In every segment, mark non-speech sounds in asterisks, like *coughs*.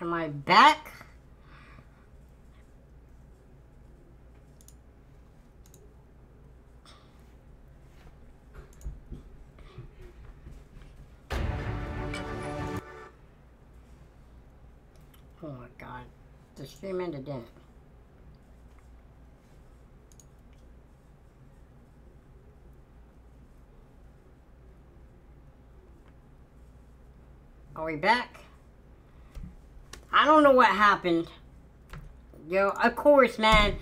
Am I back? Are we back? I don't know what happened. Yo, of course, man.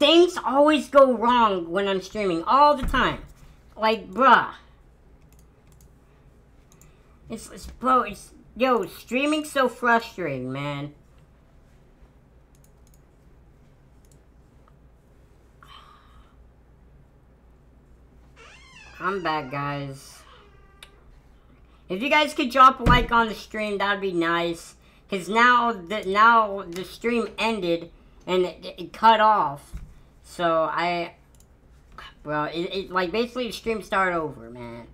Things always go wrong when I'm streaming. All the time. Like, bruh. It's, it's bro, it's, yo, streaming's so frustrating, man. I'm back, guys. If you guys could drop a like on the stream, that'd be nice. Cause now the now the stream ended and it, it cut off. So I, well, it, it like basically the stream started over, man.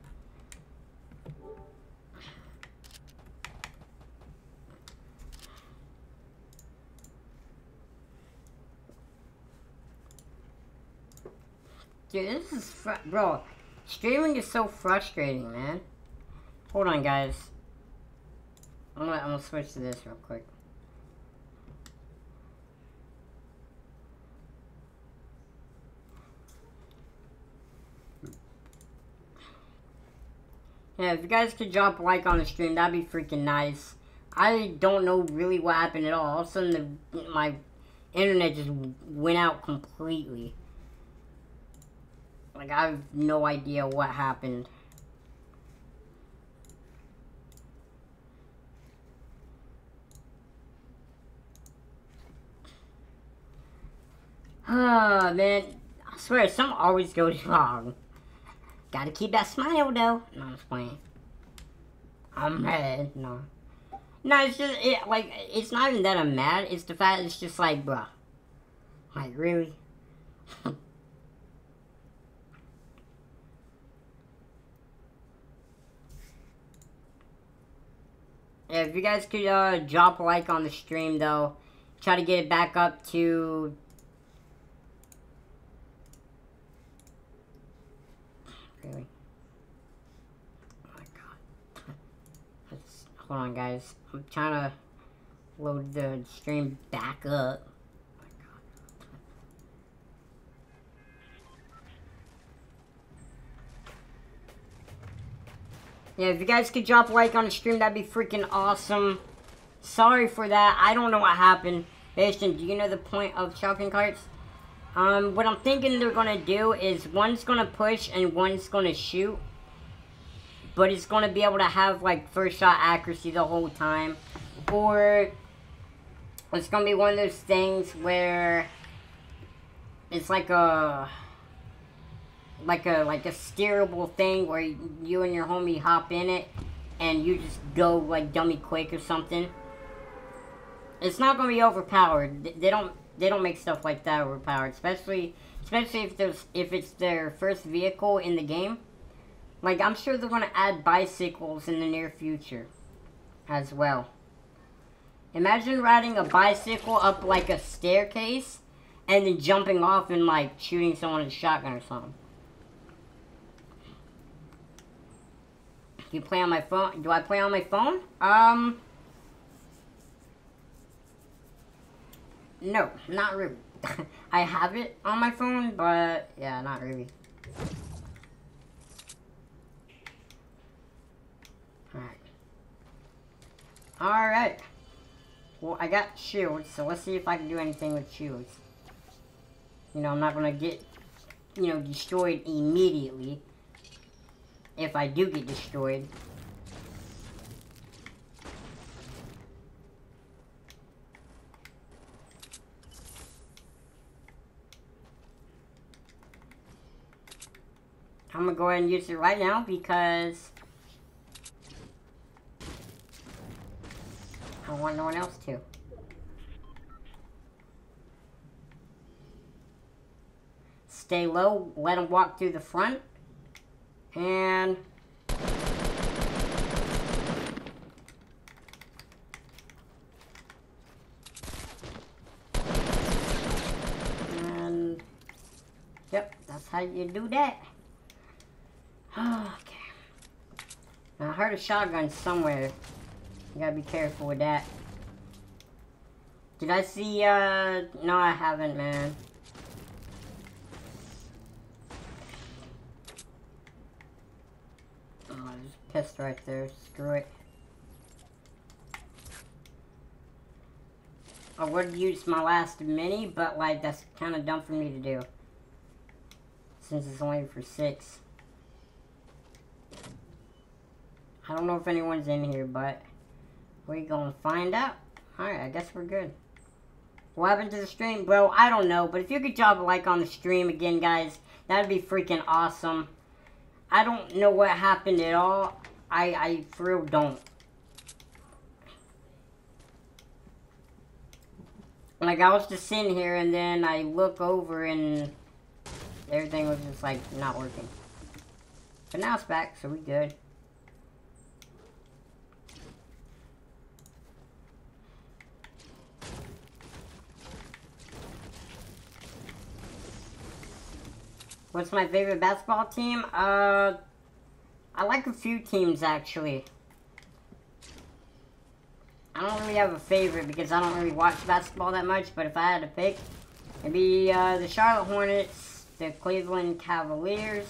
Dude, this is bro. Streaming is so frustrating, man. Hold on, guys. I'm gonna, I'm gonna switch to this real quick. Yeah, if you guys could drop a like on the stream, that'd be freaking nice. I don't know really what happened at all. All of a sudden, the, my internet just went out completely. Like, I have no idea what happened. Oh, man. I swear, something always goes *laughs* wrong. Gotta keep that smile, though. No, I'm just playing. I'm mad. No. No, it's just, it, like, it's not even that I'm mad. It's the fact it's just like, bruh. Like, really? *laughs* yeah, if you guys could uh, drop a like on the stream, though, try to get it back up to Really? Oh my god. Let's, hold on guys. I'm trying to load the stream back up. Yeah, if you guys could drop a like on the stream, that'd be freaking awesome. Sorry for that. I don't know what happened. Bastrin, do you know the point of shopping carts? Um, what I'm thinking they're going to do is one's going to push and one's going to shoot. But it's going to be able to have, like, first shot accuracy the whole time. Or it's going to be one of those things where it's like a like a like a steerable thing where you and your homie hop in it and you just go like dummy quick or something. It's not going to be overpowered. They don't they don't make stuff like that overpowered, especially especially if there's if it's their first vehicle in the game. Like I'm sure they're gonna add bicycles in the near future as well. Imagine riding a bicycle up like a staircase and then jumping off and like shooting someone with a shotgun or something. Do you play on my phone? Do I play on my phone? Um, No, not really. *laughs* I have it on my phone, but yeah, not really. Alright. Well, I got shields, so let's see if I can do anything with shields. You know, I'm not gonna get, you know, destroyed immediately. If I do get destroyed. I'm gonna go ahead and use it right now because I want no one else to. Stay low, let him walk through the front. And... And... Yep, that's how you do that. *sighs* okay. Now, I heard a shotgun somewhere. You gotta be careful with that. Did I see, uh... No, I haven't, man. Oh, there's a right there. Screw it. I would use my last mini, but, like, that's kind of dumb for me to do. Since it's only for six. I don't know if anyone's in here, but we're gonna find out. Alright, I guess we're good. What happened to the stream? Bro, I don't know, but if you could drop a like on the stream again, guys, that'd be freaking awesome. I don't know what happened at all. I, I for real don't. Like, I was just sitting here, and then I look over, and everything was just, like, not working. But now it's back, so we good. What's my favorite basketball team? Uh, I like a few teams, actually. I don't really have a favorite because I don't really watch basketball that much, but if I had to pick, it'd be uh, the Charlotte Hornets, the Cleveland Cavaliers,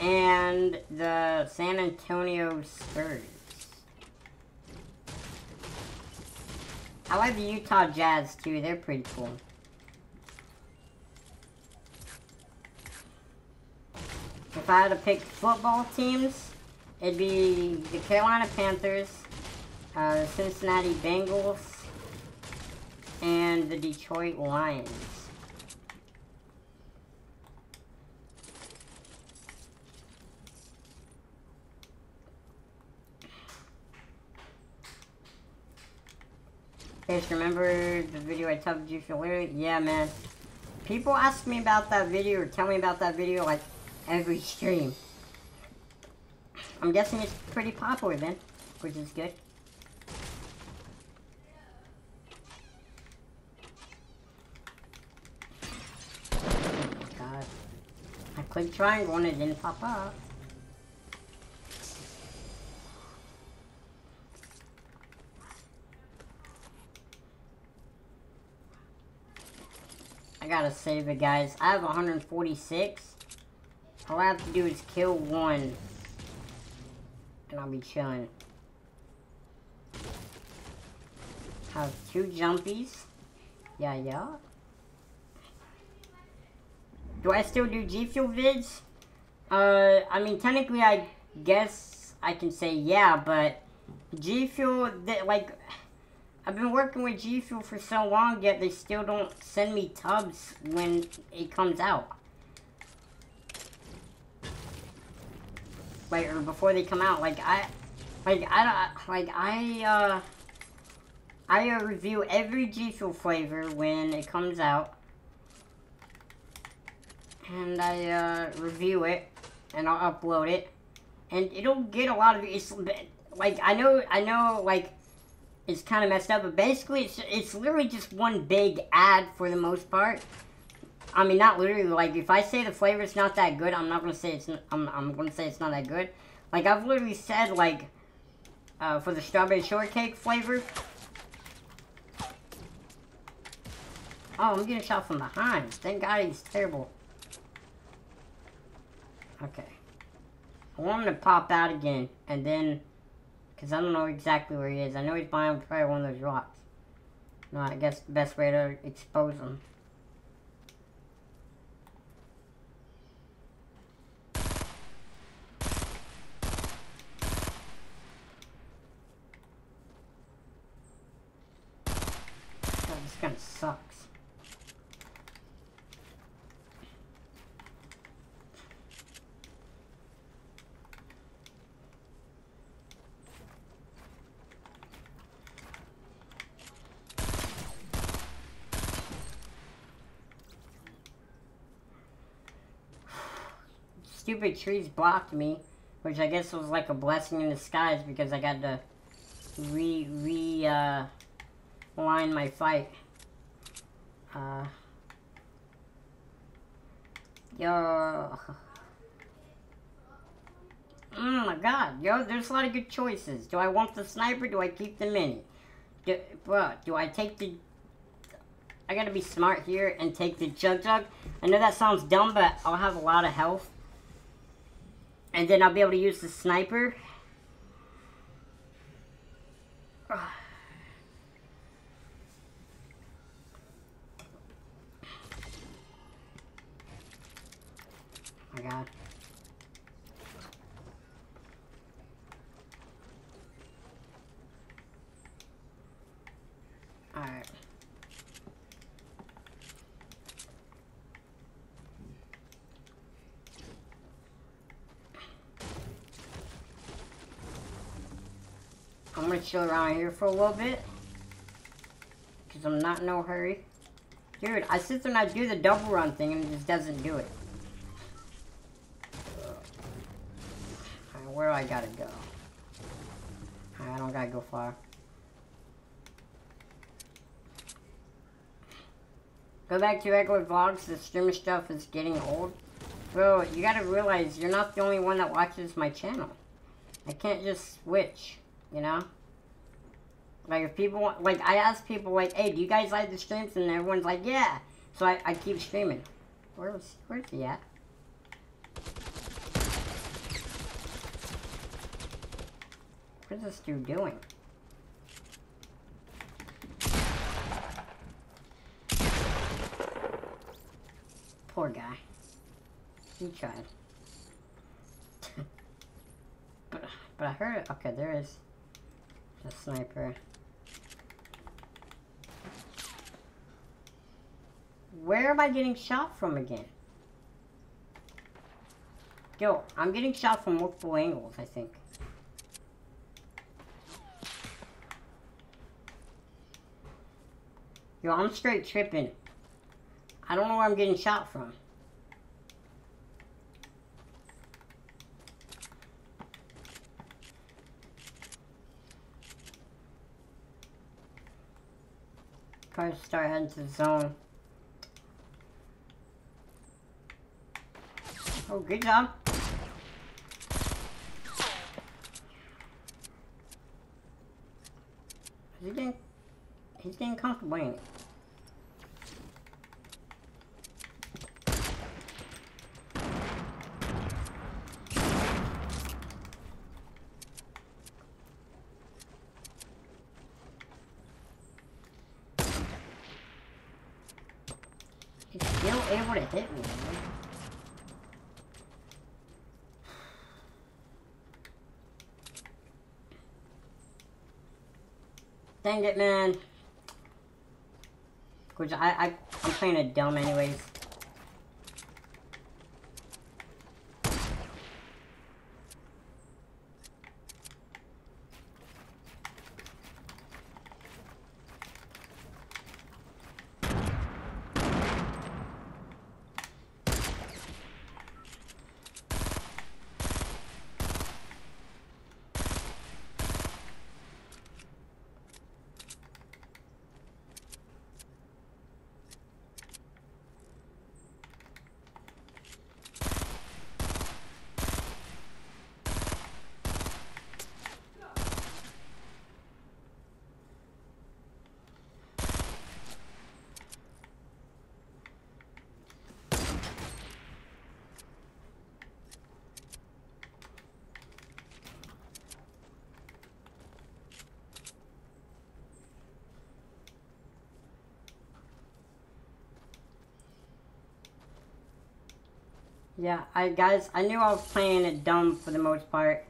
and the San Antonio Spurs. I like the Utah Jazz, too. They're pretty cool. If I had to pick football teams, it'd be the Carolina Panthers, uh, the Cincinnati Bengals, and the Detroit Lions. Guys, remember the video I told you for? Yeah, man. People ask me about that video or tell me about that video like every stream. I'm guessing it's pretty popular then, which is good. Oh god. I clicked triangle and it didn't pop up. I gotta save it, guys. I have 146. All I have to do is kill one. And I'll be chilling. Have two jumpies. Yeah, yeah. Do I still do G Fuel vids? Uh, I mean, technically, I guess I can say yeah, but G Fuel, like, I've been working with G Fuel for so long, yet they still don't send me tubs when it comes out. Like or before they come out. Like I, like I don't like I uh. I review every G Fuel flavor when it comes out. And I uh, review it. And I'll upload it. And it'll get a lot of... It's, like, I know, I know, like, it's kind of messed up. But basically, it's, it's literally just one big ad for the most part. I mean, not literally. Like, if I say the flavor's not that good, I'm not gonna say it's. I'm. I'm gonna say it's not that good. Like, I've literally said like, uh, for the strawberry shortcake flavor. Oh, I'm getting shot from behind. Thank God he's terrible. Okay. I want him to pop out again, and then, because I don't know exactly where he is. I know he's behind probably one of those rocks. No, I guess the best way to expose him. kind of sucks. Stupid trees blocked me, which I guess was like a blessing in disguise because I got to re, re, uh, line my fight. Uh, Yo. Oh my god, yo, there's a lot of good choices. Do I want the sniper? Do I keep the mini? Do, bro, do I take the... I gotta be smart here and take the Chug Jug. I know that sounds dumb, but I'll have a lot of health. And then I'll be able to use the sniper. *sighs* my god. Alright. I'm chill around here for a little bit. Because I'm not in no hurry. Dude, I sit there and I do the double run thing and it just doesn't do it. where do I gotta go? I don't gotta go far. Go back to regular vlogs, the streamer stuff is getting old. Bro, you gotta realize you're not the only one that watches my channel. I can't just switch, you know? Like, if people want, like, I ask people, like, hey, do you guys like the streams? And everyone's like, yeah. So I, I keep streaming. Where's, where's he at? What is this dude doing? Poor guy. He tried. *laughs* but, but I heard it. Okay, there is a sniper. Where am I getting shot from again? Yo, I'm getting shot from multiple angles, I think. Yo, I'm straight tripping. I don't know where I'm getting shot from. Probably start heading to the zone. Oh, good job. He's getting, he's getting comfortable, ain't he? able to hit me, man. Dang it, man. Which I, I, I'm playing a dumb anyways. Yeah, I guys, I knew I was playing it dumb for the most part.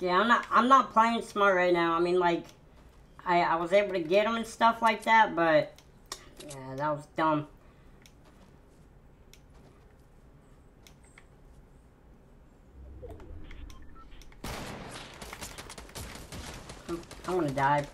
Yeah, I'm not, I'm not playing smart right now. I mean, like, I, I was able to get him and stuff like that, but, yeah, that was dumb. I'm, I'm gonna die.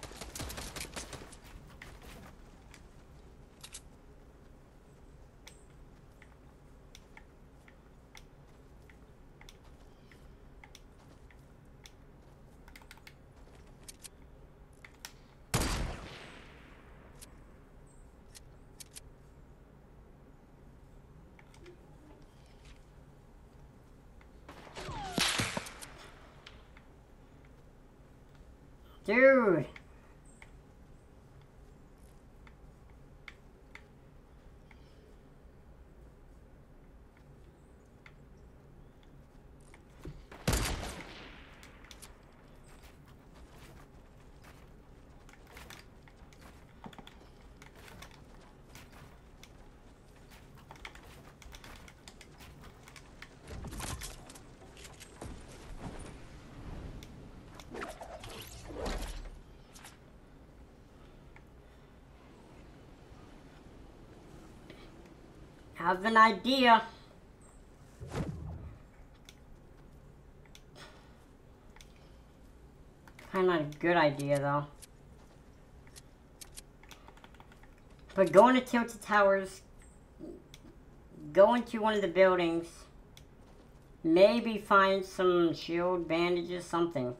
Have an idea. Kind of a good idea, though. But going to Tilted Towers, going to one of the buildings, maybe find some shield, bandages, something.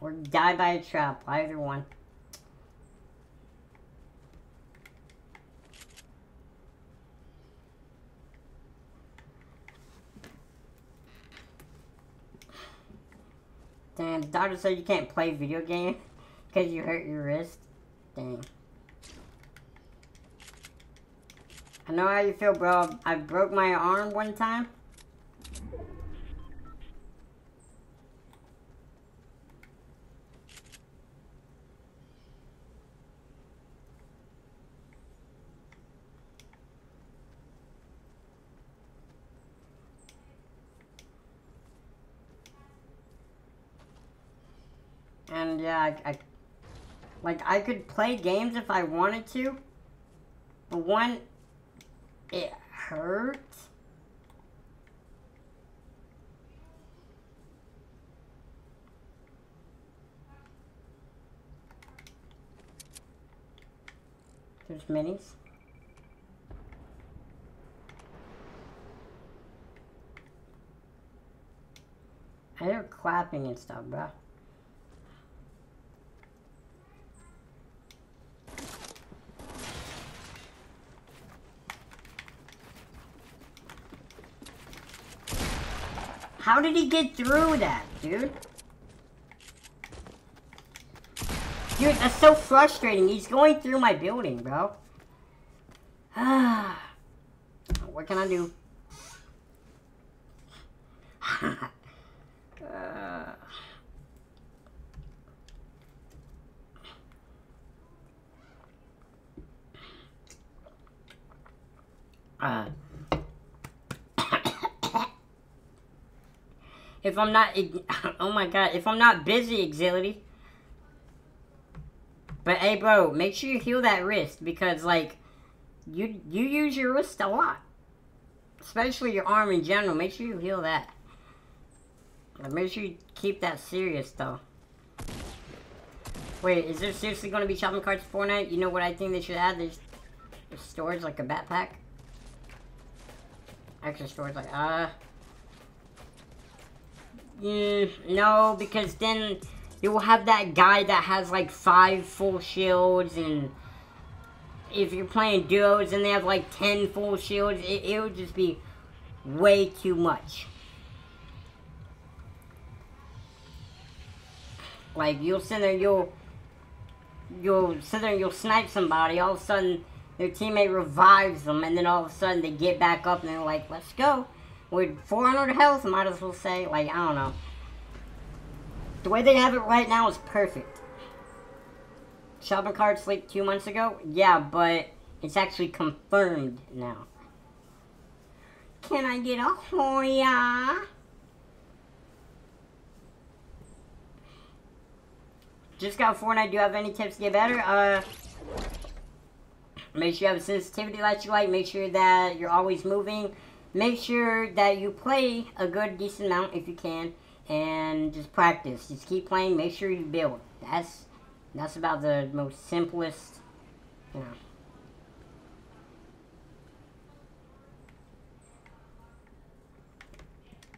Or die by a trap, either one. Damn, the doctor said you can't play video game because *laughs* you hurt your wrist. Dang. I know how you feel, bro. I broke my arm one time. And yeah, I, I, like I could play games if I wanted to. But one, it hurts. There's minis. I hear clapping and stuff, bro. How did he get through that, dude? Dude, that's so frustrating. He's going through my building, bro. *sighs* what can I do? *laughs* uh... Uh, if I'm not, *laughs* oh my god, if I'm not busy, Exility. But hey, bro, make sure you heal that wrist because, like, you you use your wrist a lot, especially your arm in general. Make sure you heal that. But make sure you keep that serious, though. Wait, is there seriously going to be shopping carts for Fortnite? You know what I think they should add? There's, there's storage like a backpack. Extra storage like, uh... Mm, no, because then you will have that guy that has like five full shields and if you're playing duos and they have like 10 full shields, it, it would just be way too much. Like, you'll sit there, you'll, you'll sit there and you'll snipe somebody, all of a sudden, their teammate revives them, and then all of a sudden, they get back up, and they're like, let's go with 400 health, might as well say. Like, I don't know. The way they have it right now is perfect. Shopping cart sleep two months ago? Yeah, but it's actually confirmed now. Can I get a Hoya? Just got Fortnite. Do you have any tips to get better? Uh, make sure you have a sensitivity like you like. Make sure that you're always moving. Make sure that you play a good, decent amount if you can. and just practice. Just keep playing. Make sure you build. That's that's about the most simplest, you know.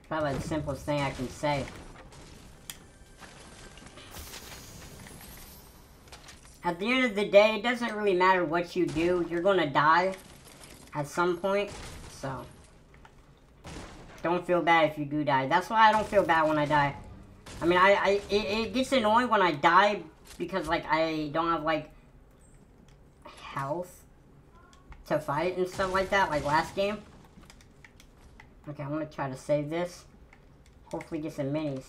Probably the simplest thing I can say. At the end of the day, it doesn't really matter what you do. You're gonna die at some point, so don't feel bad if you do die. That's why I don't feel bad when I die. I mean, I, I it, it gets annoying when I die because like I don't have like health to fight and stuff like that, like last game. Okay, I'm gonna try to save this. Hopefully get some minis.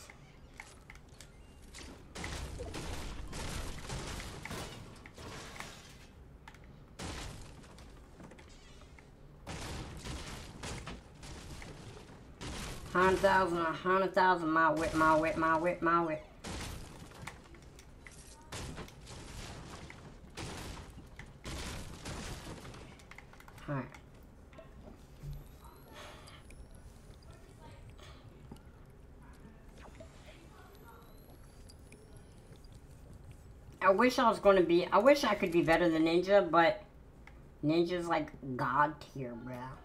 Hundred thousand, a hundred thousand, my whip, my whip, my whip, my whip. Alright. I wish I was going to be, I wish I could be better than Ninja, but Ninja's like God tier, bruh.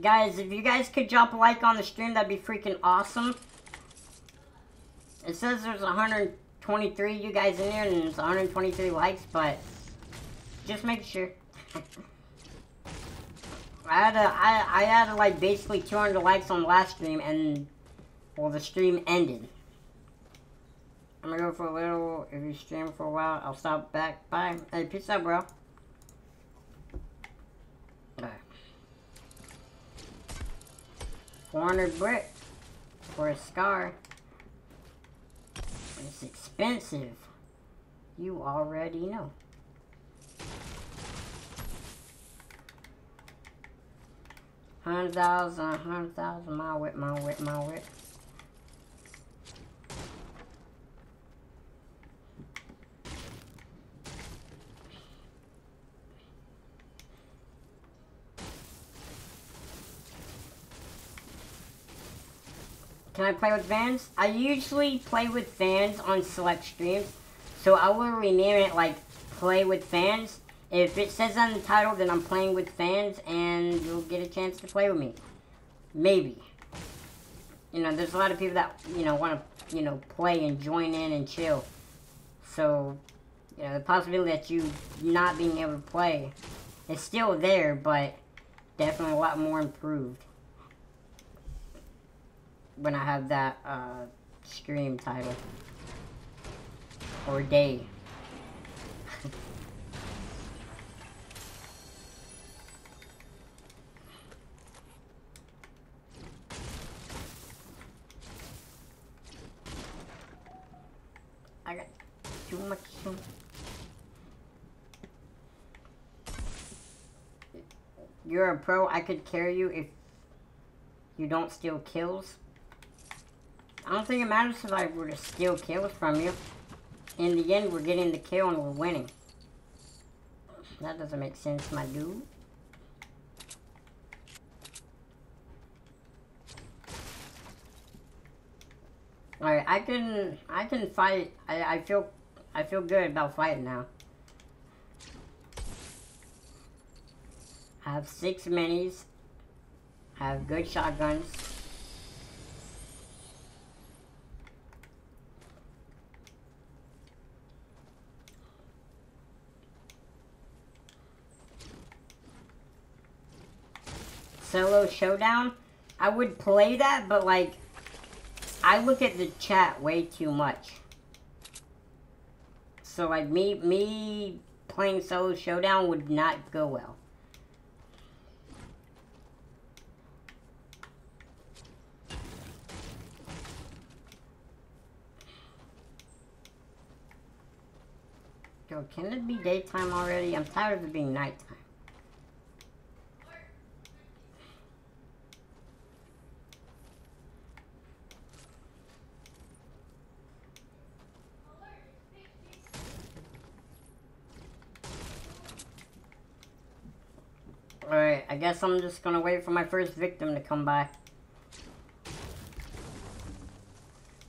Guys, if you guys could drop a like on the stream, that'd be freaking awesome. It says there's 123 you guys in there, and there's 123 likes, but just make sure. *laughs* I had a, I, I had like basically 200 likes on the last stream, and well, the stream ended. I'm gonna go for a little. If you stream for a while, I'll stop back. Bye. Hey, peace out, bro. Bye. 400 brick for a scar. It's expensive. You already know. Hundred thousand, hundred thousand, my whip, my whip, my whip. Can I play with fans? I usually play with fans on select streams. So I will rename it like play with fans. If it says on the title, then I'm playing with fans and you'll get a chance to play with me. Maybe. You know, there's a lot of people that, you know, want to, you know, play and join in and chill. So, you know, the possibility that you not being able to play is still there, but definitely a lot more improved when I have that uh, stream title or day. *laughs* You're a pro. I could carry you if you don't steal kills. I don't think it matters if I were to steal kills from you. In the end, we're getting the kill and we're winning. That doesn't make sense, my dude. Alright, I can I can fight. I, I feel I feel good about fighting now. I have six minis. I have good shotguns. Solo showdown, I would play that, but like, I look at the chat way too much. So like me, me playing solo showdown would not go well. Yo, can it be daytime already? I'm tired of it being nighttime. Alright, I guess I'm just gonna wait for my first victim to come by.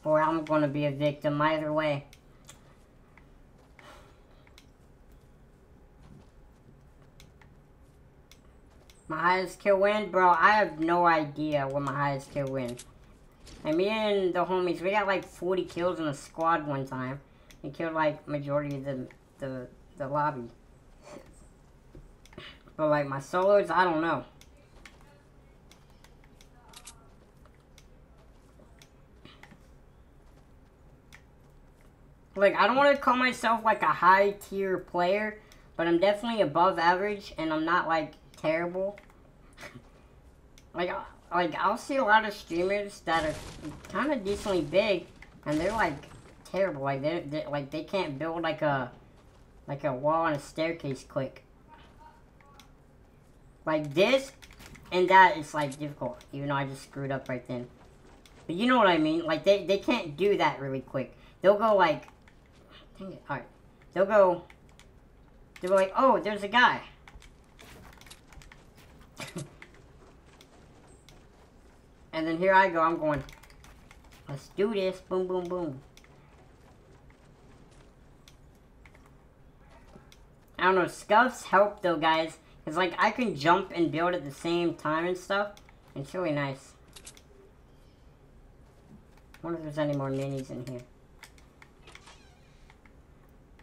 Or I'm gonna be a victim, either way. My highest kill win? Bro, I have no idea what my highest kill win. And me and the homies, we got like 40 kills in a squad one time. We killed like majority of the, the, the lobby. But like my solos, I don't know. Like, I don't want to call myself like a high tier player, but I'm definitely above average and I'm not like terrible. *laughs* like, like I'll see a lot of streamers that are kind of decently big, and they're like terrible. Like they, they like they can't build like a like a wall and a staircase quick. Like this and that is like difficult, even though I just screwed up right then. But you know what I mean? Like they they can't do that really quick. They'll go like, dang it, all right. They'll go. They'll like, oh, there's a guy. *laughs* and then here I go, I'm going, let's do this, boom, boom, boom. I don't know, Scufs help though, guys. Because, like, I can jump and build at the same time and stuff. It's really nice. Wonder if there's any more minis in here.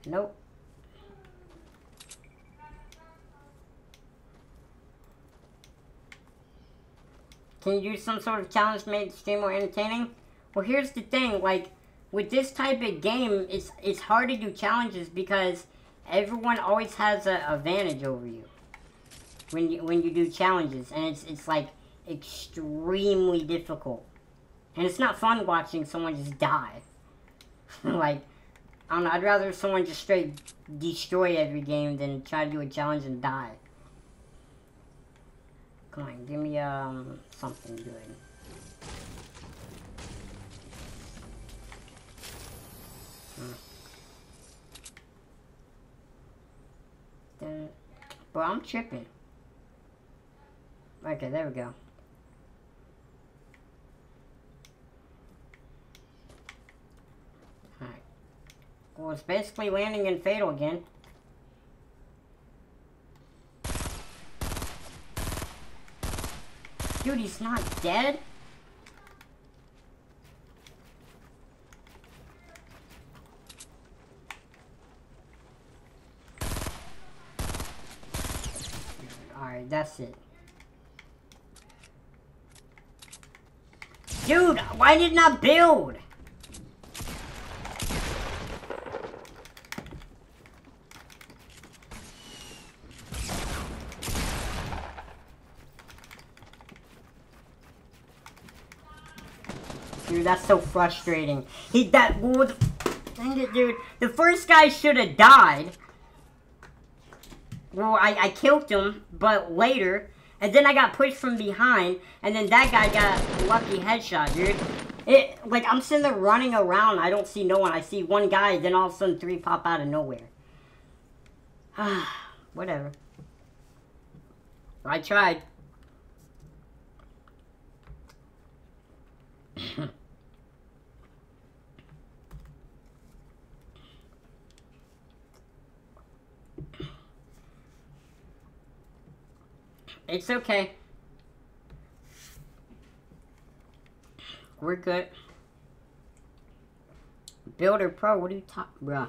Nope. Can you do some sort of challenge to make the stream more entertaining? Well, here's the thing, like, with this type of game, it's it's hard to do challenges because everyone always has an advantage over you when you when you do challenges, and it's it's like extremely difficult, and it's not fun watching someone just die. *laughs* like, I don't know. I'd rather someone just straight destroy every game than try to do a challenge and die. Come on, give me um something good. Hmm. Bro, I'm tripping. Okay, there we go. Alright. Well, it's basically landing in Fatal again. Dude, he's not dead? Alright, that's it. Dude, why did not build? Dude, that's so frustrating. He that would dang it, dude. The first guy should have died. Well, I, I killed him, but later and then I got pushed from behind, and then that guy got lucky headshot, dude. It like I'm sitting there running around, I don't see no one. I see one guy, then all of a sudden three pop out of nowhere. Ah, *sighs* whatever. I tried. *clears throat* It's okay. We're good. Builder Pro, what are you talking, bruh?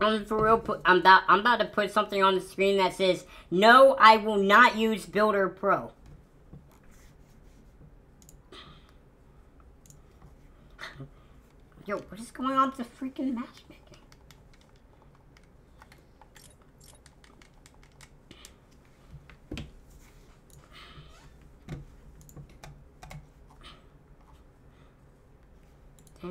I'm for real. Put, I'm about. I'm about to put something on the screen that says, "No, I will not use Builder Pro." Yo, what is going on with the freaking matchmaking? Play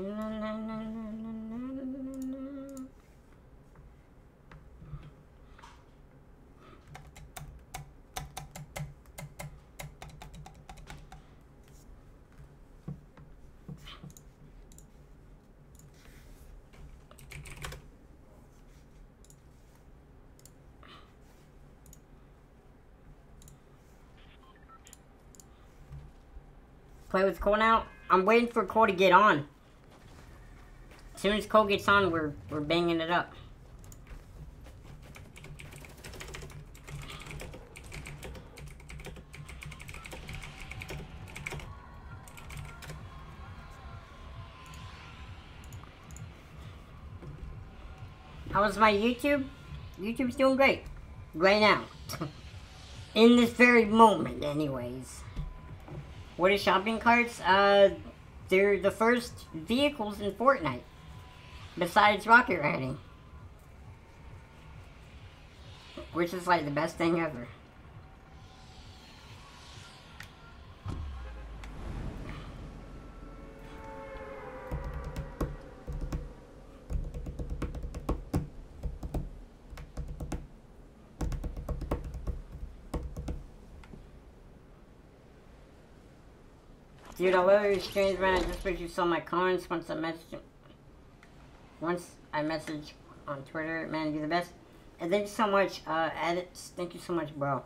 with Cole now. I'm waiting for Cole to get on. As soon as Cole gets on, we're we're banging it up. How is my YouTube? YouTube's doing great. Right now. *laughs* In this very moment, anyways. What is shopping carts? Uh, they're the first vehicles in Fortnite. Besides rocket riding. Which is like the best thing ever. Dude, I love your streams, man. I just wish you saw my comments once I message once I message on Twitter. Man, you're the best. And thank you so much, uh, edits. Thank you so much, bro.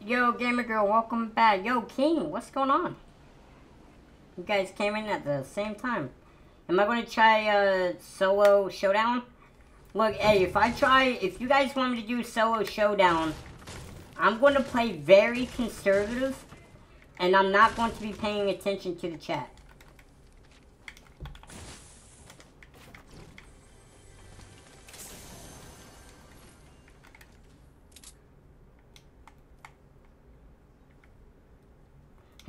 Yo, Gamer Girl, welcome back. Yo, King, what's going on? You guys came in at the same time. Am I going to try uh, solo showdown? Look, hey, if I try, if you guys want me to do solo showdown, I'm going to play very conservative and I'm not going to be paying attention to the chat.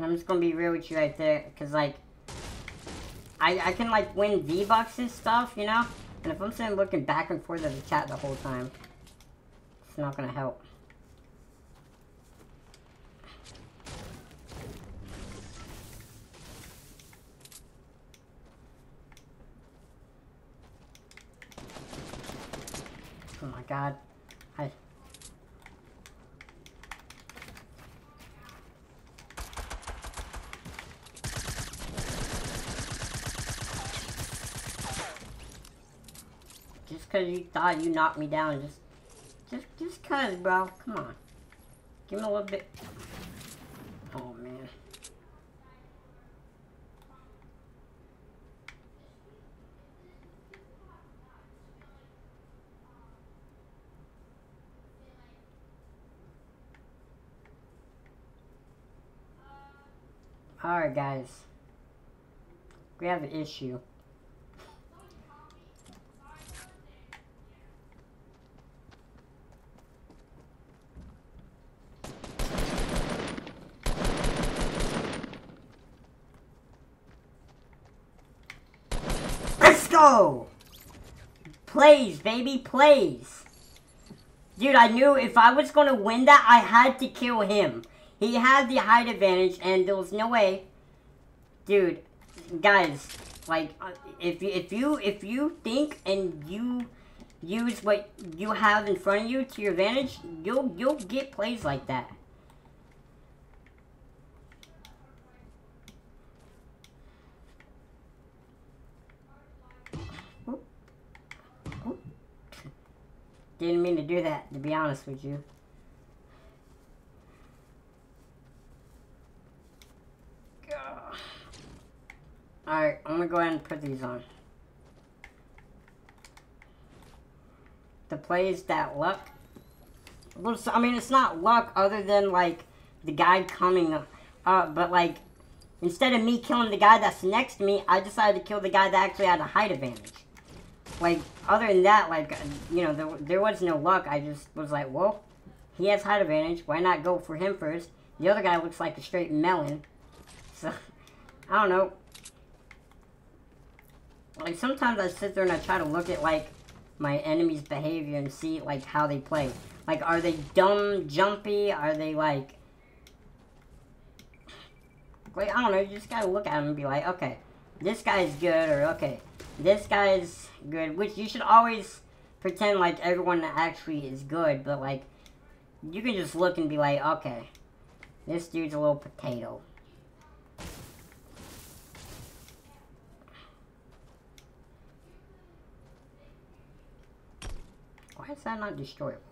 I'm just gonna be real with you right there, because, like, I, I can, like, win V-Bucks and stuff, you know? And if I'm sitting looking back and forth at the chat the whole time, it's not gonna help. Oh my god. I... Just cause you thought you knocked me down, just... Just, just cause, bro. Come on. Give me a little bit... Oh, man. Alright, guys. We have an issue. Let's go! Plays, baby, plays. Dude, I knew if I was going to win that, I had to kill him. He had the height advantage, and there was no way. Dude, guys, like, uh, if you, if you, if you think and you use what you have in front of you to your advantage, you'll, you'll get plays like that. Didn't mean to do that, to be honest with you. Alright, I'm gonna go ahead and put these on. The plays that luck. Well, I mean, it's not luck other than, like, the guy coming up. Uh, but, like, instead of me killing the guy that's next to me, I decided to kill the guy that actually had a height advantage. Like, other than that, like, you know, there, there was no luck. I just was like, well, he has height advantage. Why not go for him first? The other guy looks like a straight melon. So, *laughs* I don't know like sometimes I sit there and I try to look at like my enemy's behavior and see like how they play. Like are they dumb, jumpy? Are they like like I don't know, you just gotta look at them and be like, okay, this guy's good or okay, this guy's good. Which you should always pretend like everyone actually is good, but like you can just look and be like, okay, this dude's a little potato. Why is that not destroyable?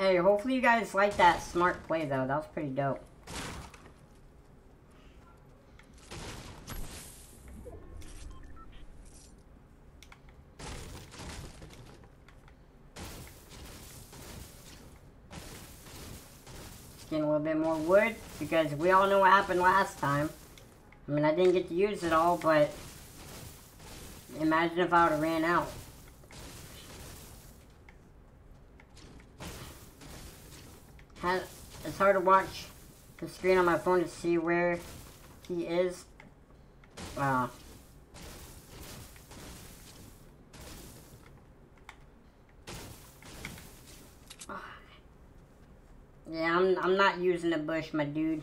Hey, hopefully you guys like that smart play, though. That was pretty dope. Getting a little bit more wood, because we all know what happened last time. I mean, I didn't get to use it all, but imagine if I would have ran out. It's hard to watch the screen on my phone to see where he is. Wow. Yeah, I'm I'm not using the bush, my dude.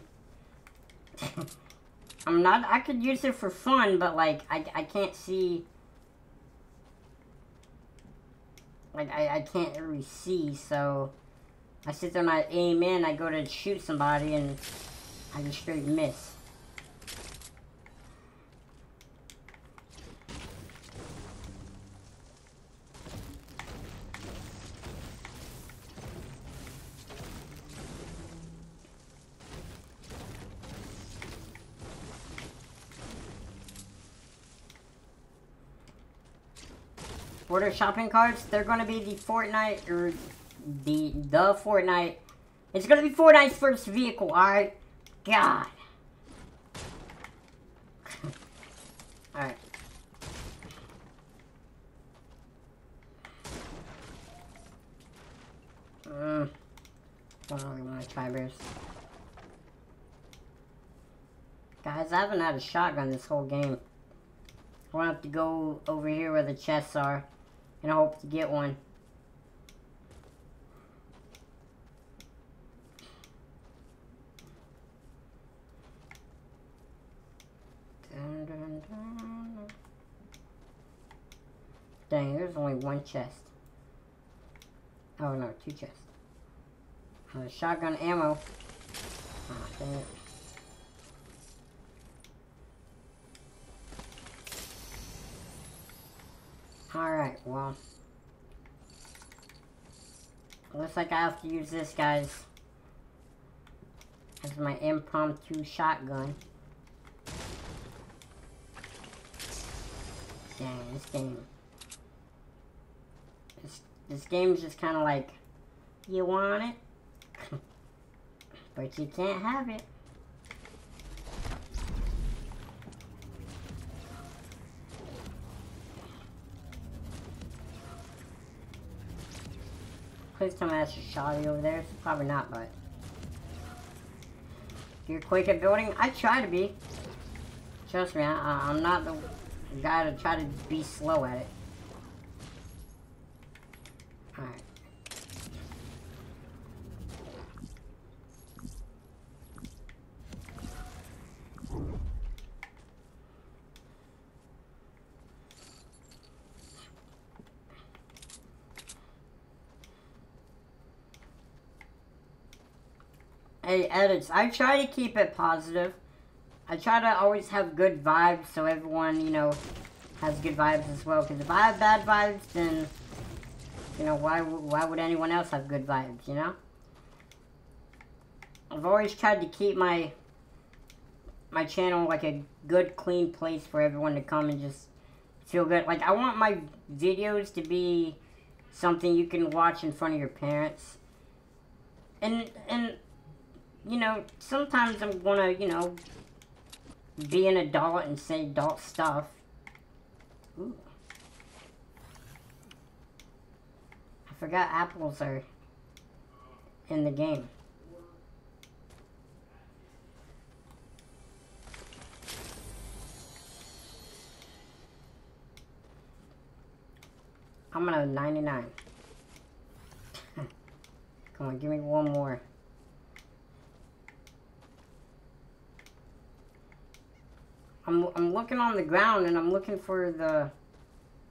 *laughs* I'm not I could use it for fun, but like I I can't see like I, I can't really see, so I sit there and I aim in, I go to shoot somebody, and I just straight miss. Order shopping carts, they're going to be the Fortnite, or the the Fortnite. It's gonna be Fortnite's first vehicle, alright? God. *laughs* alright. Mm. Don't really. Guys, I haven't had a shotgun this whole game. I'm gonna have to go over here where the chests are. And hope to get one. Dang, there's only one chest. Oh no, two chests. Uh, shotgun ammo. Oh, dang it. Alright, well. Looks like I have to use this, guys. As my impromptu shotgun. Dang, this game. This, game's just kind of like, you want it? *laughs* but you can't have it. Please tell me that's a shoddy over there. Probably not, but... You're quick at building? I try to be. Trust me, I, I'm not the guy to try to be slow at it. Alright. Hey, edits. I try to keep it positive. I try to always have good vibes so everyone, you know, has good vibes as well. Because if I have bad vibes, then, you know, why, why would anyone else have good vibes, you know? I've always tried to keep my my channel like a good, clean place for everyone to come and just feel good. Like, I want my videos to be something you can watch in front of your parents. And, and you know, sometimes I'm gonna, you know, be an adult and say adult stuff. Ooh. Forgot apples are in the game. I'm gonna 99. *laughs* Come on, give me one more. I'm, I'm looking on the ground and I'm looking for the,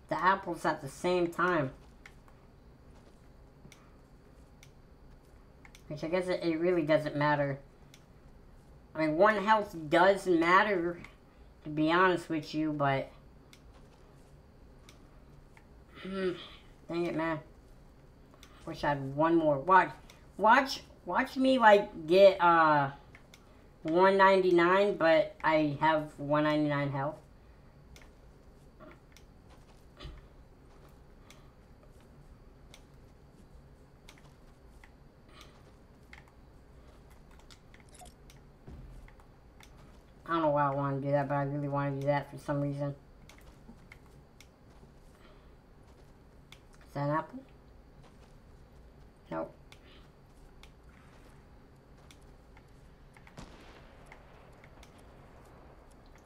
the apples at the same time. Which I guess it, it really doesn't matter. I mean, one health does matter, to be honest with you, but... Hmm, dang it, man. Wish I had one more. Watch, watch watch me like get uh 199 but I have 199 health. I don't know why I want to do that, but I really want to do that for some reason. Is that an apple? Nope.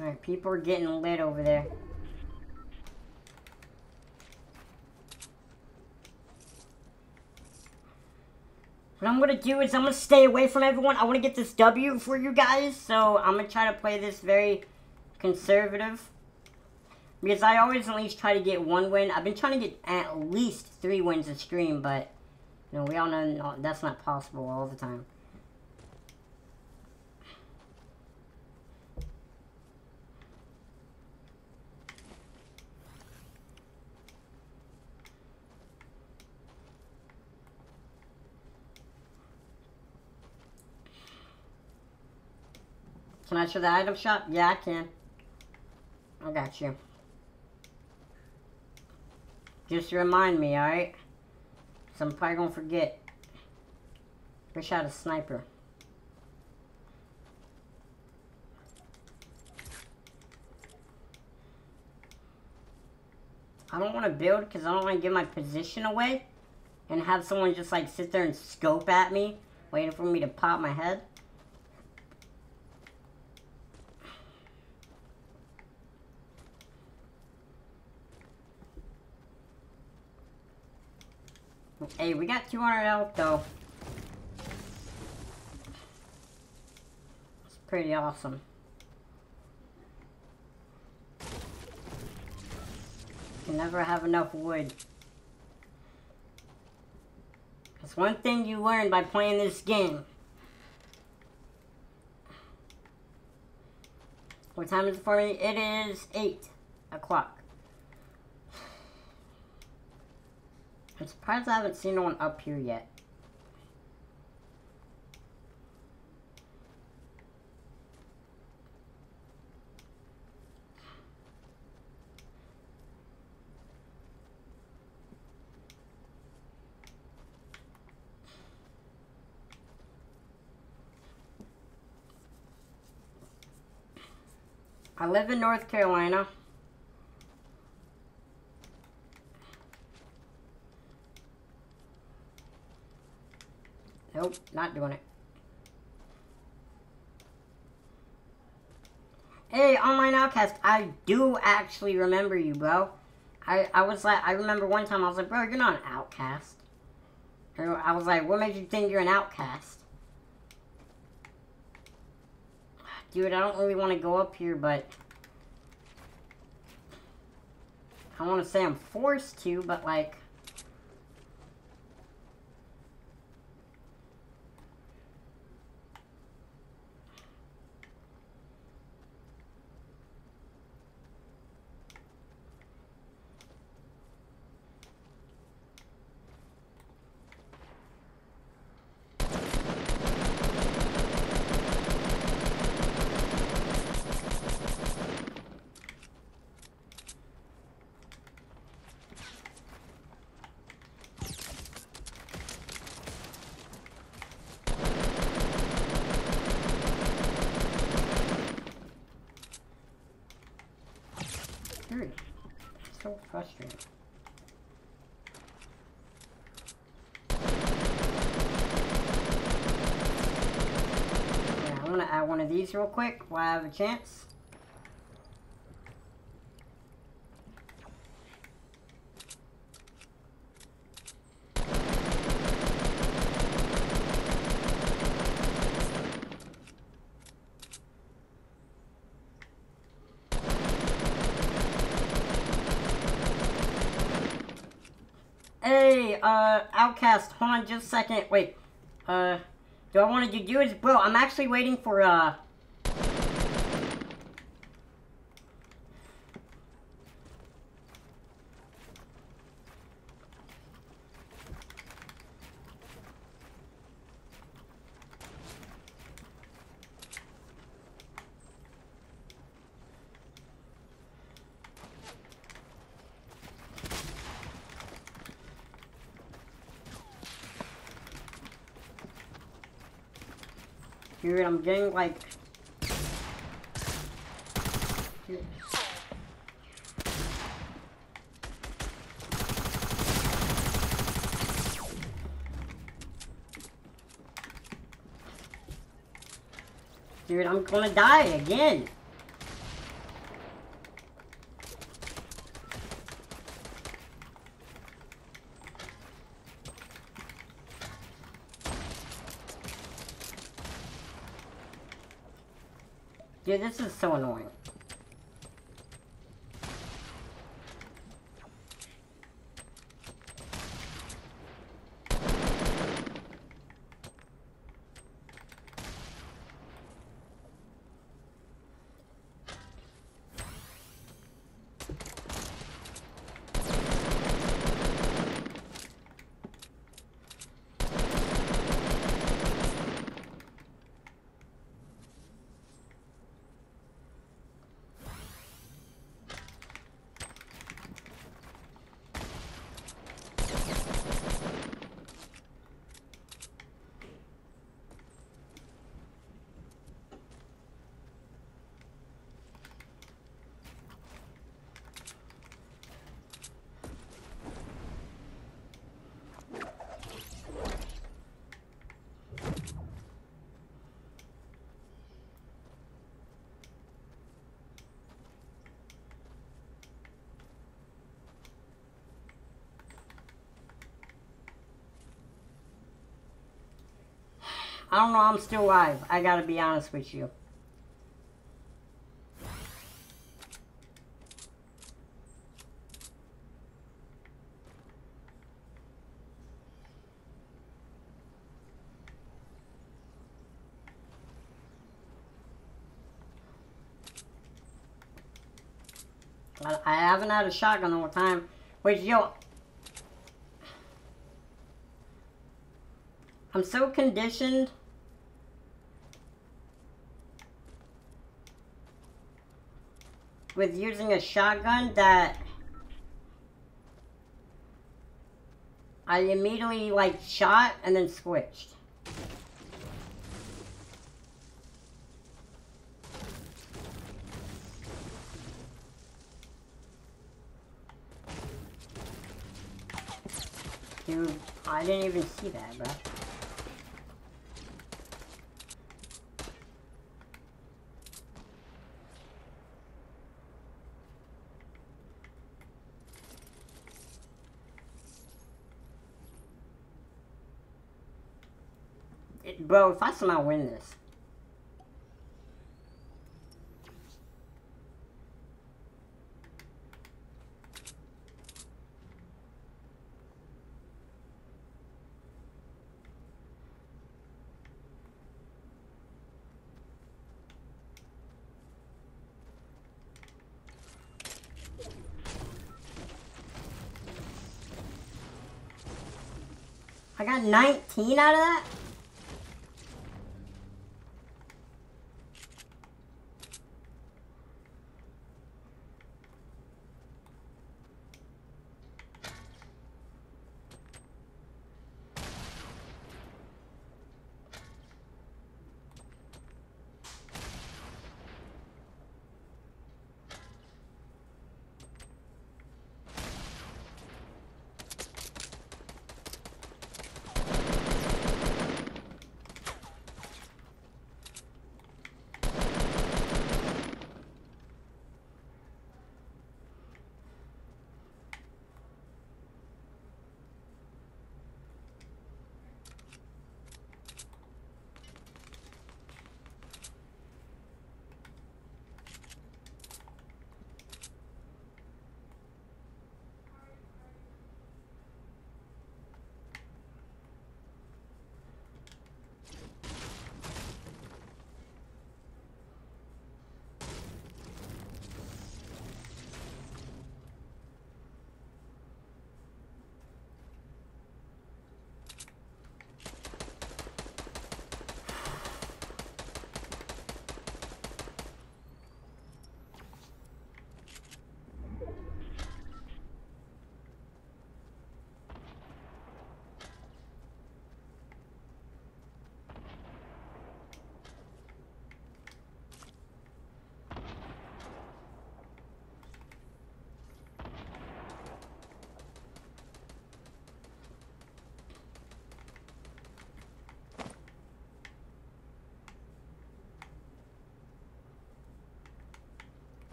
Alright, people are getting lit over there. What I'm gonna do is I'm gonna stay away from everyone. I wanna get this W for you guys, so I'm gonna try to play this very conservative. Because I always at least try to get one win. I've been trying to get at least three wins a stream, but you know, we all know that's not possible all the time. Can I show the item shop? Yeah, I can. I got you. Just remind me, alright? So I'm probably gonna forget. Wish I had a sniper. I don't want to build because I don't want to give my position away and have someone just like sit there and scope at me waiting for me to pop my head. Hey, we got 200 health though. It's pretty awesome. You never have enough wood. That's one thing you learn by playing this game. What time is it for me? It is 8 o'clock. I'm surprised I haven't seen one up here yet. I live in North Carolina. Nope, not doing it. Hey, Online Outcast, I do actually remember you, bro. I, I was like, I remember one time I was like, bro, you're not an outcast. I was like, what made you think you're an outcast? Dude, I don't really want to go up here, but... I want to say I'm forced to, but like... so frustrating. Yeah, I'm gonna add one of these real quick while I have a chance. Hey, uh, Outcast, hold on just a second. Wait, uh, do I want to do is, bro, I'm actually waiting for, uh, Dude, I'm getting like... Dude. Dude, I'm gonna die again. This is so annoying. I don't know, I'm still alive. I gotta be honest with you. I haven't had a shotgun all the time. Which, yo, I'm so conditioned with using a shotgun that I immediately like shot and then switched. Dude, I didn't even see that, bro. It, bro, if I somehow win this. I got 19 out of that?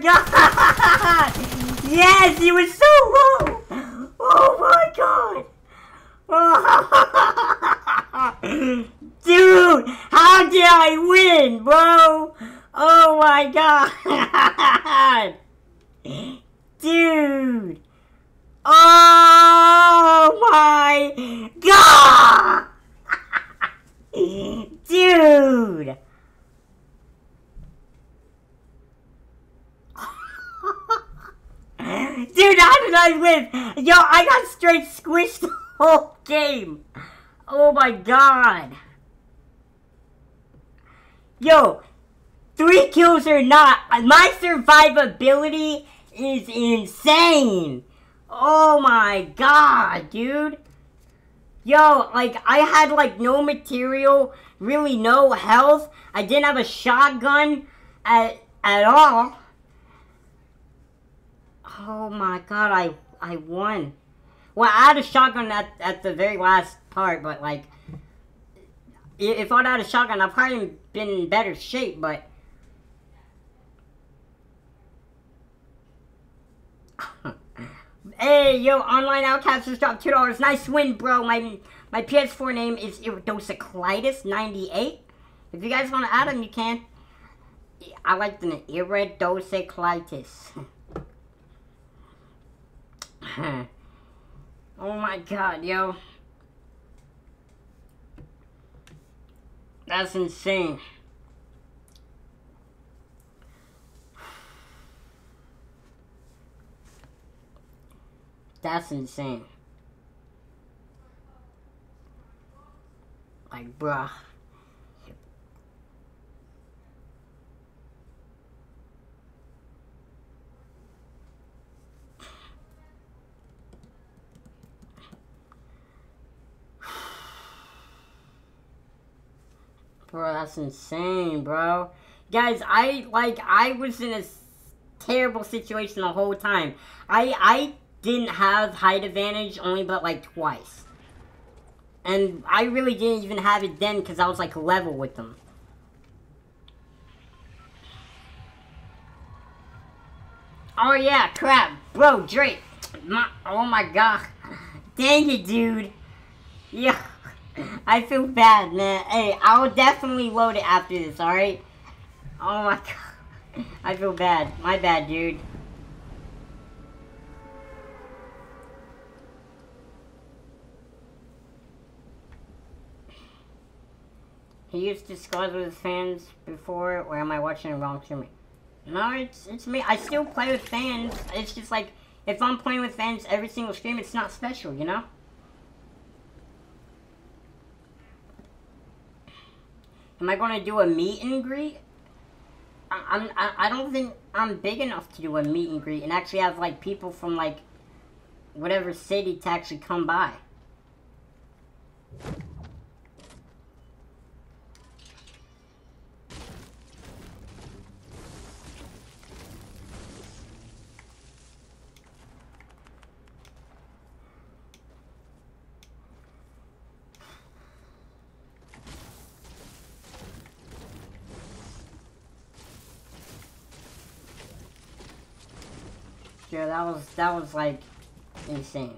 God! *laughs* Yes, he was so low! Oh my god! Dude, how did I win, bro? Oh my god! Dude! Oh my god! Dude! Dude, how did I win? Yo, I got straight squished the whole game. Oh my god. Yo, three kills or not, my survivability is insane. Oh my god, dude. Yo, like, I had, like, no material, really no health. I didn't have a shotgun at, at all. Oh my god, I I won. Well, I had a shotgun at, at the very last part, but like, if I'd had a shotgun, I'd probably been in better shape, but... hey, yo, online outcast just dropped $2. Nice win, bro. My my PS4 name is Iridosiclitis98. If you guys want to add him, you can. I like the name Iridosiclitis. *laughs* oh my god, yo. That's insane. That's insane. Like, bruh. Bro, that's insane, bro. Guys, I, like, I was in a terrible situation the whole time. I, I didn't have height advantage only but, like, twice. And I really didn't even have it then because I was, like, level with them. Oh, yeah, crap. Bro, Drake. My, oh, my God. *laughs* Dang it, dude. Yeah. *laughs* I feel bad, man. Hey, I will definitely load it after this, alright? Oh my *laughs* god. I feel bad. My bad, dude. He used to squad with fans before, or am I watching a wrong streaming? No, it's it's me. I still play with fans. It's just like, if I'm playing with fans every single stream, it's not special, you know? Am I going to do a meet and greet? I'm, I, I don't think I'm big enough to do a meet and greet and actually have, like, people from, like, whatever city to actually come by. Yeah, that was, that was, like, insane.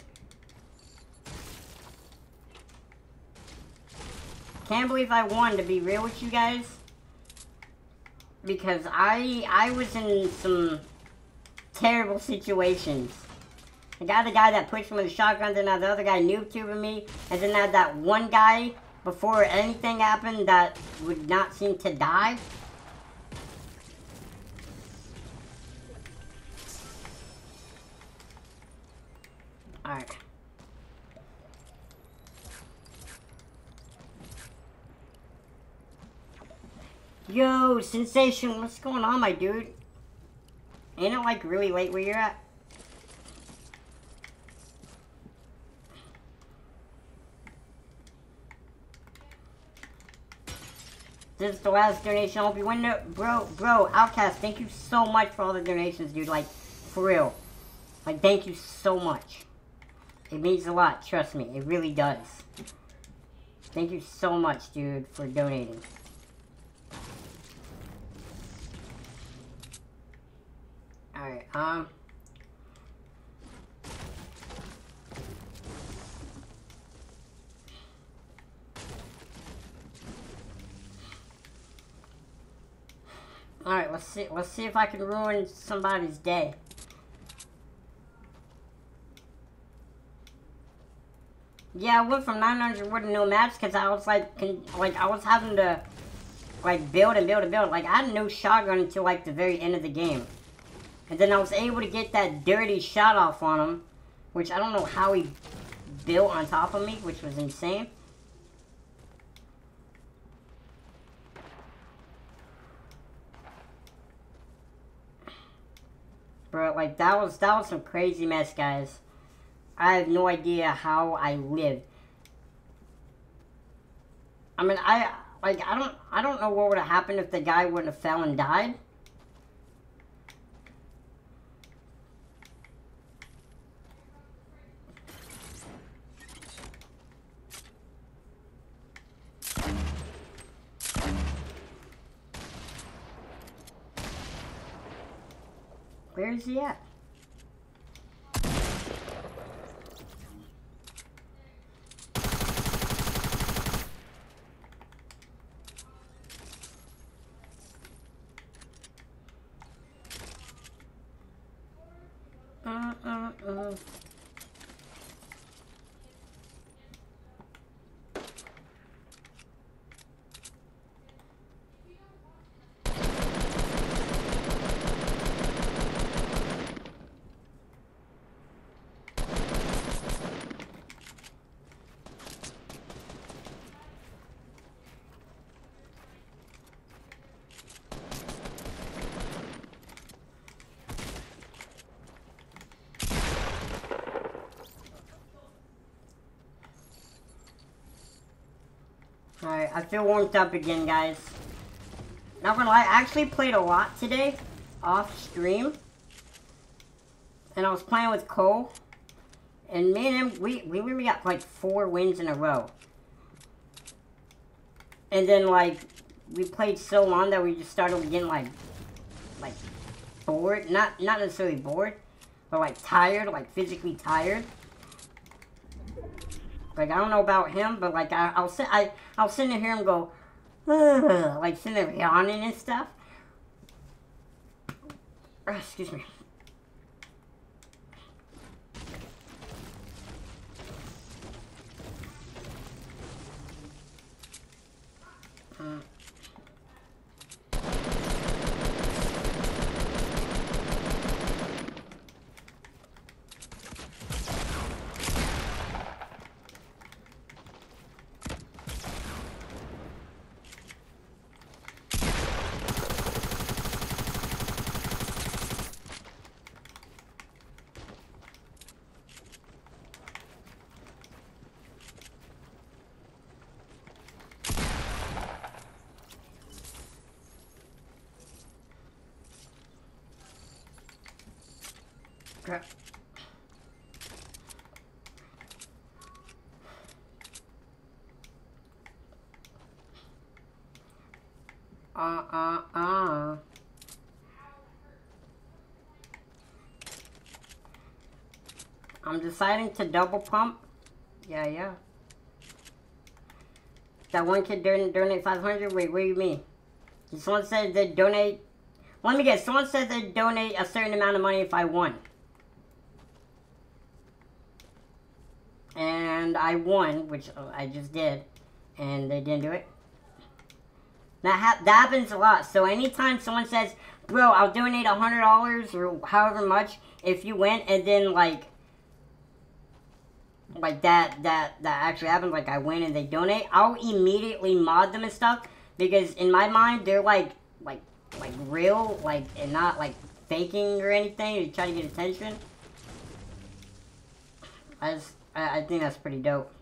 Can't believe I won, to be real with you guys. Because I, I was in some terrible situations. I got the guy that pushed me with a shotgun, then the other guy noob tubing me, and then I had that one guy, before anything happened, that would not seem to die. Alright. Yo, Sensation, what's going on, my dude? Ain't it, like, really late where you're at? This is the last donation. I hope you win it. Bro, bro, Outcast, thank you so much for all the donations, dude. Like, for real. Like, thank you so much. It means a lot, trust me. It really does. Thank you so much, dude, for donating. Alright, um... Alright, let's see let's see if I can ruin somebody's day. Yeah, I went from 900 wooden no maps because I was like, like I was having to like build and build and build. Like I had no shotgun until like the very end of the game, and then I was able to get that dirty shot off on him, which I don't know how he built on top of me, which was insane. Bro, like that was that was some crazy mess, guys. I have no idea how I lived. I mean, I like I don't I don't know what would have happened if the guy wouldn't have fell and died. Where is he at? Uh, uh, uh. Alright, I feel warmed up again, guys. Not gonna lie, I actually played a lot today, off stream. And I was playing with Cole. And me and him, we, we really got like four wins in a row. And then like, we played so long that we just started getting like, like, bored. Not, not necessarily bored, but like tired, like physically tired. Like, I don't know about him, but like, I, I'll sit, I, I'll sit in here and go, like sitting there yawning and stuff. Uh, excuse me. Uh. Crap. Uh, uh, uh. I'm deciding to double pump. Yeah, yeah. That one kid didn't donate 500? Wait, what do you mean? Someone said they donate... Let me guess. Someone said they donate a certain amount of money if I won. And I won, which uh, I just did. And they didn't do it. That, ha that happens a lot. So anytime someone says, bro, I'll donate a $100 or however much if you win, and then like like that that that actually happens like i win and they donate i'll immediately mod them and stuff because in my mind they're like like like real like and not like faking or anything to try to get attention i just i, I think that's pretty dope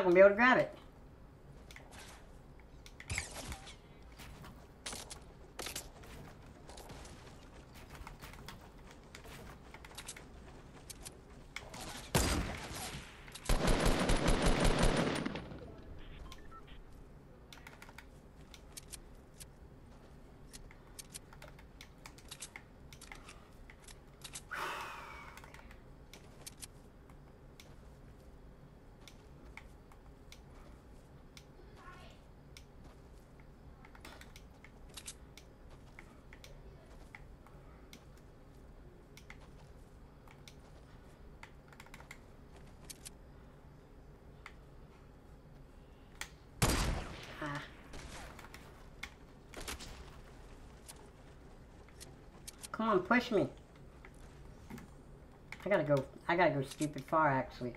Not gonna be able to grab it. Come on, push me. I gotta go, I gotta go stupid far, actually.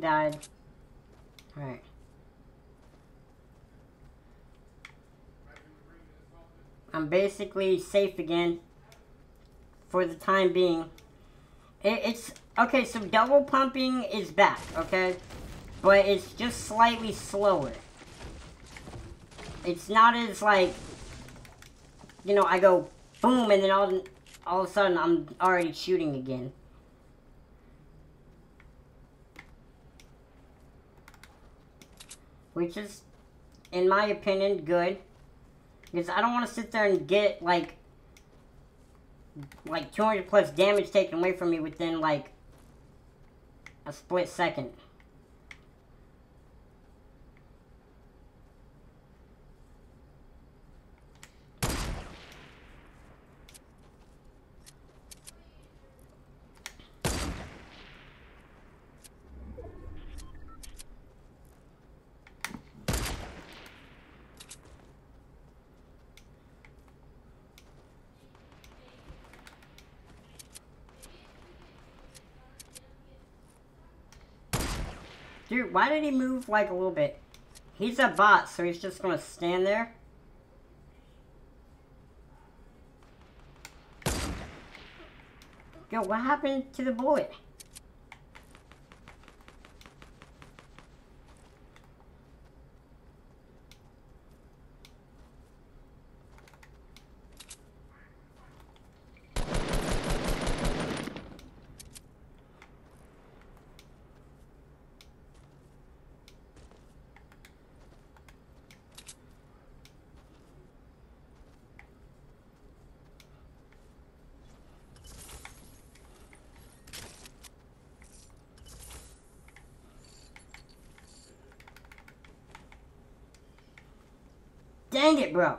Died. Alright. I'm basically safe again. For the time being. It, it's... Okay, so double pumping is back, okay? But it's just slightly slower. It's not as, like... You know, I go boom, and then all, all of a sudden I'm already shooting again. Which is, in my opinion, good. Because I don't want to sit there and get, like, like 200 plus damage taken away from me within, like, a split second. Why did he move like a little bit? He's a bot, so he's just gonna stand there. Yo, what happened to the bullet? Dang it, bro.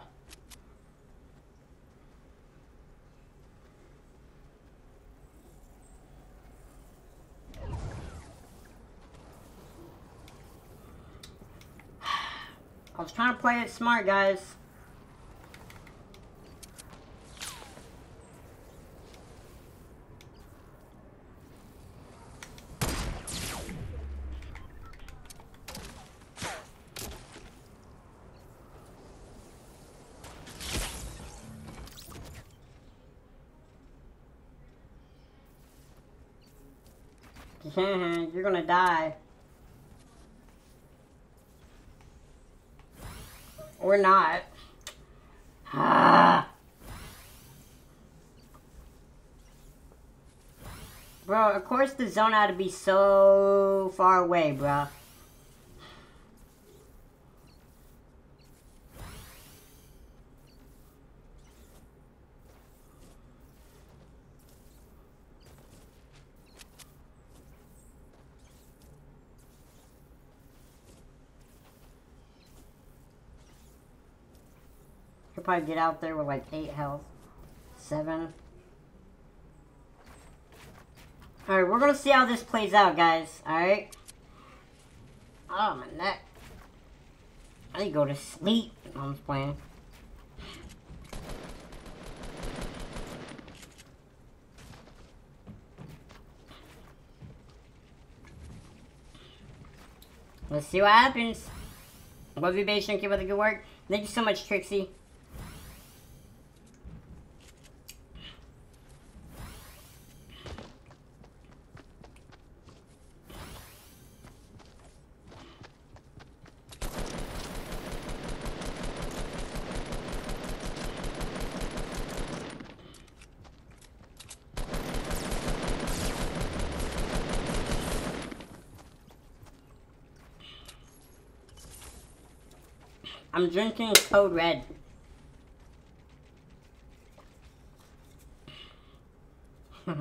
*sighs* I was trying to play it smart, guys. Mm-hmm, you're gonna die. Or not. *sighs* Bro, of course the zone had to be so far away, bro. Probably get out there with like 8 health. 7. Alright, we're gonna see how this plays out, guys. Alright? Oh, my neck. I need to go to sleep. I'm just playing. Let's see what happens. Love you, Base. Thank you for the good work. Thank you so much, Trixie. I'm drinking Code Red. *laughs*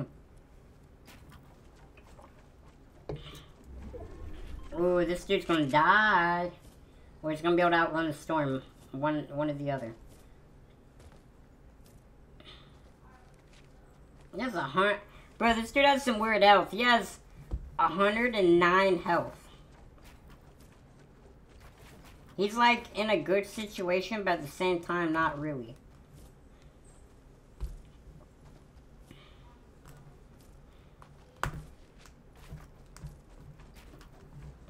Ooh, this dude's gonna die. Or he's gonna be able to outrun the storm. One, one or the other. He has a hundred. Bro, this dude has some weird health. He has 109 health. He's like in a good situation, but at the same time, not really.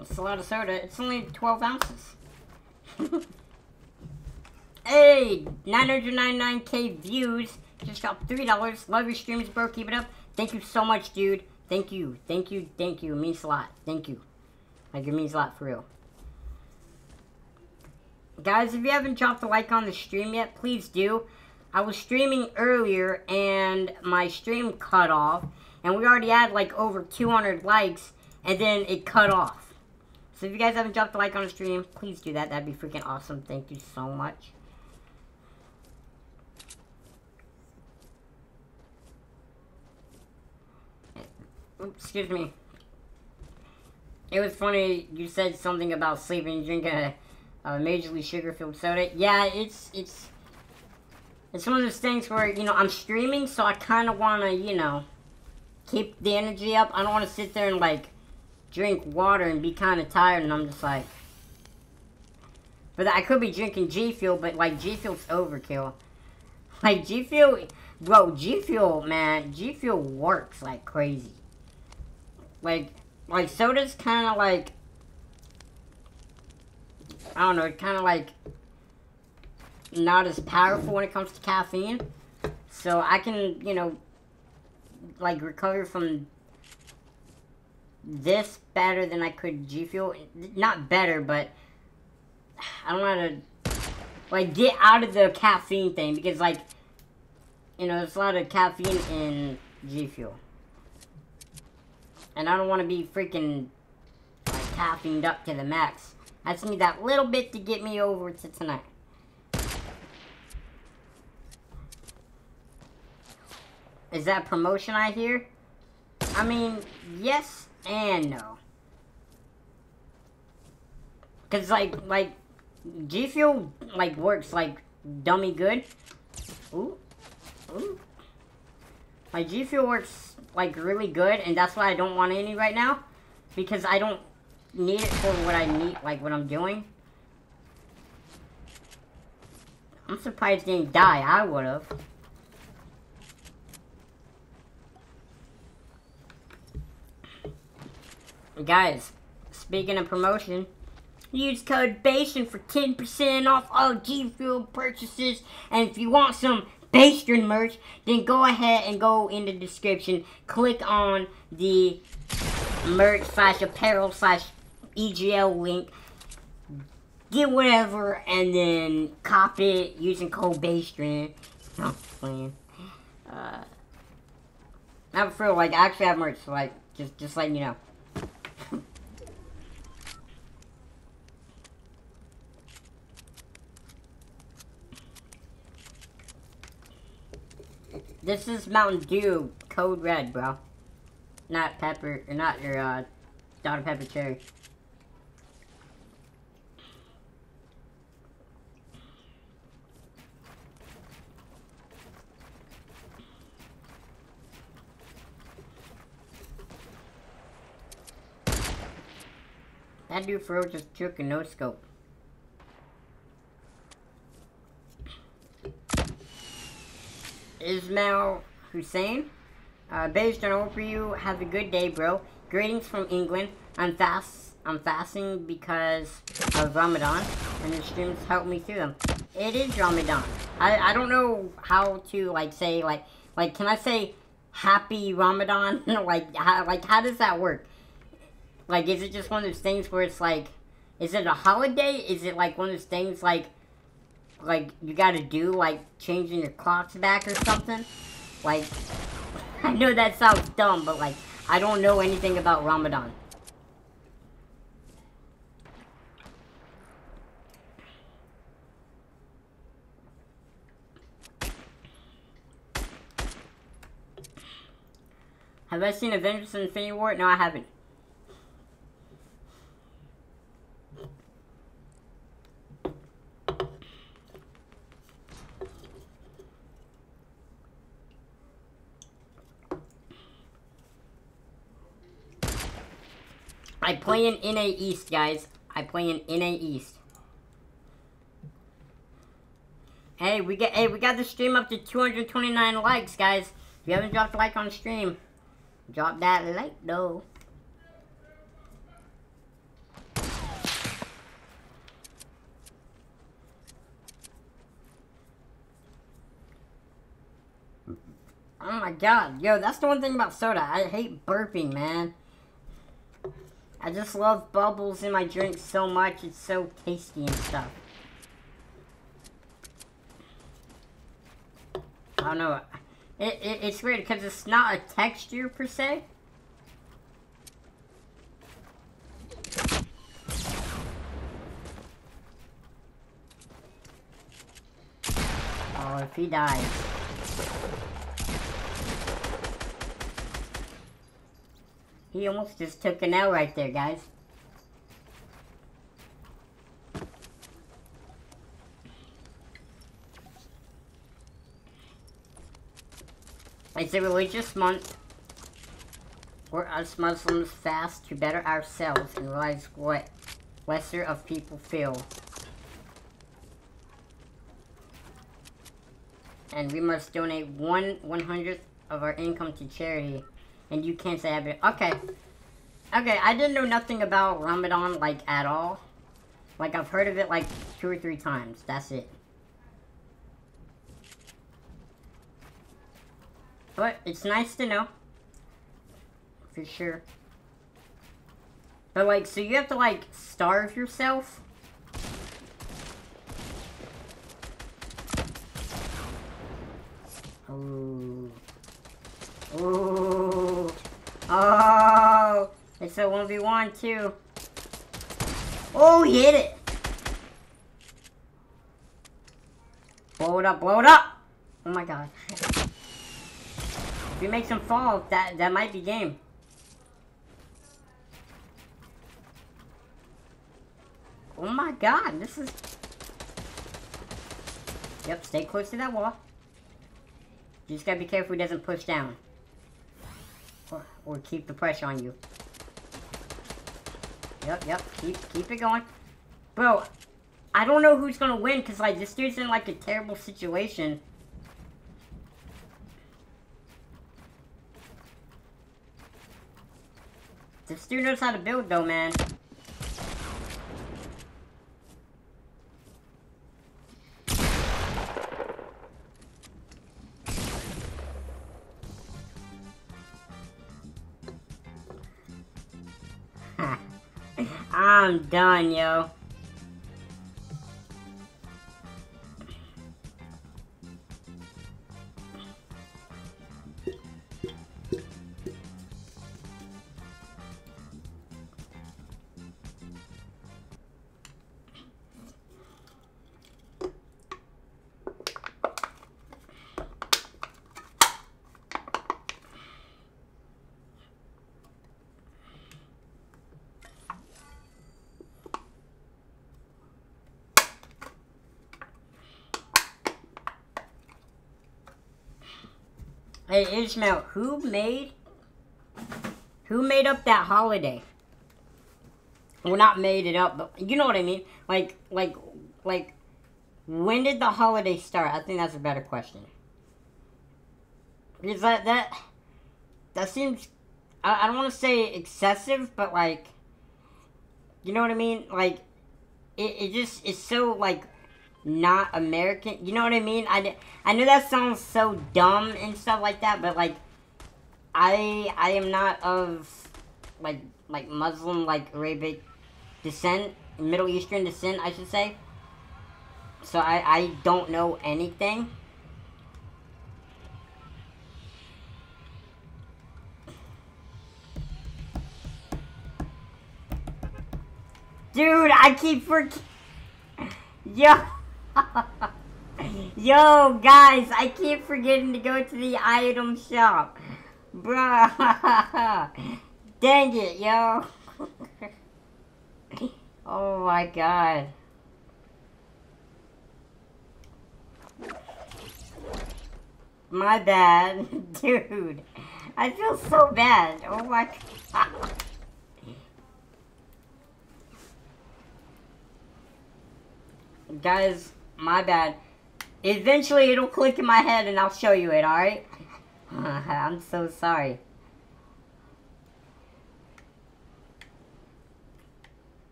It's a lot of soda. It's only 12 ounces. *laughs* hey, 999k views. Just got $3. Love your streams, bro. Keep it up. Thank you so much, dude. Thank you. Thank you. Thank you. It means a lot. Thank you. Like, it means a lot for real. Guys, if you haven't dropped a like on the stream yet, please do. I was streaming earlier and my stream cut off. And we already had like over 200 likes and then it cut off. So if you guys haven't dropped a like on the stream, please do that. That'd be freaking awesome. Thank you so much. Excuse me. It was funny you said something about sleeping drinking uh, majorly sugar-filled soda. Yeah, it's it's it's one of those things where you know I'm streaming, so I kind of want to you know keep the energy up. I don't want to sit there and like drink water and be kind of tired, and I'm just like. But I could be drinking G Fuel, but like G Fuel's overkill. Like G Fuel, bro, G Fuel, man, G Fuel works like crazy. Like, like soda's kind of like I don't know, kind of like not as powerful when it comes to caffeine. So I can, you know, like recover from this better than I could G Fuel. Not better, but I don't want to like get out of the caffeine thing because like you know there's a lot of caffeine in G Fuel, and I don't want to be freaking like caffeined up to the max. I just need that little bit to get me over to tonight. Is that promotion I hear? I mean, yes and no. Cause like, like, G Fuel, like, works, like, dummy good. Ooh. Ooh. My G Fuel works, like, really good, and that's why I don't want any right now. Because I don't need it for what I need, like what I'm doing. I'm surprised it didn't die. I would have. Guys, speaking of promotion, use code BASTRIN for 10% off all G Fuel purchases. And if you want some Bastrin merch, then go ahead and go in the description. Click on the merch slash apparel slash EGL link, get whatever, and then cop it using code BASESTREAM. I'm playing. Uh, not for like, I actually have merch, so like, just, just letting you know. *laughs* This is Mountain Dew Code Red, bro. Not pepper, not your, uh. Pepper Cherry. That dude for real just took a no scope. Ismail Hussein. Uh, based on over you, have a good day, bro. Greetings from England. I'm fast. I'm fasting because of Ramadan, and the streams help me through them. It is Ramadan. I I don't know how to like say like like can I say Happy Ramadan? *laughs* like how like how does that work? Like is it just one of those things where it's like, is it a holiday? Is it like one of those things like like you got to do like changing your clocks back or something? Like *laughs* I know that sounds dumb, but like I don't know anything about Ramadan. Have I seen Avengers Infinity War? No, I haven't. I play in NA East, guys. I play in NA East. Hey, we get hey, we got the stream up to 229 likes, guys. If you haven't dropped a like on the stream, drop that like though. Oh my god, yo, that's the one thing about soda. I hate burping, man. I just love bubbles in my drink so much. It's so tasty and stuff. I don't know. It, it, it's weird because it's not a texture per se. Oh, if he dies. He almost just took an L right there, guys. It's a religious month where us Muslims fast to better ourselves and realize what lesser of people feel. And we must donate one one hundredth of our income to charity and you can't say I've Okay. Okay, I didn't know nothing about Ramadan, like, at all. Like, I've heard of it, like, two or three times. That's it. But, it's nice to know. For sure. But, like, so you have to, like, starve yourself? Oh. Ooh. Oh. It's a 1v1 too. Oh, he hit it. Blow it up, blow it up. Oh my god. If he makes him fall, that, that might be game. Oh my god, this is... Yep, stay close to that wall. You just gotta be careful he doesn't push down. Or, keep the pressure on you. Yep, yep, keep, keep it going. Bro, I don't know who's gonna win, because, like, this dude's in, like, a terrible situation. This dude knows how to build, though, man. I'm done, yo. Ishmael, who made who made up that holiday? well, not made it up, but you know what I mean. Like, like, like, when did the holiday start? I think that's a better question. Because that that that seems, I, I don't want to say excessive, but like, you know what I mean? Like, it, it just is so like not American. You know what I mean? I, I know that sounds so dumb and stuff like that, but like, I I am not of like like Muslim like Arabic descent, Middle Eastern descent, I should say. So I, I don't know anything. Dude, I keep forgetting. *sighs* Yo. *laughs* Yo, guys, I keep forgetting to go to the item shop. Bruh. *laughs* Dang it, yo. *laughs* oh my god. My bad. Dude. I feel so bad. Oh my god. Guys, my bad. Eventually it'll click in my head and I'll show you it, alright? *laughs* I'm so sorry.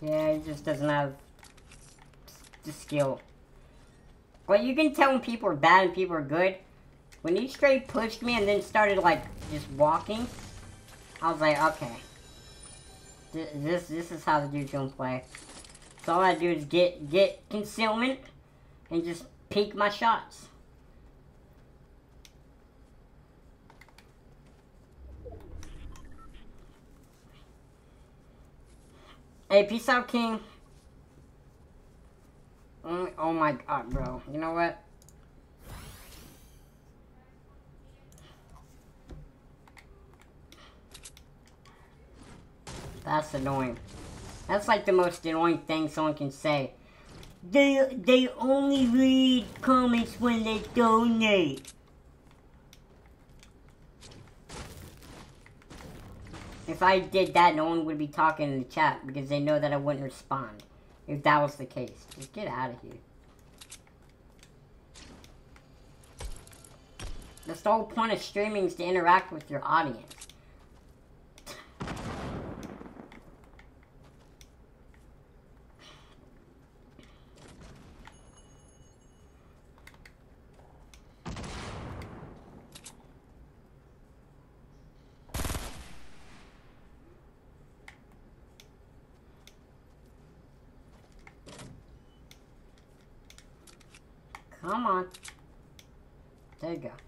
Yeah, he just doesn't have the skill. Well, you can tell when people are bad and people are good. When he straight pushed me and then started, like, just walking, I was like, okay. This this is how the dude's gonna play. So all I do is get get concealment and just peek my shots. Hey, peace out, King. Mm, oh my god, bro. You know what? That's annoying. That's like the most annoying thing someone can say. They they only read comments when they donate. If I did that, no one would be talking in the chat because they know that I wouldn't respond. If that was the case. Just get out of here. That's the whole point of streaming is to interact with your audience. Come on. There you go.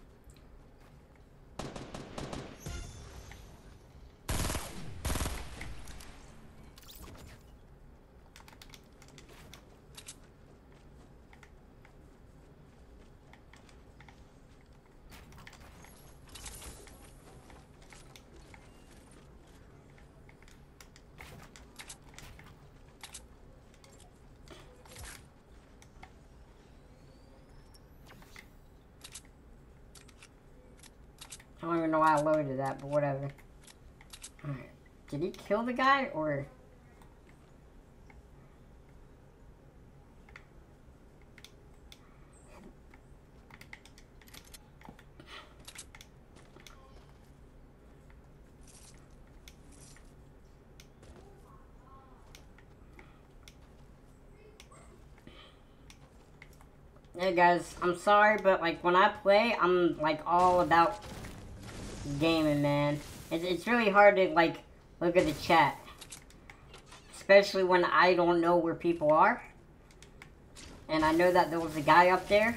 Know why I loaded that, but whatever. Did he kill the guy, or... Hey guys, I'm sorry, but like when I play, I'm like all about gaming, man. It's, it's really hard to, like, look at the chat. Especially when I don't know where people are. And I know that there was a guy up there.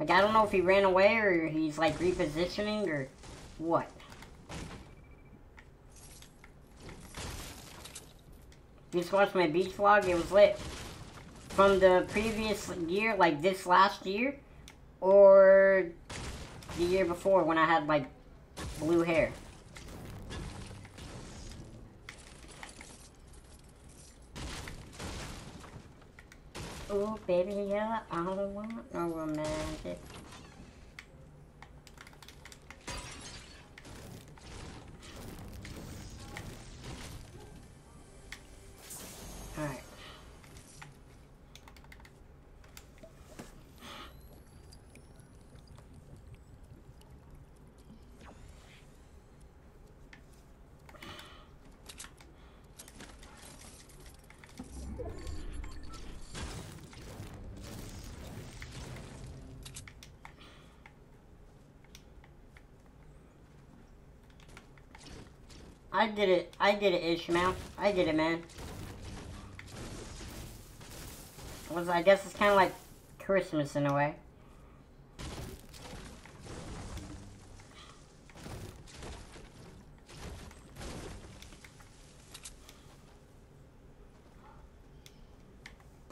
Like, I don't know if he ran away or he's, like, repositioning or what. You Just watched my beach vlog. It was lit. From the previous year, like this last year, or the year before when I had, like, blue hair. Oh, baby, yeah, I all I want, no romantic I get it. I get it, Ishmael. I get it, man. Was I guess it's kind of like Christmas in a way.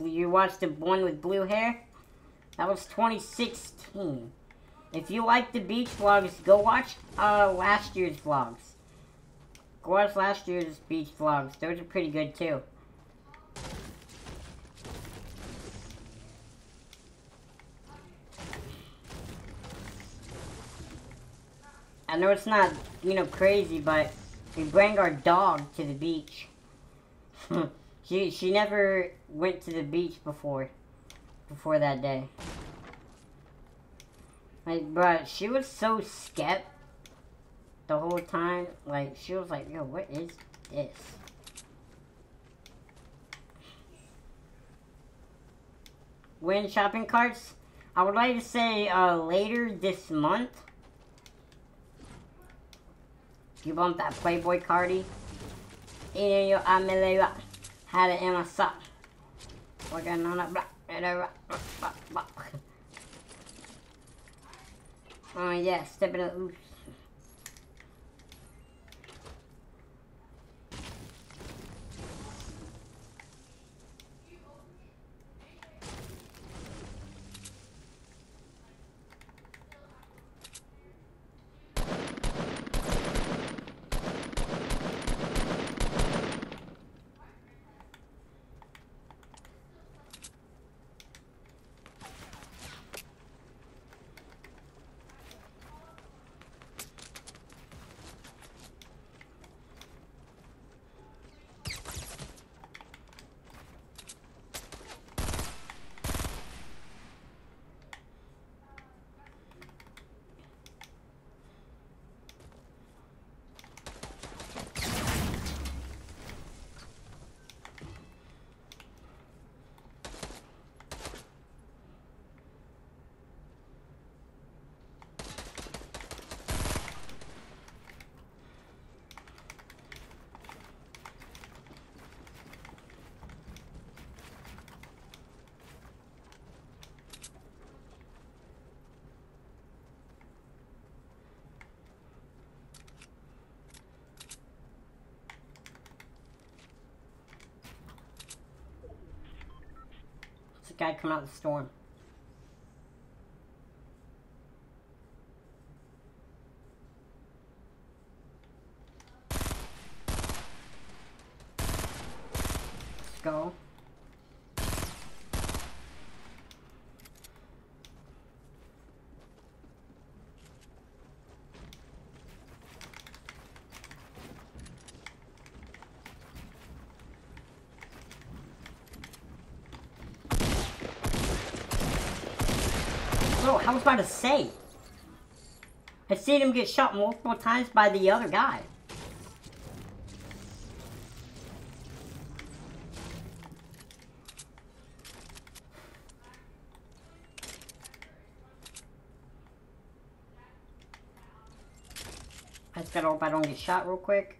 You watched the one with blue hair? That was 2016. If you like the beach vlogs, go watch uh, last year's vlogs. Watch last year's beach vlogs. Those are pretty good too. I know it's not, you know, crazy, but we bring our dog to the beach. *laughs* she she never went to the beach before, before that day. Like, but she was so scared the whole time. Like, she was like, yo, what is this? Win shopping carts? I would like to say uh, later this month. You want that Playboy cardi? And you had it in my sock. Working on a block. Oh yeah, stepping it loose. Guy come out of the storm. Let's go. I was about to say. I've seen him get shot multiple times by the other guy. I just gotta hope I don't get shot real quick.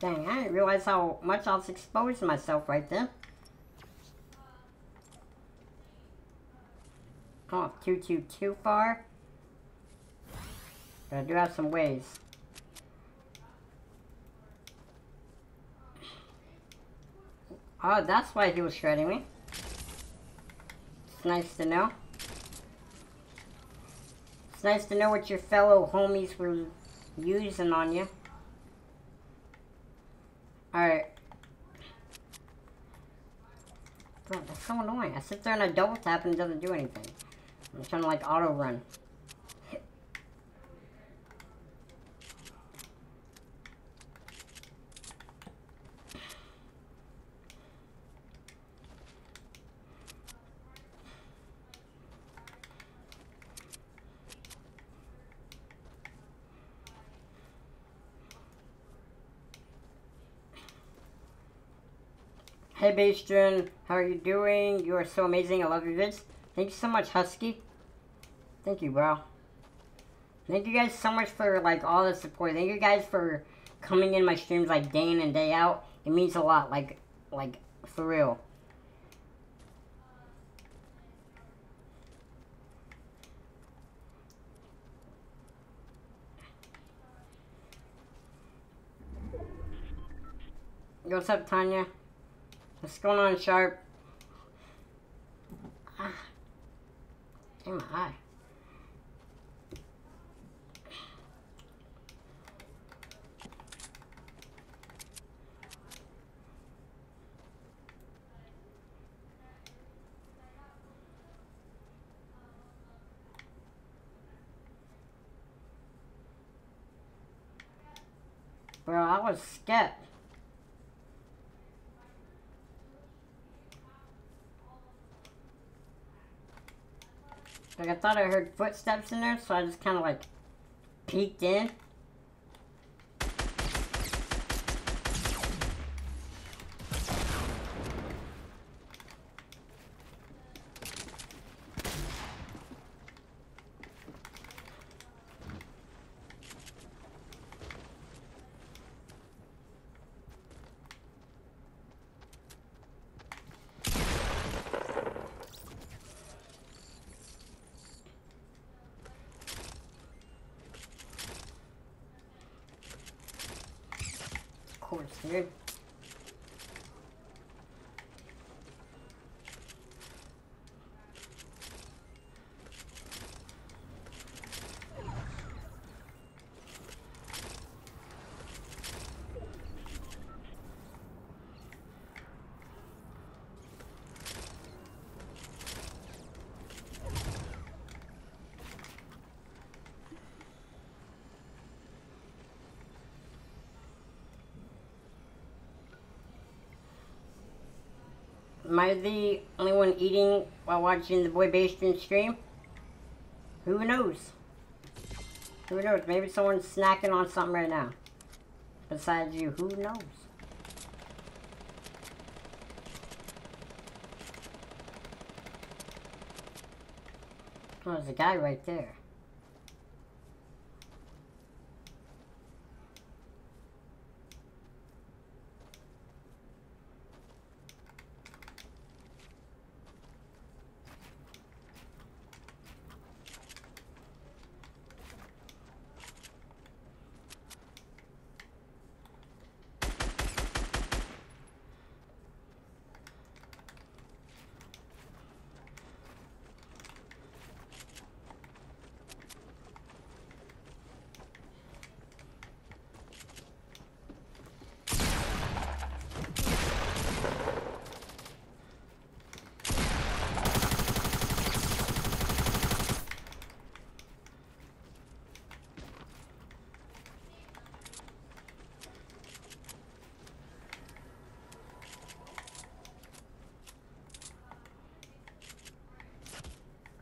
Dang, I didn't realize how much I was exposing myself right there. too, too, too far. But I do have some ways. Oh, that's why he was shredding me. It's nice to know. It's nice to know what your fellow homies were using on you. Alright. Bro, that's so annoying. I sit there and I double tap and it doesn't do anything. I'm trying to like auto run. Hey Bastrin, how are you doing? You are so amazing. I love your vids. Thank you so much, Husky. Thank you, bro. Thank you guys so much for like all the support. Thank you guys for coming in my streams like day in and day out. It means a lot. Like, like for real. What's up, Tanya? What's going on, Sharp? In my eye. Bro, I was scared. Like, I thought I heard footsteps in there, so I just kind of, like, peeked in. dude. Am I the only one eating while watching the Boy Bastrin stream? Who knows? Who knows? Maybe someone's snacking on something right now. Besides you, who knows? Oh, there's a guy right there.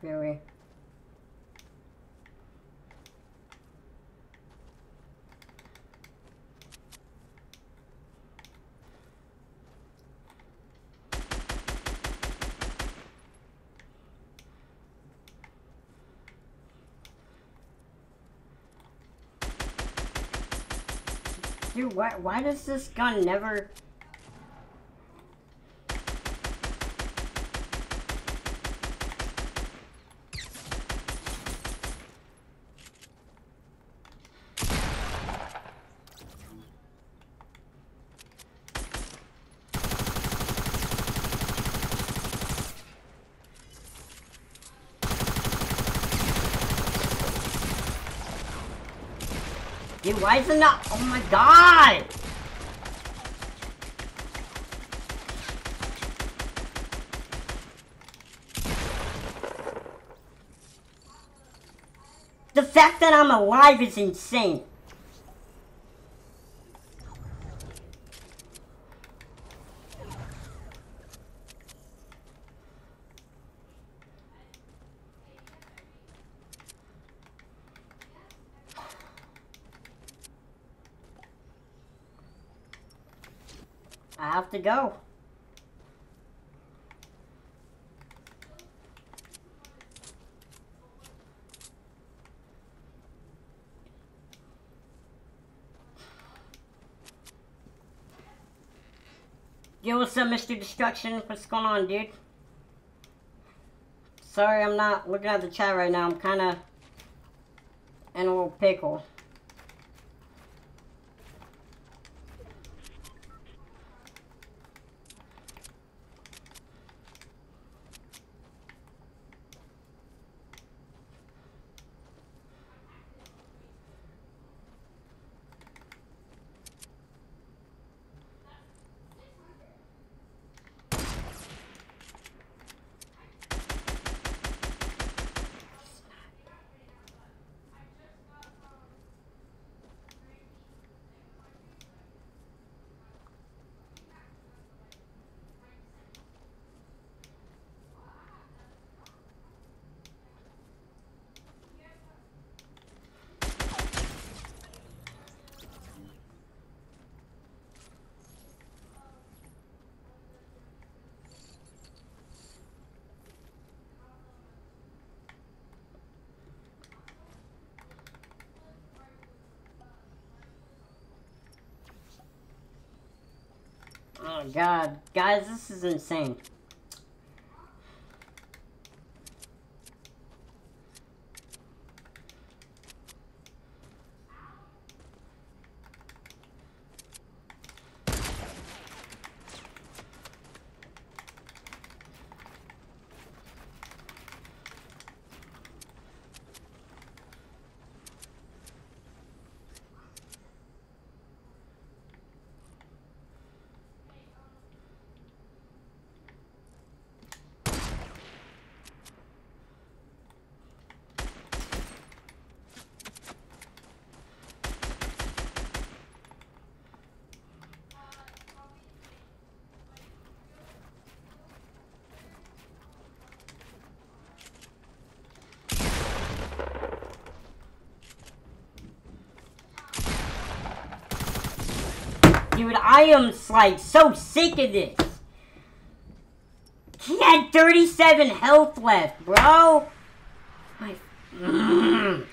Really? Dude, why, why does this gun never dude? Why is it not? Oh my god! The fact that I'm alive is insane. To go. Yo, what's up, Mr. Destruction? What's going on, dude? Sorry, I'm not looking at the chat right now. I'm kind of in a little pickle. Oh god. Guys, this is insane. Dude, I am like so sick of this. He had 37 health left, bro. *clears throat*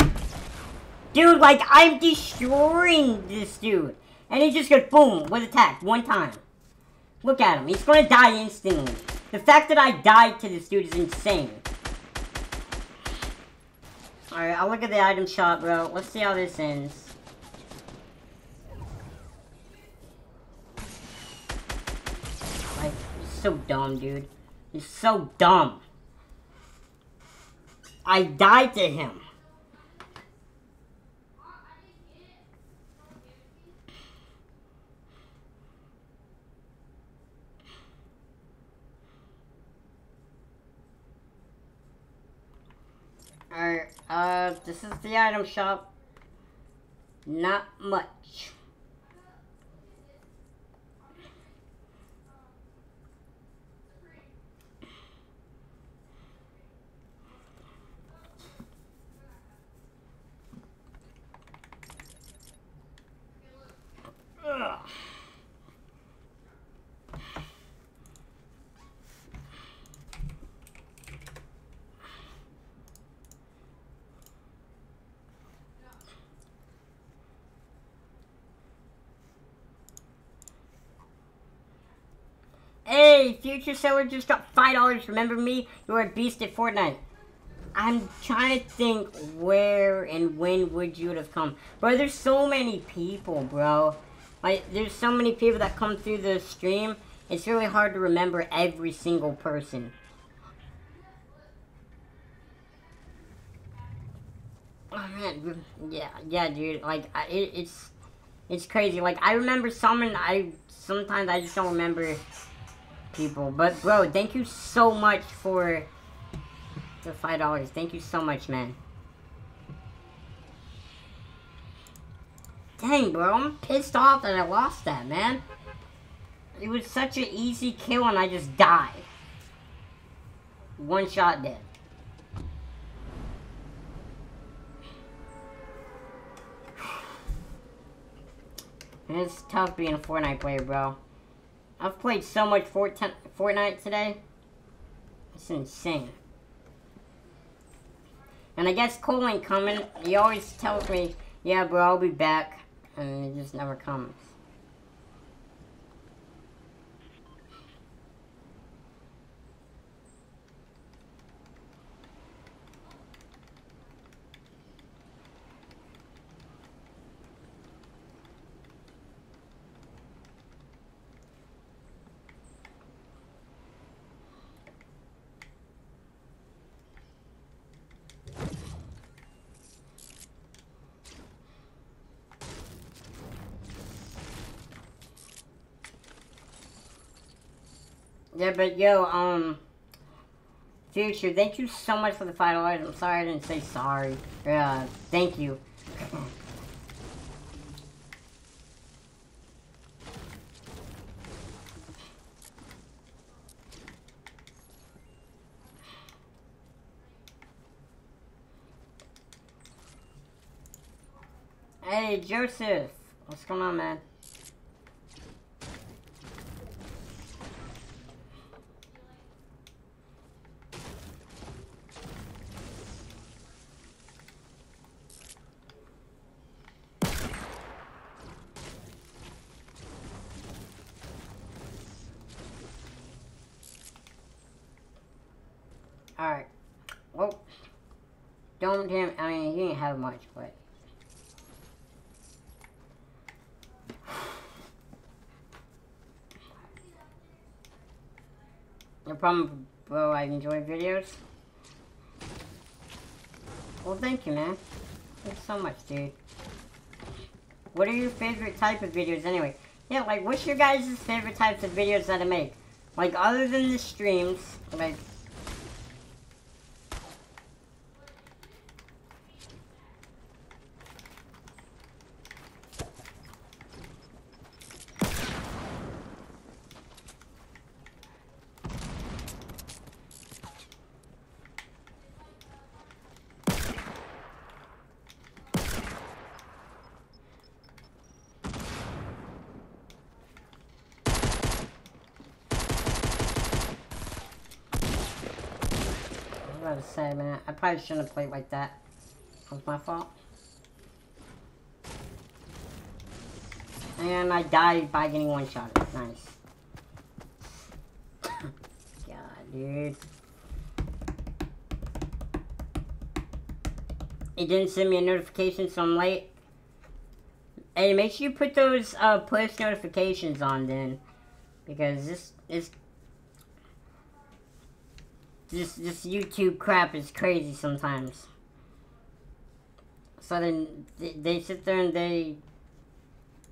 Dude, like, I'm destroying this dude. And he just goes boom, with attack, one time. Look at him, he's gonna die instantly. The fact that I died to this dude is insane. Alright, I'll look at the item shop, bro. Let's see how this ends. So dumb, dude. He's so dumb. I died to him. Alright, uh, this is the item shop. Not much. Hey, Future Seller just got $5. Remember me? You're a beast at Fortnite. I'm trying to think where and when would you have come. Bro, there's so many people, bro. Like, there's so many people that come through the stream. It's really hard to remember every single person. Oh, man. Yeah, yeah, dude. Like, I, it, it's... It's crazy. Like, I remember someone... I... Sometimes I just don't remember people. But, bro, thank you so much for the $5. Thank you so much, man. Dang, bro, I'm pissed off that I lost that, man. It was such an easy kill and I just died. One shot dead. *sighs* It's tough being a Fortnite player, bro. I've played so much Fortnite today. It's insane. And I guess Cole ain't coming. He always tells me, yeah, bro, I'll be back. And he just never comes. Yeah, but yo, um, Future, thank you so much for the five dollars. I'm sorry I didn't say sorry. Yeah, thank you. hey, Joseph. What's going on, man? Alright. Well, don't him. I mean, he didn't have much, but. Um, Bro. I enjoy videos. Well, thank you, man. Thanks so much, dude. What are your favorite type of videos, anyway? Yeah, like, what's your guys' favorite types of videos that I make? Like, other than the streams, like, about to say, man. I probably shouldn't have played like that. It was my fault. And I died by getting one shot. Nice. *coughs* God, dude. It didn't send me a notification, so I'm late. Hey, make sure you put those uh, push notifications on then. Because this is this this YouTube crap is crazy sometimes. So then they, they sit there and they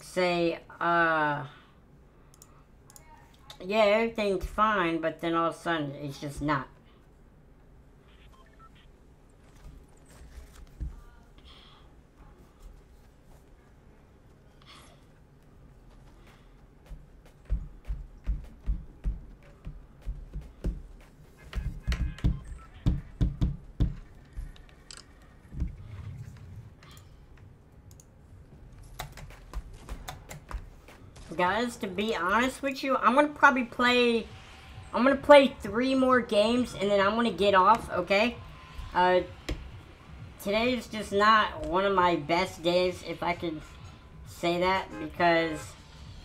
say, uh, yeah, everything's fine, but then all of a sudden it's just not. Guys, to be honest with you, I'm going to probably play... I'm going to play three more games, and then I'm going to get off, okay? Uh, today is just not one of my best days, if I could say that, because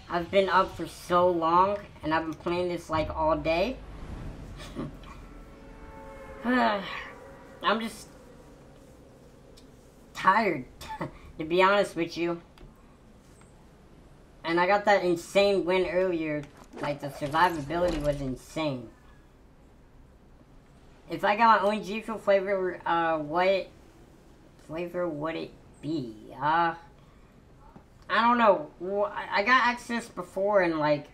I've been up for so long, and I've been playing this, like, all day. *sighs* I'm just tired, *laughs* to be honest with you. And I got that insane win earlier. Like, the survivability was insane. If I got my own G Fuel flavor, uh, what flavor would it be? Uh, I don't know. I got access before and, like,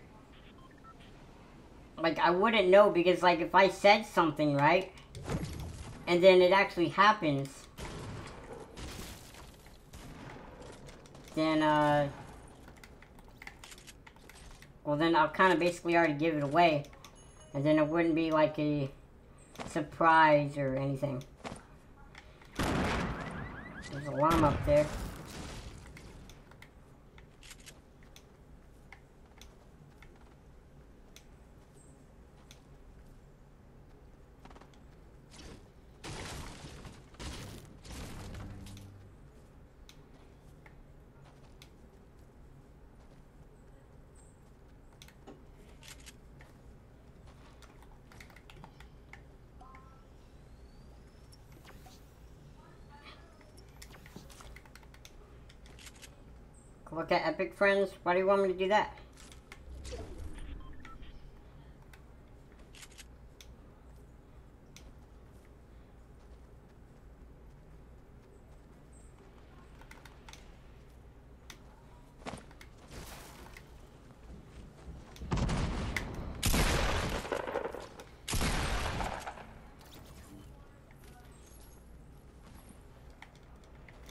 like, I wouldn't know because, like, if I said something, right? And then it actually happens then, uh... Well, then I'll kind of basically already give it away. And then it wouldn't be like a surprise or anything. There's a llama up there. Look at Epic Friends. Why do you want me to do that?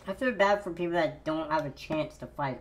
I feel bad for people that don't have a chance to fight.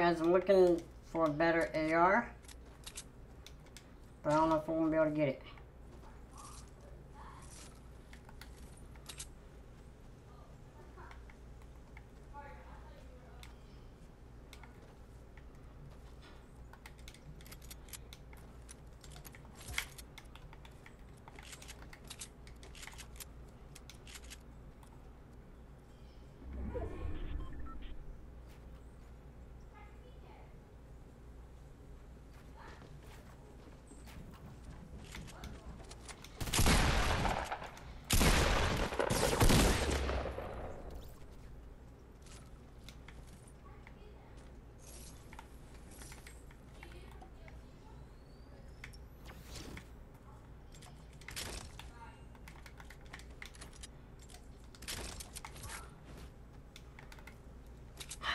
Guys, I'm looking for a better AR. But I don't know if I'm going to be able to get it.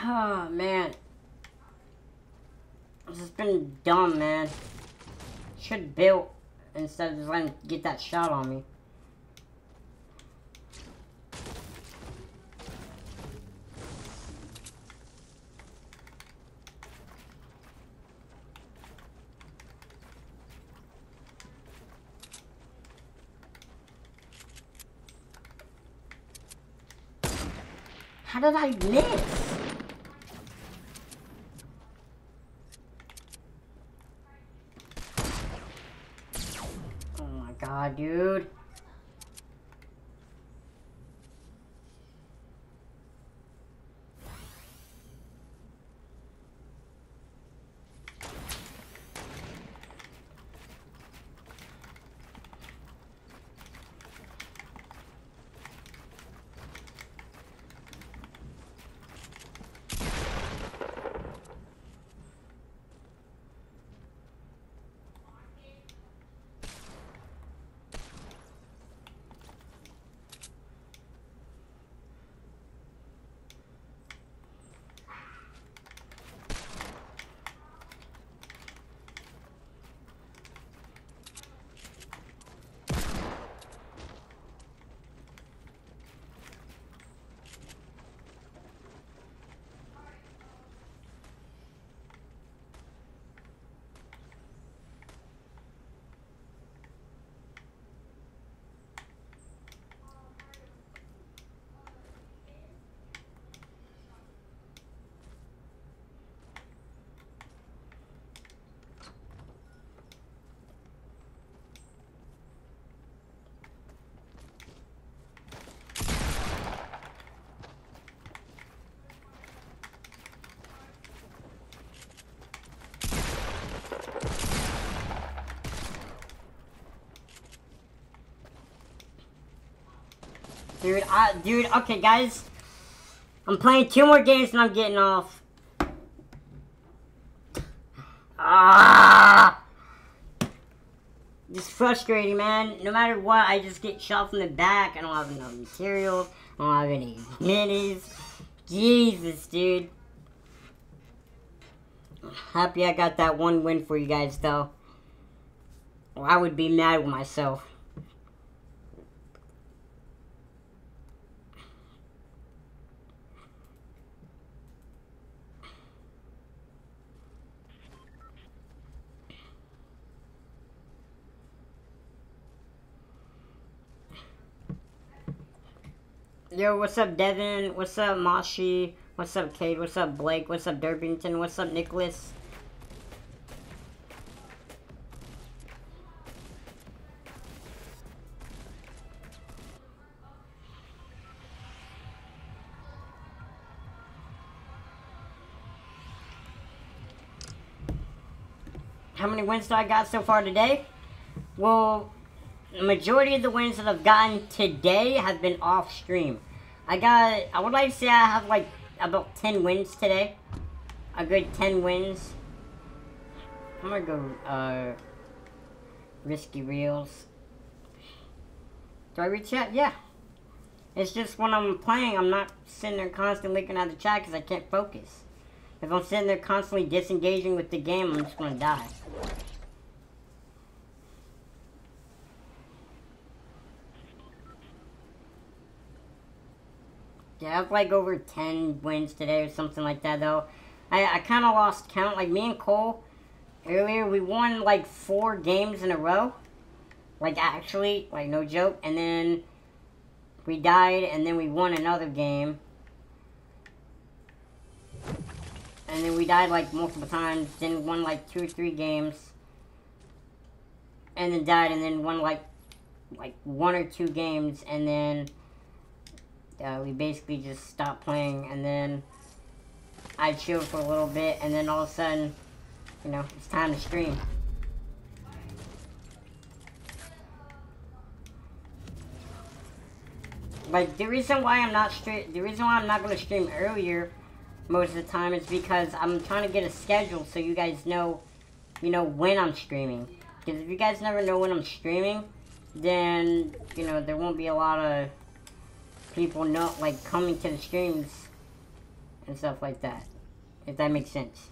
Oh, man. This has been dumb, man. Should build instead of just letting get that shot on me. How did I miss? Dude. Dude, I, dude, okay, guys. I'm playing two more games and I'm getting off. Ah! Just frustrating, man. No matter what, I just get shot from the back. I don't have enough materials. I don't have any minis. Jesus, dude. Happy I got that one win for you guys, though. Or I would be mad with myself. Yo, what's up, Devin? What's up, Mashi? What's up, Cade? What's up, Blake? What's up, Durbington? What's up, Nicholas? How many wins do I got so far today? Well, the majority of the wins that I've gotten today have been off stream. I got, I would like to say I have like about 10 wins today. A good 10 wins. I'm gonna go, uh, Risky Reels. Do I reach chat? Yeah. It's just when I'm playing, I'm not sitting there constantly looking at the chat because I can't focus. If I'm sitting there constantly disengaging with the game, I'm just gonna die. Yeah, I have like over 10 wins today or something like that, though. I, I kind of lost count. Like, me and Cole, earlier, we won like four games in a row. Like, actually, like, no joke. And then we died, and then we won another game. And then we died like multiple times, then won like two or three games. And then died, and then won like like one or two games, and then uh, we basically just stopped playing, and then I chilled for a little bit, and then all of a sudden, you know, it's time to stream. But the reason why I'm not stream, the reason why I'm not going to stream earlier most of the time is because I'm trying to get a schedule so you guys know, you know, when I'm streaming. Because if you guys never know when I'm streaming, then, you know, there won't be a lot of people not like coming to the streams and stuff like that. If that makes sense.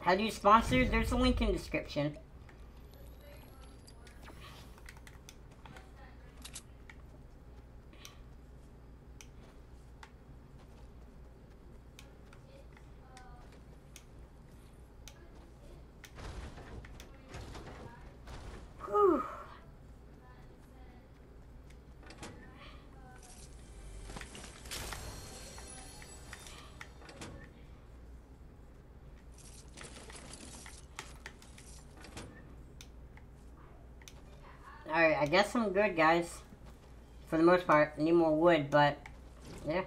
How do you sponsor? There's a link in the description. Guess I'm good, guys. For the most part. I need more wood, but... Yeah.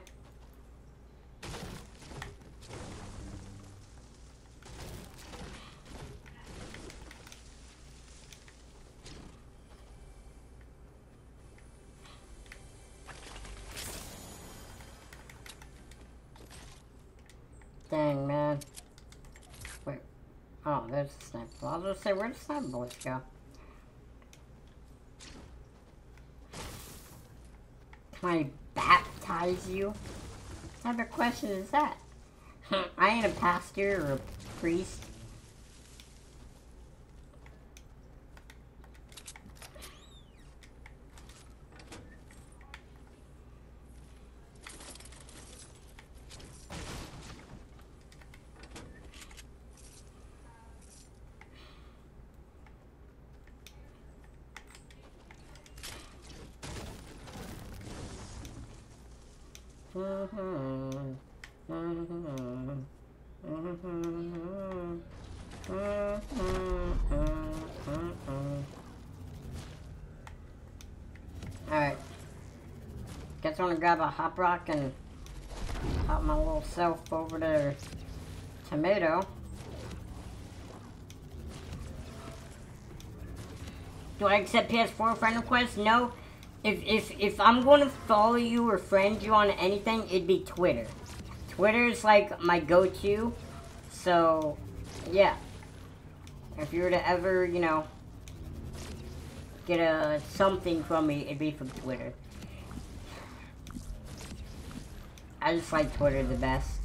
Dang, man. Wait. Oh, there's the sniper. I was gonna say, where'd the sniper bullets go? Can I baptize you? What type of question is that? *laughs* I ain't a pastor or a priest. Alright. Guess I'm gonna grab a hop rock and hop my little self over to tomato. Do I accept PS4 friend requests? No. If if if I'm going to follow you or friend you on anything, it'd be Twitter. Twitter is like my go-to. So, yeah. If you were to ever, you know, get a something from me, it'd be from Twitter. I just like Twitter the best.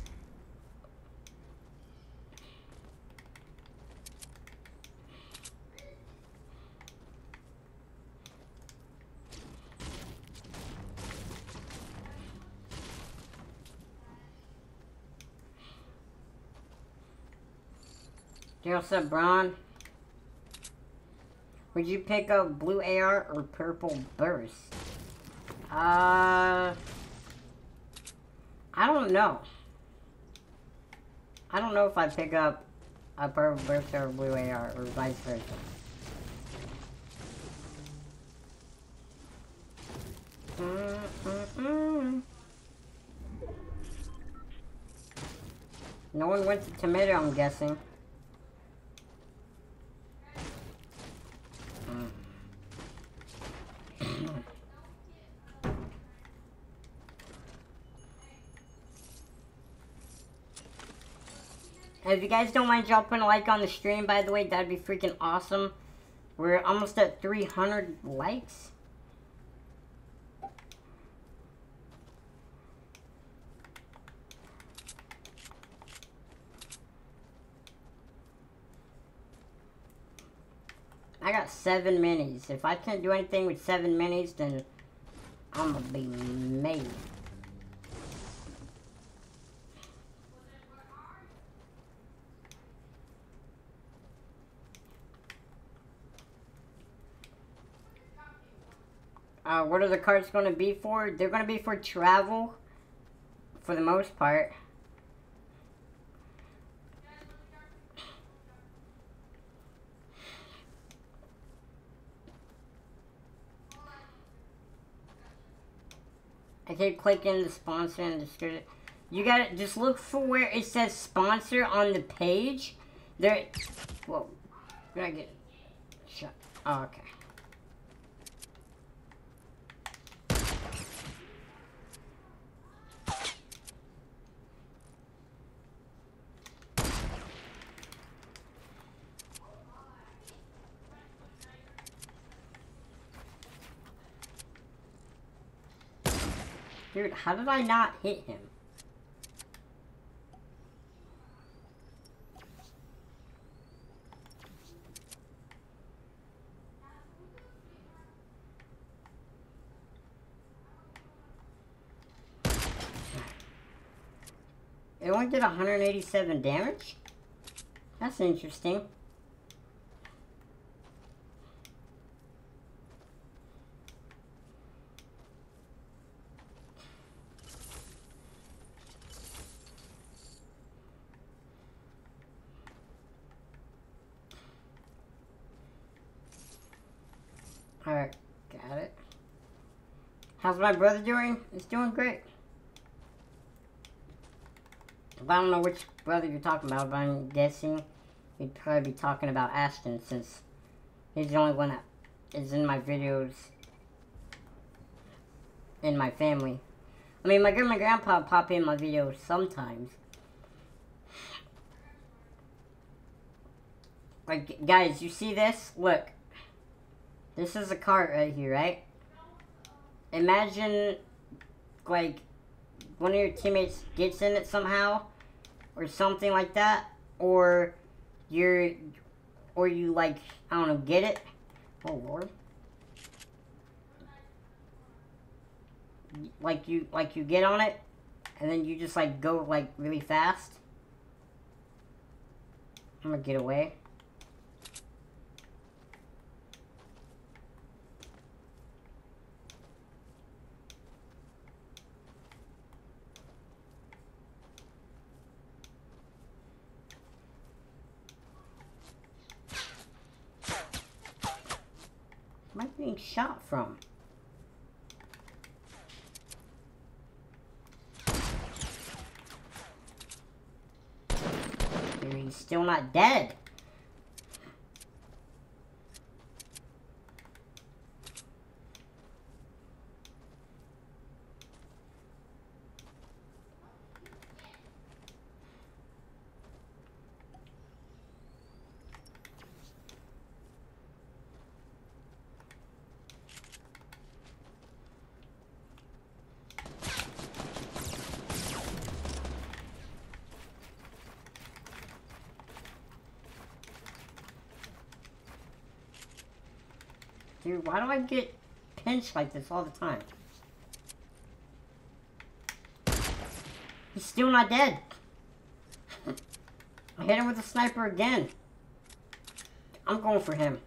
What's up, Braun? Would you pick up blue AR or purple burst? Uh, I don't know. I don't know if I pick up a purple burst or a blue AR or vice versa. Mm -mm -mm. No one went to tomato, I'm guessing. If you guys don't mind dropping a like on the stream, by the way, that'd be freaking awesome. We're almost at 300 likes. I got seven minis. If I can't do anything with seven minis, then I'm gonna be made. Uh, what are the cards going to be for? They're going to be for travel, for the most part. I keep clicking the sponsor and description. You gotta just look for where it says sponsor on the page. There. Whoa. Did I get shut? Oh, okay. Dude, how did I not hit him? It only did 187 damage? That's interesting. Alright, got it. How's my brother doing? He's doing great. I don't know which brother you're talking about, but I'm guessing you'd probably be talking about Ashton since he's the only one that is in my videos in my family. I mean, my grandma and grandpa pop in my videos sometimes. Like, guys, you see this? Look. This is a cart right here, right? Imagine, like, one of your teammates gets in it somehow, or something like that, or you're, or you, like, I don't know, get it. Oh, Lord. Like, you, like, you get on it, and then you just, like, go, like, really fast. I'm gonna get away. am I being shot from? He's still not dead. Why do I get pinched like this all the time? He's still not dead. *laughs* I hit him with a sniper again. I'm going for him.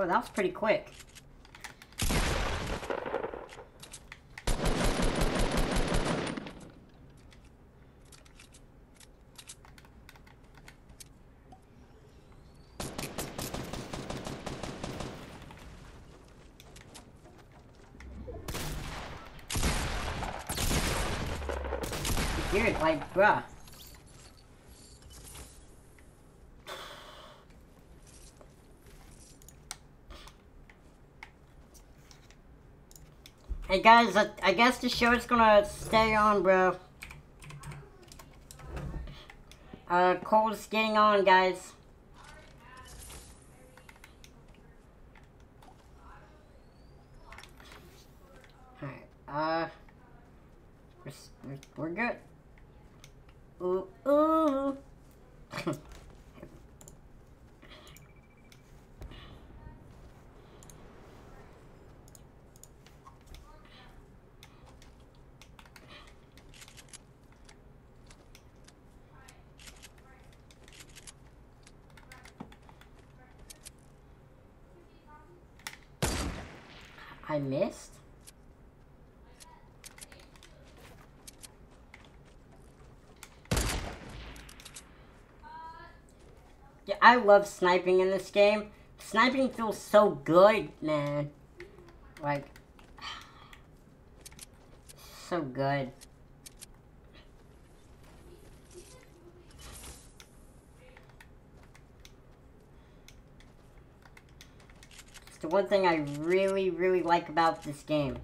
Well, that was pretty quick. Dude, like, bruh. Guys, I, I guess the show is gonna stay on, bro. Uh, Cole's getting on, guys. Alright, uh, we're, we're good. Ooh, ooh. I missed? Yeah, I love sniping in this game. Sniping feels so good, man. Like, *sighs* so good. It's the one thing I really, really like about this game.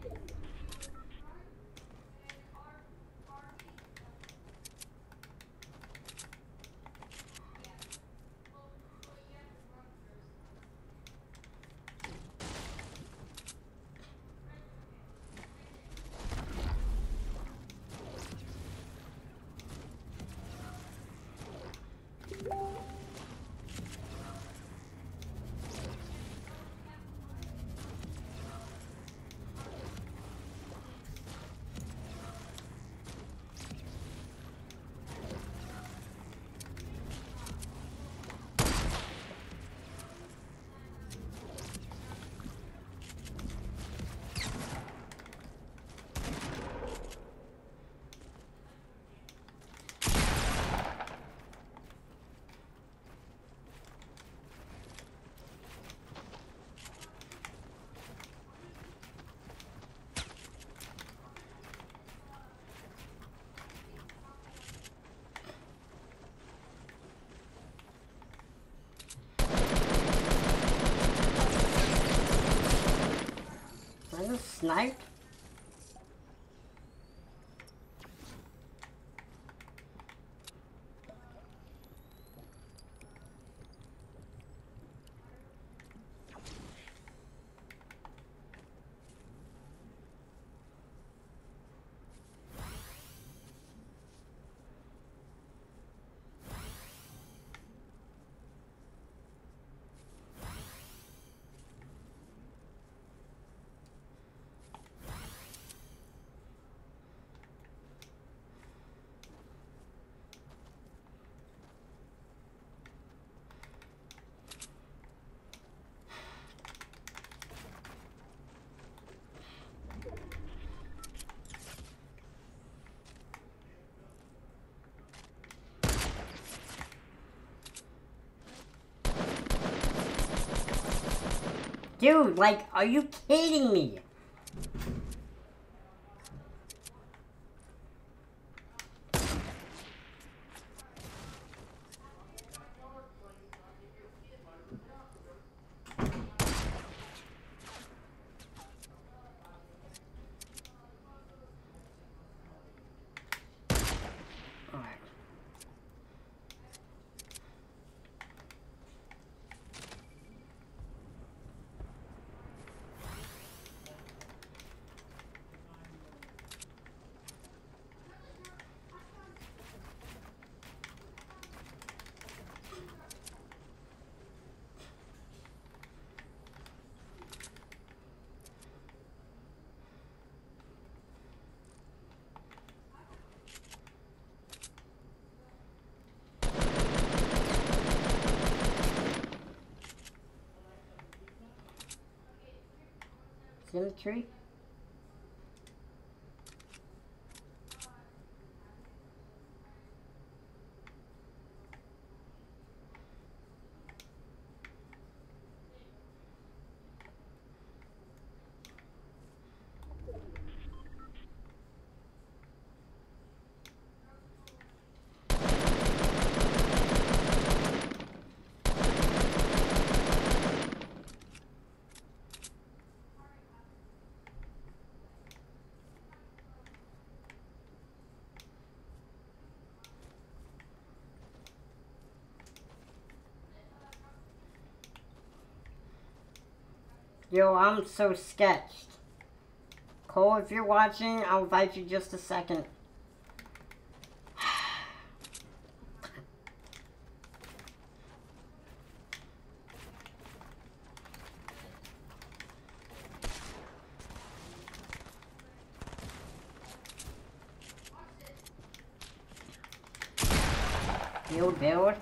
Dude, like, are you kidding me? Symmetry? Yo, I'm so sketched. Cole, if you're watching, I'll invite you just a second. Build, build.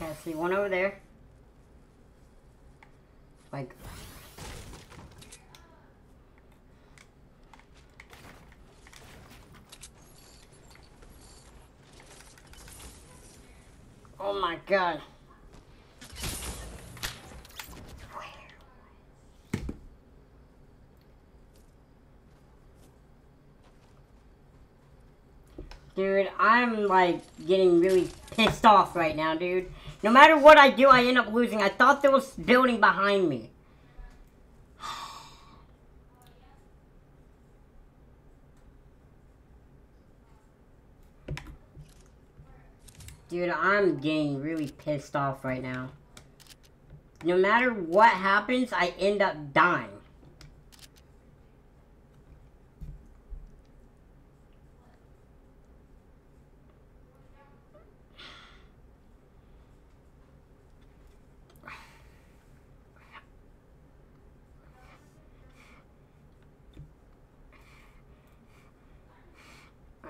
Okay, I see one over there. Like... Oh my god. Dude, I'm like getting really pissed off right now, dude. No matter what I do, I end up losing. I thought there was building behind me. *sighs* Dude, I'm getting really pissed off right now. No matter what happens, I end up dying.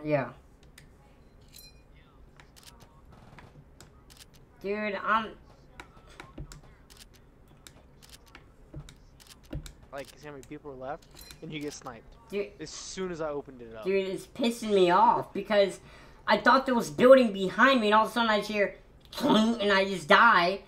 Yeah. Dude, I'm... Like, see how many people are left? And you get sniped. Dude, as soon as I opened it up. Dude, it's pissing me off because I thought there was building behind me and all of a sudden I hear and I just die.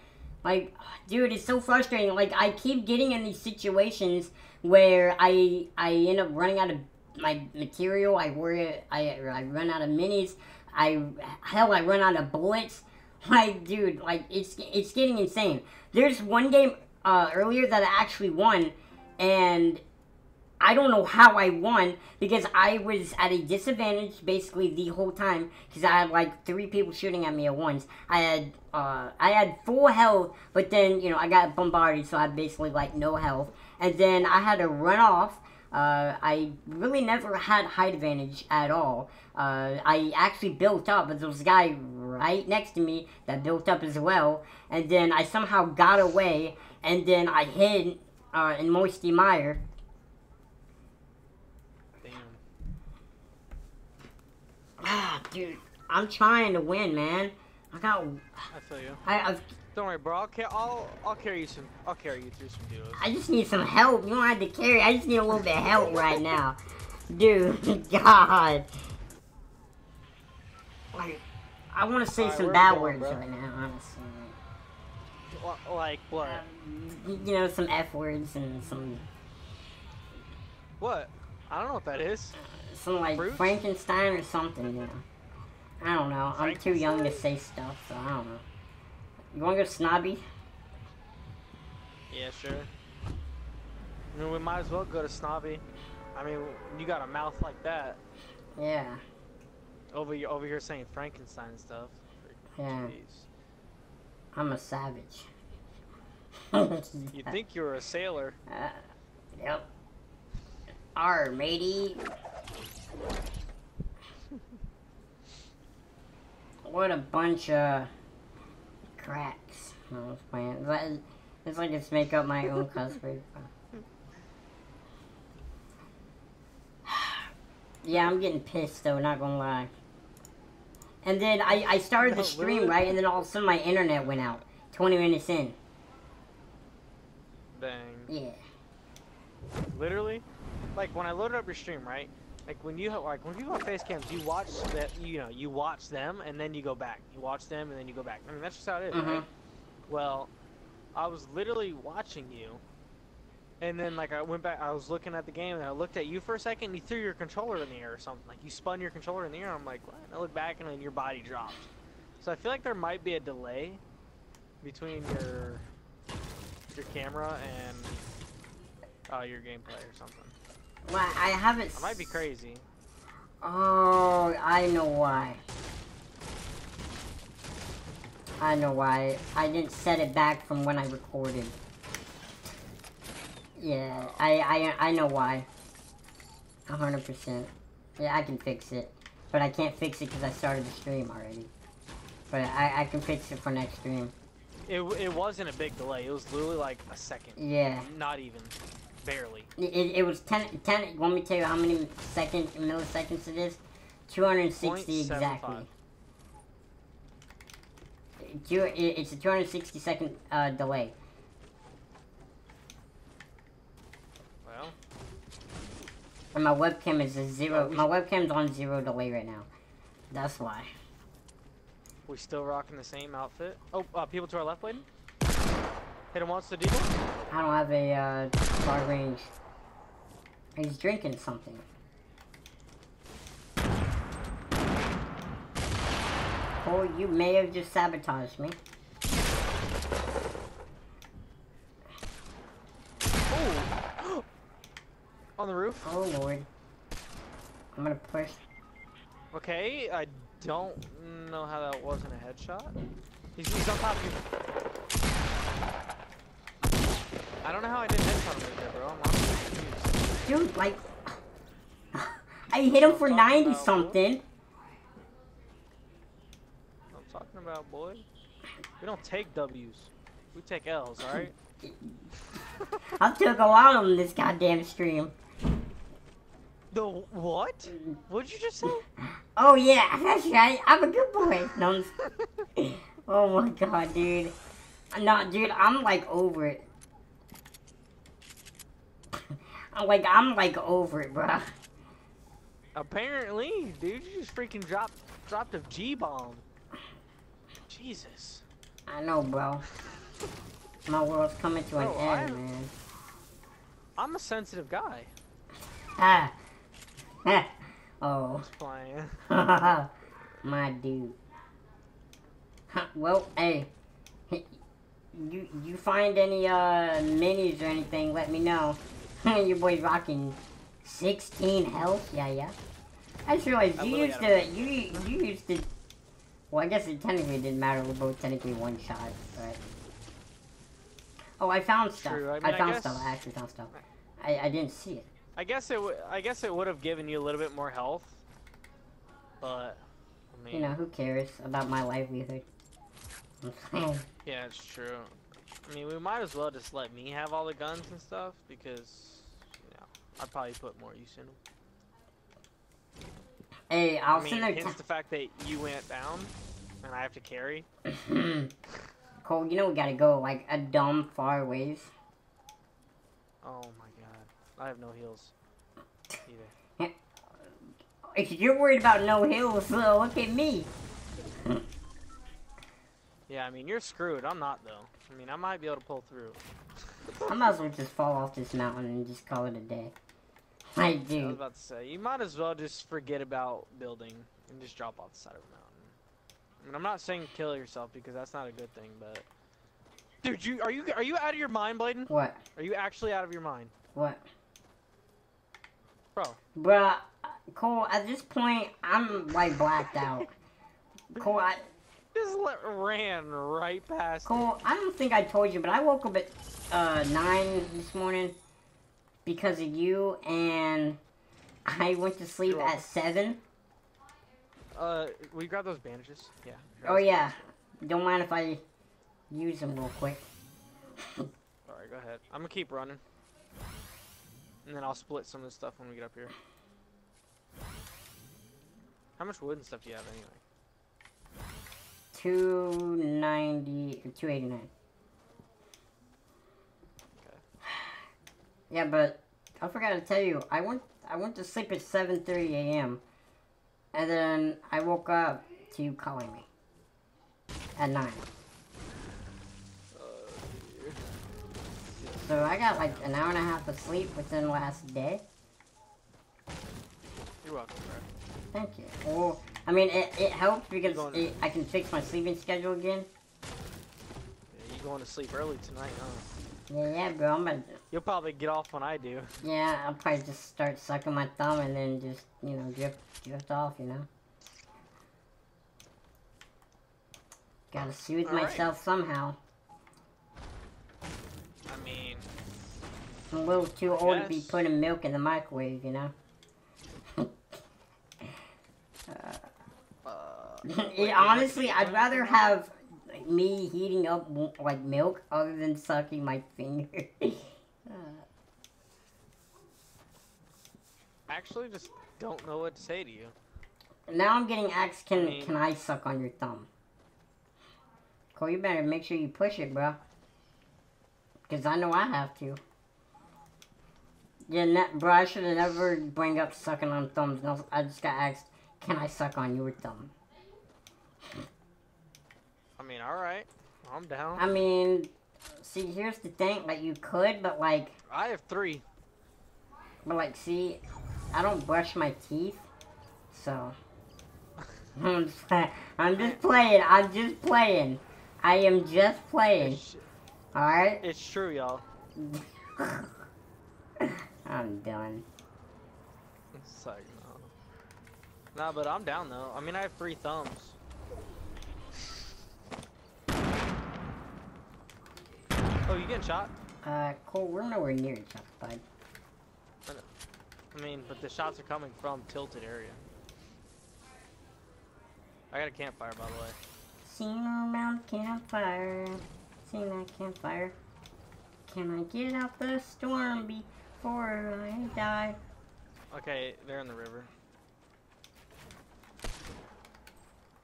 Like, dude, it's so frustrating. Like, I keep getting in these situations where I I end up running out of my material. I worry, I I run out of minis. I hell, I run out of bullets. *laughs* Like, dude, like it's it's getting insane. There's one game uh, earlier that I actually won, and I don't know how I won because I was at a disadvantage basically the whole time because I had like three people shooting at me at once. I had uh, I had full health, but then you know I got bombarded, so I had basically like no health, and then I had to run off. Uh, I really never had height advantage at all. Uh, I actually built up, but there was a guy right next to me that built up as well, and then I somehow got away, and then I hid uh, in Moisty Mire. Damn. Ah, dude, I'm trying to win, man. I got, I feel you. I, I've, Don't worry, bro. I'll, ca- I'll I'll carry you some. I'll carry you through some duos. I just need some help. You don't have to carry. I just need a little bit of help right now, dude. *laughs* God, like, I want to say Alright, some bad going, words bro? right now, honestly. Like what? Um, you know, some f words and some, What? I don't know what that is. some like Fruits? Frankenstein or something. You know, I don't know. I'm too young to say stuff, so I don't know. You want to go snobby? Yeah, sure. I mean, we might as well go to Snobby. I mean, you got a mouth like that Yeah, over here, over here saying Frankenstein stuff. yeah. Jeez. I'm a savage. *laughs* You'd think you're a sailor. Uh, yep. R, matey. *laughs* what a bunch of cracks. I was playing. It's like, it's like it's make up my own word. *sighs* yeah, I'm getting pissed though, not gonna lie. And then I, I started the stream, right? And then all of a sudden my internet went out. 20 minutes in. Dang. Yeah. Literally, like when I loaded up your stream, right? Like when you have, like when people have face cams, you watch that, you know, you watch them and then you go back. You watch them and then you go back. I mean, that's just how it is, Mhm. right? Well, I was literally watching you, and then like I went back, I was looking at the game and I looked at you for a second. and You threw your controller in the air or something. Like you spun your controller in the air. I'm like, what? And I look back and then your body dropped. So I feel like there might be a delay between your your camera and uh, your gameplay or something. Well, I haven't. I might be crazy. Oh, I know why. I know why. I didn't set it back from when I recorded. Yeah, I I I know why. A hundred percent. Yeah, I can fix it, but I can't fix it because I started the stream already. But I I can fix it for next stream. It, it wasn't a big delay. It was literally like a second. Yeah. Not even. Barely. It, it, was 10, 10, want me tell you how many seconds, milliseconds it is? 260 exactly. 0.75. Two, it, it's a 260 second uh, delay. Well, And my webcam is a zero, Oh, my webcam's on zero delay right now. That's why. we still rocking the same outfit. Oh, uh, people to our left, Bladen. Hit him once to deagle. I don't have a uh, far range. He's drinking something. Oh, you may have just sabotaged me. Oh! *gasps* On the roof. Oh lord. I'm gonna push. Okay, I don't know how that wasn't a headshot. He's, he's on top of you. I don't know how I didn't headshot him right there, bro. I'm honestly confused. Dude, like. *sighs* I hit him for 90-something. I'm talking about, boy. We don't take W's. We take L's, alright? *laughs* I took a lot on this goddamn stream. the what? What'd you just say? Oh yeah, that's right. I'm a good boy. No, *laughs* oh my god, dude. No, dude, I'm like over it. Like I'm like over it, bro. Apparently, dude, you just freaking dropped dropped a G bomb. Jesus. I know, bro. My world's coming to an Bro, end, I'm- man. I'm a sensitive guy. *laughs* Ah. *laughs* Oh. *laughs* My dude. Well, hey. You you find any uh minis or anything, let me know. Your boy's rocking 16 health. Yeah, yeah. I just realized I you used to you you used to well I guess it technically didn't matter, we're both technically one shot, but Oh I found stuff. True, I I, mean, I found guess- stuff, I actually found stuff. I, I didn't see it. I guess it. W- I guess it would have given you a little bit more health, but I mean, You know, who cares about my livelihood? *laughs* Yeah, it's true. I mean, we might as well just let me have all the guns and stuff because, you know, I'd probably put more use in them. Hey, I'll I mean, send a hence the fact that you went down and I have to carry. *laughs* Cole, you know we gotta go like a dumb far ways. Oh my god, I have no heals. Either. *laughs* If you're worried about no hills, so uh, look at me. Yeah, I mean, you're screwed. I'm not though. I mean, I might be able to pull through. I might as well just fall off this mountain and just call it a day. I do. I was about to say, you might as well just forget about building and just drop off the side of the mountain. I mean, I'm not saying kill yourself because that's not a good thing, but dude, you are you are you out of your mind, Bladen? What? Are you actually out of your mind, What? bro? Bruh, Cole, at this point, I'm like blacked out. *laughs* Cole, I, Just let, ran right past. Cole, I don't think I told you, but I woke up at uh, 9 this morning because of you, and I went to sleep You're at welcome. 7. Uh, will you grab those bandages? Yeah. Oh, yeah. Don't mind if I use them real quick. *laughs* All right, go ahead. I'm gonna keep running, and then I'll split some of this stuff when we get up here. How much wood and stuff do you have anyway? 290 or 289. Yeah, but I forgot to tell you, I went I went to sleep at 7:30 a.m. and then I woke up to you calling me at 9. Uh, So I got like an hour and a half of sleep within the last day. You're welcome, bro. Thank you. Well, I mean, it, it helps because it, I can fix my sleeping schedule again. Yeah, you going to sleep early tonight, huh? Yeah, yeah, bro. I'm to, You'll probably get off when I do. yeah, I'll probably just start sucking my thumb and then just, you know, drift, drift off, you know? Gotta soothe All right. myself somehow. I mean, I'm a little too old to be putting milk in the microwave, you know? *laughs* uh, it, honestly, I'd rather have like, me heating up like milk other than sucking my finger. Uh, actually, just don't know what to say to you. now I'm getting asked, can I mean- can I suck on your thumb? Cole, you better make sure you push it, bro. Cause I know I have to. Yeah, ne- bro, I should have never bring up sucking on thumbs. No, I just got asked, can I suck on your thumb? I mean, all right, I'm down. I mean, see, here's the thing, like you could, but like, I have three. but like, see, I don't brush my teeth, so. *laughs* I'm just, I'm just playing. I'm just playing. I am just playing. All right. it's true, y'all. *laughs* I'm done. It's like, no. Nah, but I'm down though. I mean, I have three thumbs. Oh, you getting shot? Uh, Cole, we're nowhere near each other, bud. I mean, but the shots are coming from tilted area. I got a campfire, by the way. Seen around campfire. Seen that campfire. Can I get out the storm before I die? Okay, they're in the river.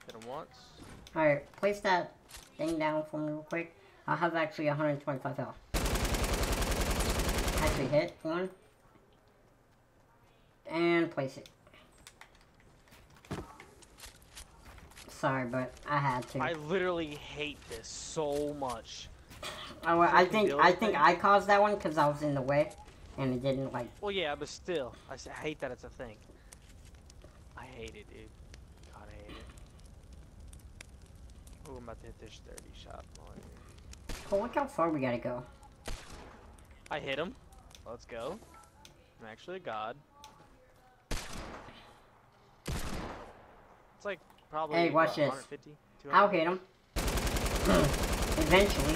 Hit him once. Alright, place that thing down for me real quick. I have actually 125 health. Actually hit one. and place it. Sorry, but I had to. I literally hate this so much. Oh, I think I think. I caused that one because I was in the way, and it didn't like. Well, yeah, but still, I hate that it's a thing. I hate it, dude. God, I hate it. Oh, I'm about to hit this 30 shot. boy. Oh, look how far we gotta go. I hit him. Let's go. I'm actually a god. It's like probably Hey, watch what, this. 150, 200? I'll hit him. *clears throat* Eventually.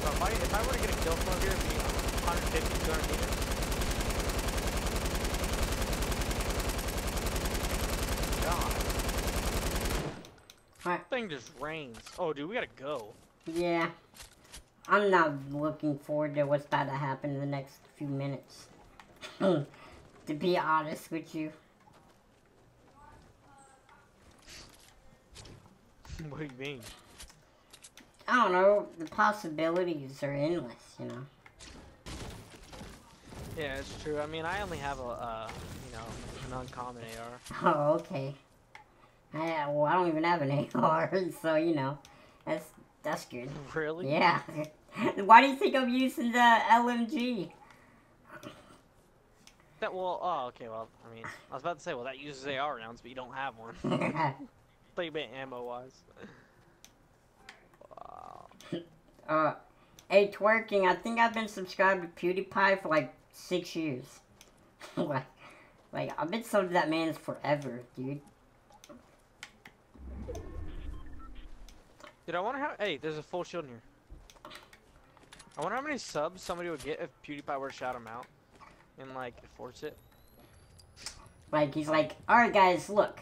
So if, I, if I were to get a kill from here, it'd be 150, 200 meters. God. Alright. Thing just rains. Oh, dude, we gotta go. Yeah. I'm not looking forward to what's about to happen in the next few minutes. *clears throat* to be honest with you. what do you mean? I don't know. The possibilities are endless, you know. Yeah, it's true. I mean, I only have a, uh, you know, an uncommon AR. *laughs* Oh, okay. I, well, I don't even have an AR, *laughs* so you know, that's that's good. Really? Yeah. *laughs* Why do you think I'm using the LMG? That well, oh, okay. Well, I mean, I was about to say, well, that uses AR rounds, but you don't have one. *laughs* Think about ammo wise. Wow. uh, hey, twerking. I think I've been subscribed to PewDiePie for like six years. *laughs* like, like I've been subbed to that man forever, dude. Dude, I wonder how. Hey, there's a full shield in here. I wonder how many subs somebody would get if PewDiePie were to shout him out and like force it. Like he's like, all right, guys, look,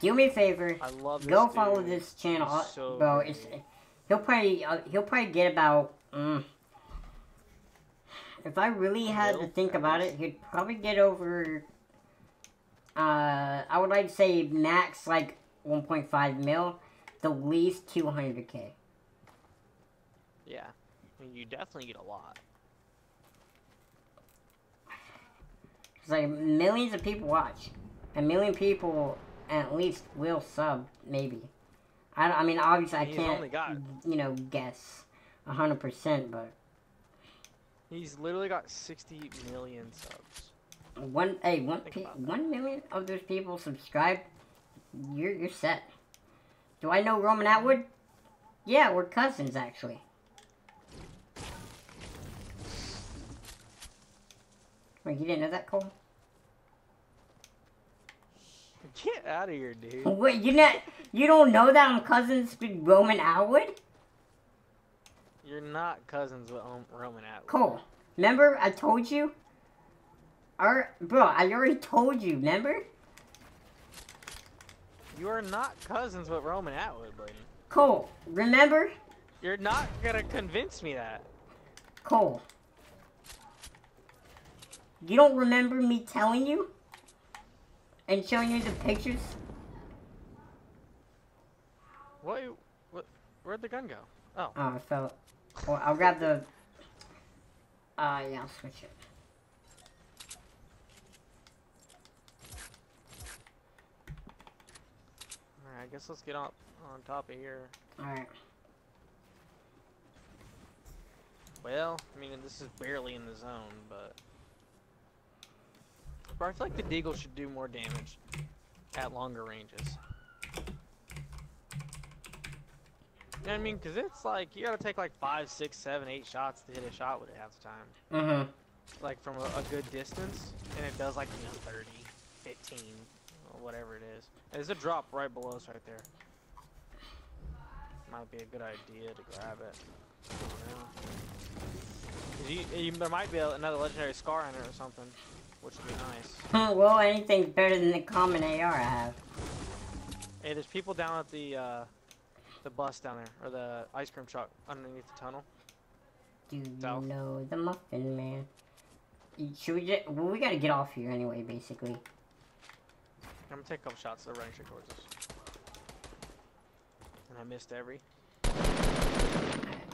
do me a favor. I love this Go dude. follow this channel, so bro. It's he'll probably uh, he'll probably get about. Mm, if I really had to think about it, he'd probably get over. Uh, I would like to say max like 1.5 mil, the least 200k. Yeah, I mean, you definitely get a lot. Cause like millions of people watch, a million people at least will sub maybe. I, don't- I mean obviously I can't got- you know guess hundred percent, but He's literally got 60 million subs. One, hey, one, one million of those people subscribe. You're you're set. Do I know Roman Atwood? Yeah, we're cousins actually. Wait, you didn't know that, Cole? Get out of here, dude. Wait, you not you don't know that I'm cousins with Roman Atwood? You're not cousins with um, Roman Atwood. Cole, remember I told you? Or, bro, I already told you. Remember? You are not cousins with Roman Atwood, buddy. Cole, remember? You're not gonna convince me that. Cole. You don't remember me telling you? And showing you the pictures? What? What? Where'd the gun go? Oh, Oh, I felt. Well, I'll grab the. Uh, yeah, I'll switch it. alright. I guess let's get on on top of here. Alright. Well, I mean, this is barely in the zone, but. But I feel like the Deagle should do more damage at longer ranges. You know what I mean? Because it's like, you gotta take like five, six, seven, eight shots to hit a shot with it half the time. Mm Like from a, a good distance, and it does like, you know, 30, 15, or whatever it is. There's a drop right below us right there. Might be a good idea to grab it. I don't know. 'Cause You, you, there might be another legendary scar in it or something, which would be nice. hmm. well, anything's better than the common AR I have. Hey, there's people down at the uh, the bus down there, or the ice cream truck underneath the tunnel. Do you South. know the muffin man? Should we just. Well, we gotta get off here anyway, basically. I'm gonna take a couple shots. They're running straight towards us. And I missed every.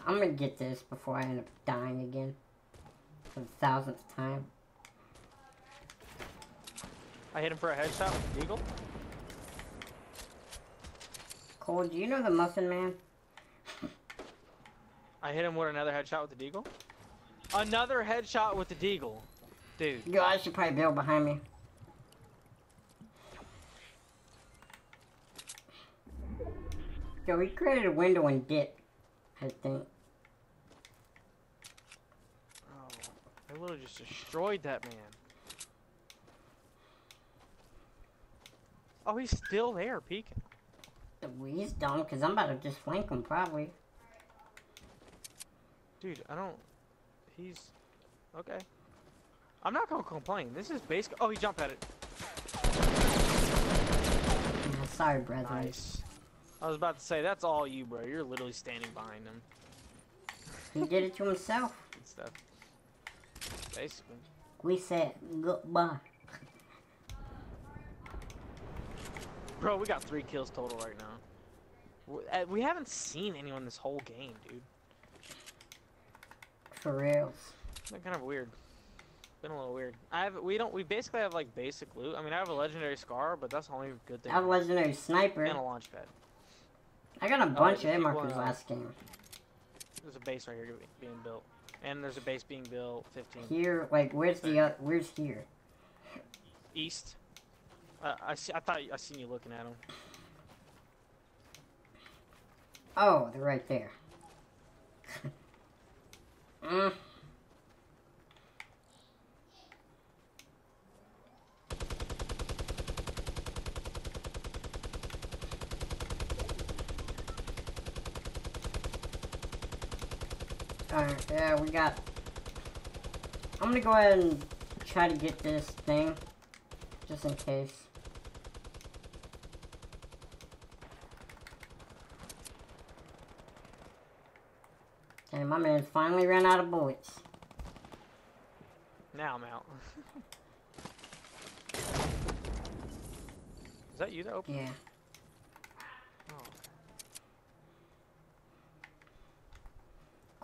I'm gonna get this before I end up dying again. For the thousandth time. I hit him for a headshot with the Deagle. Cole, do you know the Muffin Man? I hit him with another headshot with the Deagle. Another headshot with the Deagle. Dude. Yo, I should probably build behind me. Yo, we created a window and dip, I think. Oh, I literally just destroyed that man. Oh, he's still there, peeking. He's dumb, because I'm about to just flank him, probably. Dude, I don't... He's... Okay. I'm not gonna complain. This is basic... Oh, he jumped at it. Yeah, sorry, brethren. Nice. I was about to say, that's all you, bro. You're literally standing behind him. He did it to himself. And stuff. Basically. We said goodbye. Bro, we got three kills total right now. We- uh, haven't seen anyone this whole game, dude. For reals. Been kind of weird. Been a little weird. I have we don't we basically have like basic loot. I mean I have a legendary scar, but that's the only good thing. I have a legendary sniper. And a launch pad. I got a bunch of if markers last game. There's a base right here being built, and there's a base being built 15 Here, like, where's the, uh, where's here? east. Uh, I see, I thought I seen you looking at them. Oh, they're right there. *laughs* mm. Alright, yeah, we got... I'm gonna go ahead and try to get this thing, just in case. And my man finally ran out of bullets. Now I'm out. *laughs* Is that you that opened? Yeah. Oh.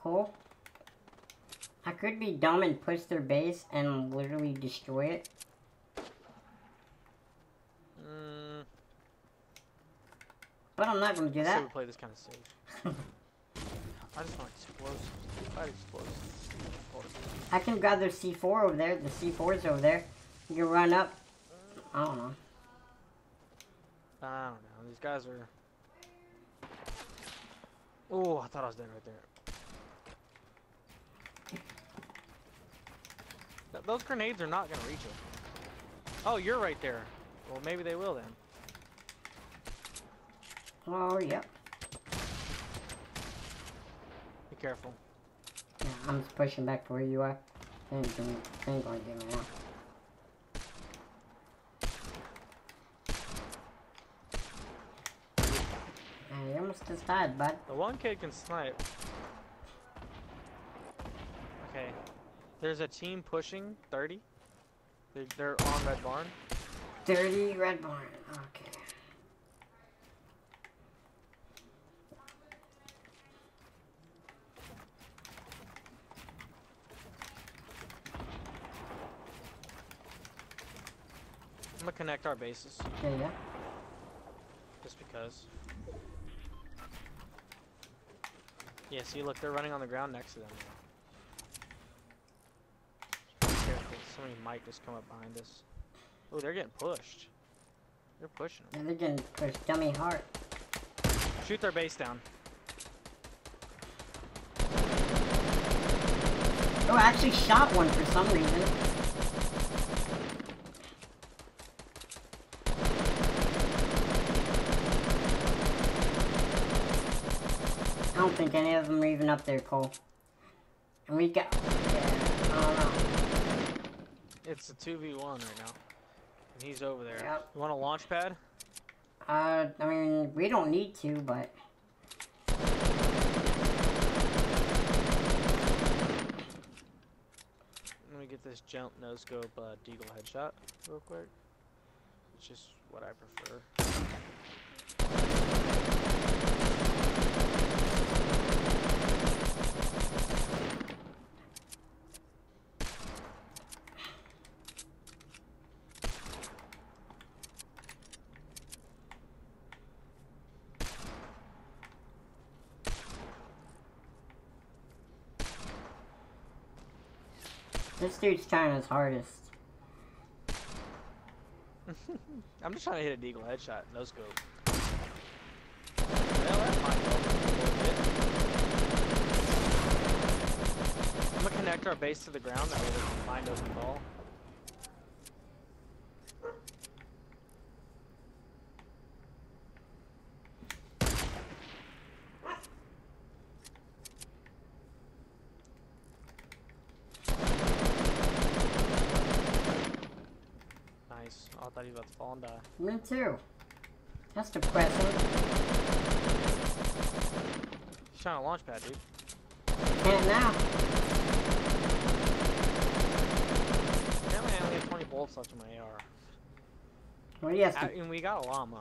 Cool. I could be dumb and push their base and literally destroy it. Mm, But I'm not gonna do I that. we play this kind of safe. *laughs* I just want explosives. Explosives. Explosives. I can grab their C4 over there. The C4's over there. You can run up. I don't know. I don't know. These guys are. Oh, I thought I was dead right there. Th- those grenades are not gonna reach it. Oh, you're right there. Well, maybe they will then. Oh, yep. Be careful. Yeah, I'm just pushing back to where you are. They ain't, gonna, they ain't gonna get me now. I almost just died, bud. The one kid can snipe. Okay. There's a team pushing 30. They're, they're on Red Barn. Dirty Red Barn. Okay. I'm gonna connect our bases. Yeah, yeah. Just because. Yeah, see, look, they're running on the ground next to them. Careful, somebody might just come up behind us. Oh, they're getting pushed. They're pushing them. Yeah, they're getting pushed dummy hard. Shoot their base down. Oh, I actually shot one for some reason. I don't think any of them are even up there, Cole. And we got... Yeah, I don't know. It's a 2v1 right now. And he's over there. Yep. You want a launch pad? Uh, I mean, we don't need to, but... Let me get this jump no scope uh, deagle headshot real quick. It's just what I prefer. This dude's trying his hardest. *laughs* I'm just trying to hit a deagle headshot. No scope. I'm gonna connect our base to the ground. That way they can find and ball. Nice. Oh, I thought he was about to fall and die. Me too. That's depressing. He's trying to launch pad, dude. Can't now. Apparently, I only have 20 bullets left in my AR. Well, he has I, to. and we got a llama.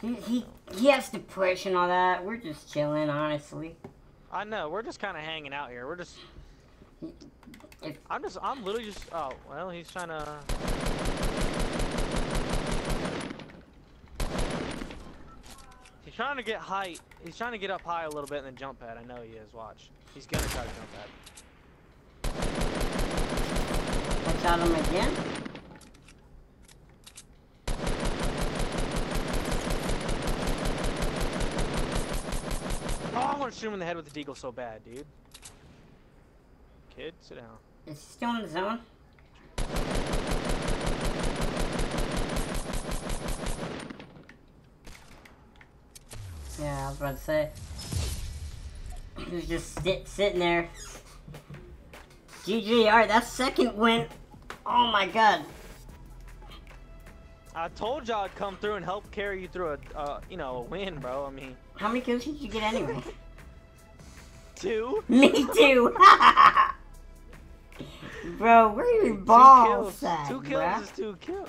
He, he, he has depression, all that. We're just chilling, honestly. I know. We're just kind of hanging out here. We're just. If- I'm just. I'm literally just. Oh, well, he's trying to. He's trying to get height. He's trying to get up high a little bit and then jump pad. I know he is. Watch. He's gonna try to jump pad. I shot him again. Oh, I want to shoot him in the head with the deagle so bad, dude. Kid, sit down. Is he still in the zone? Yeah, I was about to say. He was just sit, sitting there. GG, alright, that's second win. Oh my god. I told y'all I'd come through and help carry you through a, uh, you know, a win, bro. I mean, How many kills did you get anyway? *laughs* two. *laughs* Me too. *laughs* bro, where are your two balls kills. at, two kills bruh? is two kills.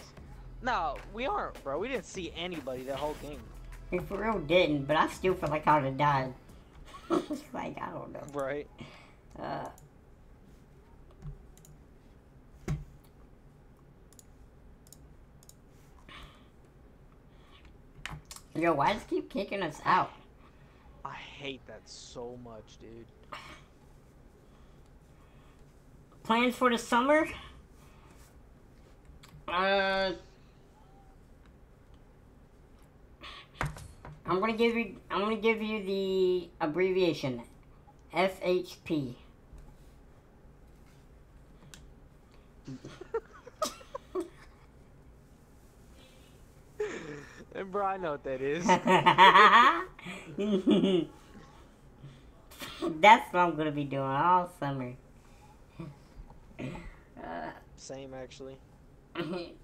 No, we aren't, bro. We didn't see anybody the whole game. We for real didn't, but I still feel like I would have died. *laughs* like, I don't know. Right. Uh, yo, why does it keep kicking us out? I hate that so much, dude. Plans for the summer? Uh, I'm gonna give you. I'm gonna give you the abbreviation, FHP. And bro, I know what that is. *laughs* That's what I'm gonna be doing all summer. Uh, Same, actually. *laughs*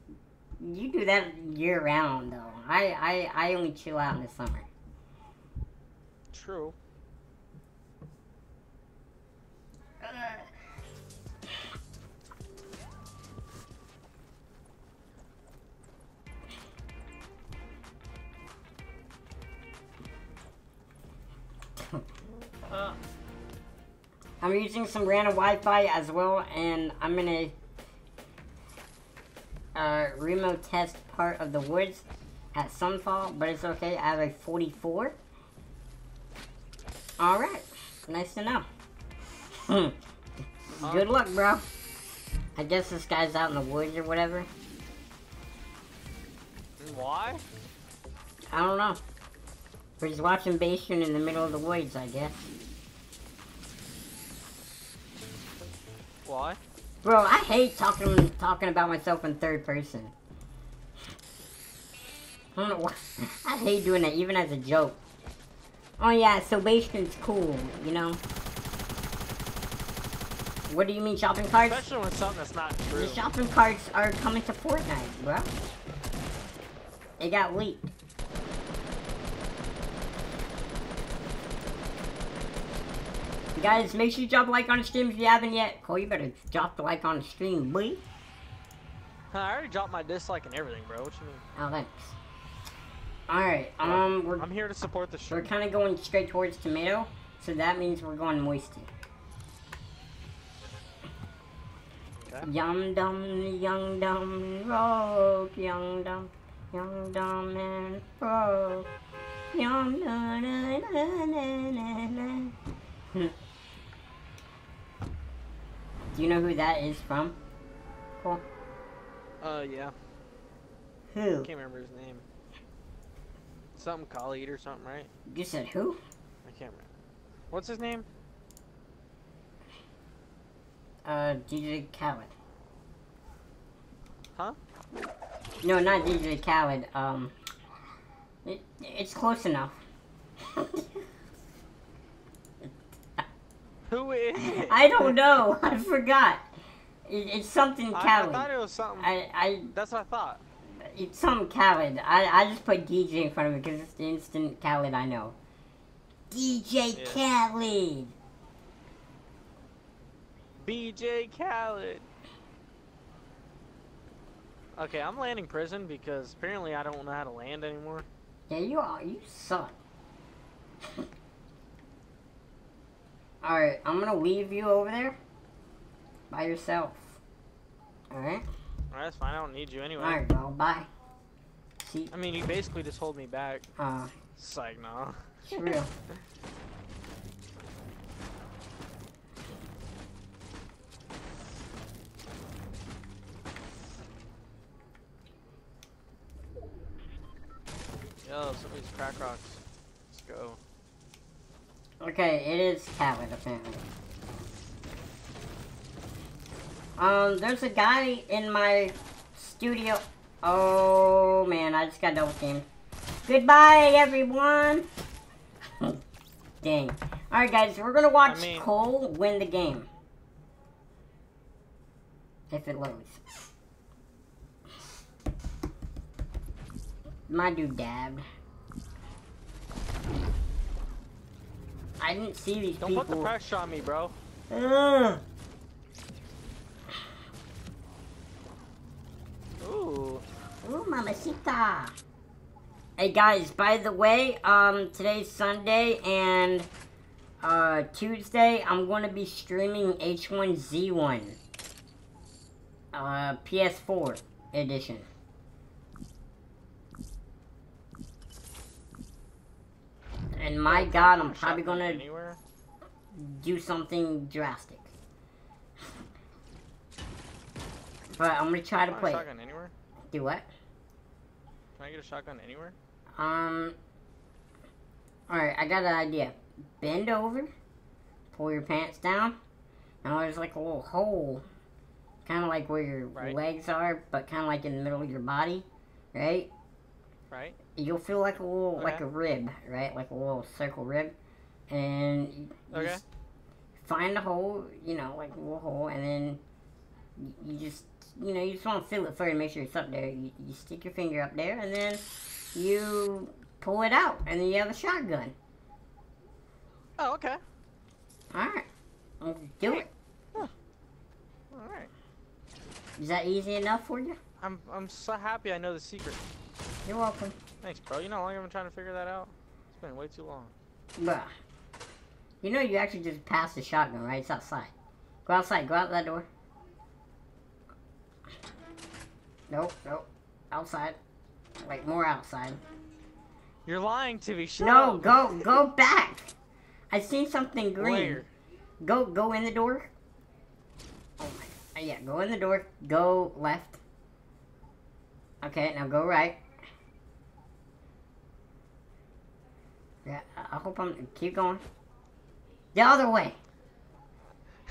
you do that year round though. I, I I only chill out in the summer. True. Uh, I'm using some random Wi-Fi as well, and I'm in a uh, remote test part of the woods at Sunfall, but it's okay. I have a 44. All right, nice to know. Hmm. Good luck, bro. I guess this guy's out in the woods or whatever. Why? I don't know. He's watching Bastrin in the middle of the woods, I guess. Why? Bro, I hate talking talking about myself in third person. I don't know why. *laughs* I hate doing that, even as a joke. Oh yeah, so Bastrin's cool, you know? What do you mean shopping carts? Especially when something that's not true. The shopping carts are coming to Fortnite, bro. It got leaked. Guys, make sure you drop a like on the stream if you haven't yet. Cole, you better drop the like on the stream, boy. I already dropped my dislike and everything, bro. What you mean? Oh, thanks. Alright, um, we're, I'm here to support the show. we're kind of going straight towards tomato, so that means we're going moisty. Okay. Yum dum, young dum, rogue, young dum, young dum and rogue. Yum na na na na na na. *laughs* Do you know who that is from? Cool. Uh, yeah. Who? Can't remember his name. Something Khalid or something, right? You said who? I can't remember. What's his name? Uh, DJ Khaled. Huh? No, not DJ Khaled. Um, it, it's close enough. *laughs* Who is it? I don't know. *laughs* I forgot. It, it's something I, I Khaled. thought it was something. I, I, That's what I thought. it's something Khaled. I, I just put DJ in front of it because it's the instant Khaled I know. DJ Yeah. Khaled. BJ Khaled. Okay, I'm landing prison because apparently I don't know how to land anymore. Yeah, you are. You suck. *laughs* Alright, I'm gonna leave you over there by yourself. Alright? Alright, that's fine. I don't need you anyway. Alright, well, bye. See, I mean, you basically just hold me back. uh, It's like, no. it's real. *laughs* Yo, some of these crack rocks. Let's go. Okay, it is Khaled, apparently. Um, there's a guy in my studio. Oh, man, I just got double teamed. Goodbye, everyone! *laughs* Dang. Alright, guys, we're gonna watch I mean- Cole win the game. If it loads. My dude dabbed. I didn't see these Don't people. put the pressure on me, bro. Ugh. Ooh. Ooh, mamacita. Hey guys, by the way, um, today's Sunday and uh, Tuesday, I'm going to be streaming H1Z1, uh, PS4 edition. And my God, I'm probably gonna do something drastic. But I'm gonna try to play. shotgun anywhere? Do what? Can I get a shotgun anywhere? Um. Alright, I got an idea. Bend over, pull your pants down. Now there's like a little hole, kind of like where your Right. legs are, but kind of like in the middle of your body, right? Right? You'll feel like a little, like a rib, right? Like a little circle rib, and you Okay. just find a hole, you know, like a little hole, and then you, just, you know, you just want to feel it first, make sure it's up there. You, you stick your finger up there, and then you pull it out, and then you have a shotgun. Oh, okay. All right, Let's do it. Alright. Is that easy enough for you? I'm I'm so happy I know the secret. You're welcome. Thanks, bro. You know how long I've been trying to figure that out? It's been way too long. Bruh. You know you actually just passed the shotgun, right? It's outside. Go outside. Go out that door. Nope, nope. Outside. Like more outside. You're lying to me. Shut no, up. go go back. I seen something green. Where? Go go in the door. Oh my. uh, Yeah, go in the door. Go left. Okay, now go right. Yeah, I hope I'm. Keep going. The other way.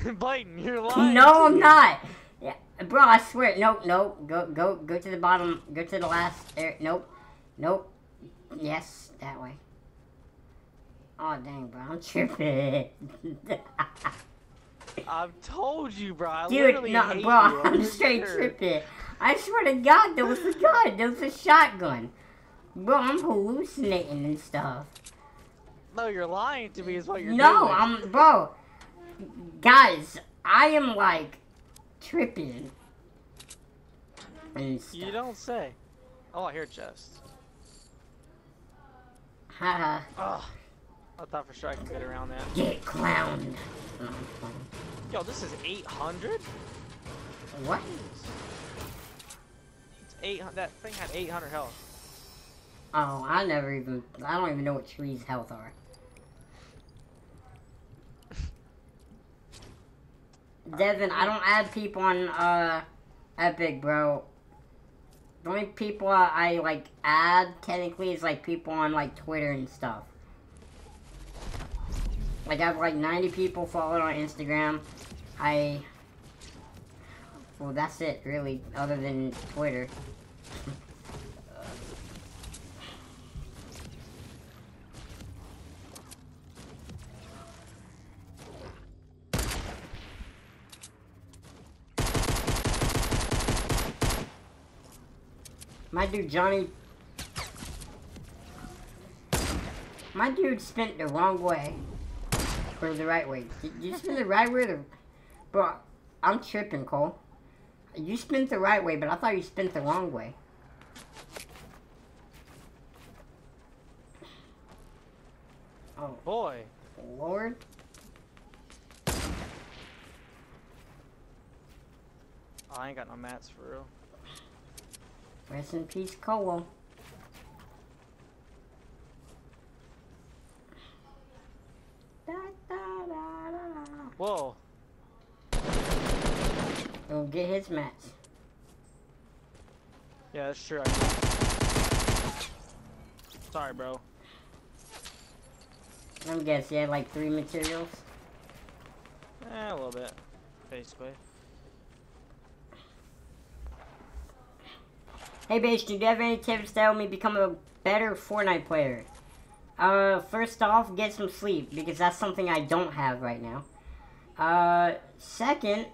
*laughs* Bladen, you're lying. No, I'm not. Yeah, bro, I swear. Nope, nope. Go, go, go to the bottom. Go to the last. Nope, nope. Yes, that way. Oh dang, bro, I'm tripping. *laughs* I've told you, bro. I Dude, no, bro. *laughs* I'm straight tripping. I swear to God, there was a gun. There was a shotgun. Bro, I'm hallucinating and stuff. No, you're lying to me. Is what you're no, doing. I'm, bro. Guys, I am like tripping. And stuff. You don't say. Oh, I hear chest. Haha. Ugh. I thought for sure I could get around that. Get clowned. No. Yo, this is 800? What? 800. That thing had 800 health. Oh, I never even. I don't even know what trees' health are. *laughs* Devin, I don't add people on uh Epic, bro. The only people I, I like add technically is like people on like Twitter and stuff. Like I have like 90 people followed on Instagram. I well that's it really, other than Twitter. My dude Johnny... My dude spent the wrong way. Or the right way. Did you spin the right way or. Bro, I'm tripping, Cole. You spent the right way, but I thought you spent the wrong way. Oh boy. Lord. Oh, I ain't got no mats for real. Rest in peace, Cole. Whoa. He'll get his match. Yeah, that's true. Sorry, bro. Let me guess, you had like three materials? Eh, a little bit, basically. Hey, Base, do you have any tips to help me become a better Fortnite player? Uh, first off, get some sleep, because that's something I don't have right now. Uh, second,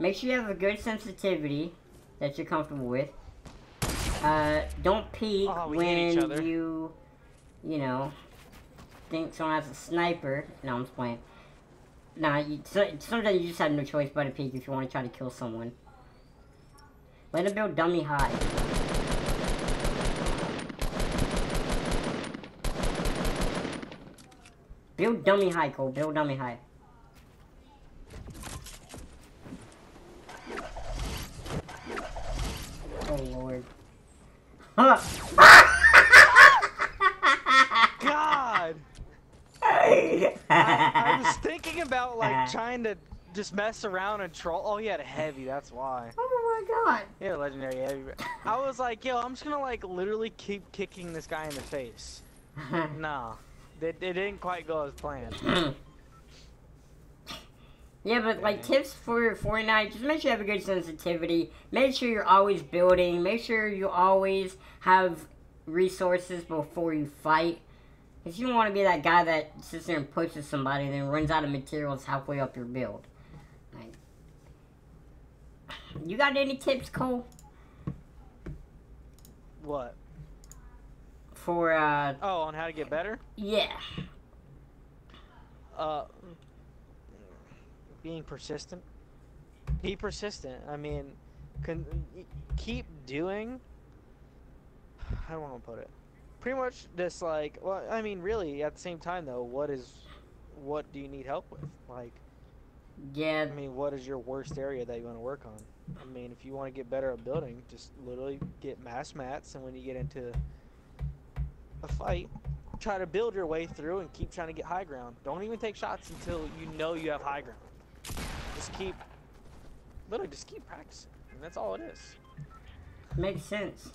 make sure you have a good sensitivity that you're comfortable with. Uh, don't peek Oh, when hate each other. you, you know, think someone has a sniper. No, I'm just playing. Nah, you, so, sometimes you just have no choice but to peek if you want to try to kill someone. Let him build dummy high. Build dummy high, Cole. Build dummy high. Oh lord. God! I, I was thinking about like *laughs* trying to just mess around and troll. Oh, he had a heavy. That's why. oh my god. Yeah, legendary heavy. I was like, yo, I'm just gonna like literally keep kicking this guy in the face. *laughs* Nah, it, it didn't quite go as planned. *laughs* Yeah, but like tips for Fortnite, just make sure you have a good sensitivity. Make sure you're always building. Make sure you always have resources before you fight. Because you don't want to be that guy that sits there and pushes somebody and then runs out of materials halfway up your build. Like, you got any tips, Cole? What? For, uh, Oh, on how to get better? yeah. Uh, being persistent. Be persistent. I mean, con- keep doing. I don't want to put it. Pretty much just like, well, I mean, really, at the same time though, what is, what do you need help with? Like, Yeah, I mean, what is your worst area that you want to work on? I mean, if you want to get better at building, just literally get mass mats, and when you get into a fight, try to build your way through and keep trying to get high ground. Don't even take shots until you know you have high ground. Just keep, literally, just keep practicing, and that's all it is. makes sense.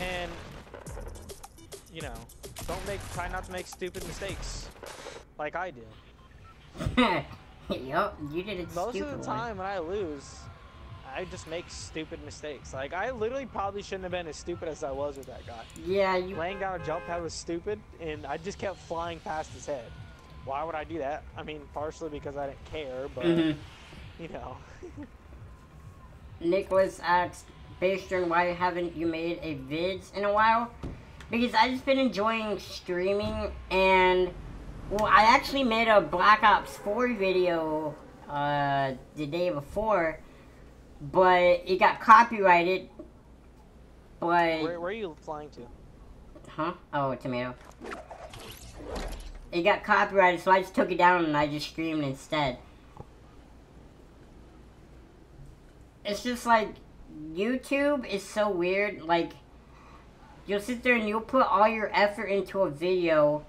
And you know, don't make, try not to make stupid mistakes, like I do. *laughs* yup, you did it Most stupid of the one. time when I lose, I just make stupid mistakes. Like I literally probably shouldn't have been as stupid as I was with that guy. Yeah, you Laying down a jump pad was stupid, and I just kept flying past his head. Why would I do that? I mean, partially because I didn't care, but Mhm. you know, *laughs* Nicholas asked, Bastrin, why haven't you made a vids in a while? Because I just been enjoying streaming and well I actually made a Black Ops 4 video uh the day before but it got copyrighted but where, where are you flying to? huh? Oh tomato. It got copyrighted so I just took it down and I just streamed instead. it's just like YouTube is so weird. Like you'll sit there and you'll put all your effort into a video,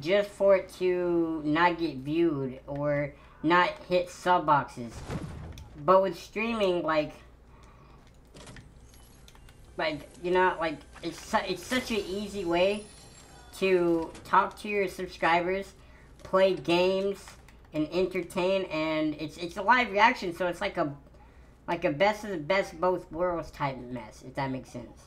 just for it to not get viewed or not hit sub boxes. But with streaming, like, like you know, like it's it's such an easy way to talk to your subscribers, play games, and entertain, and it's it's a live reaction, so it's like a like a best of the best both worlds type mess, if that makes sense.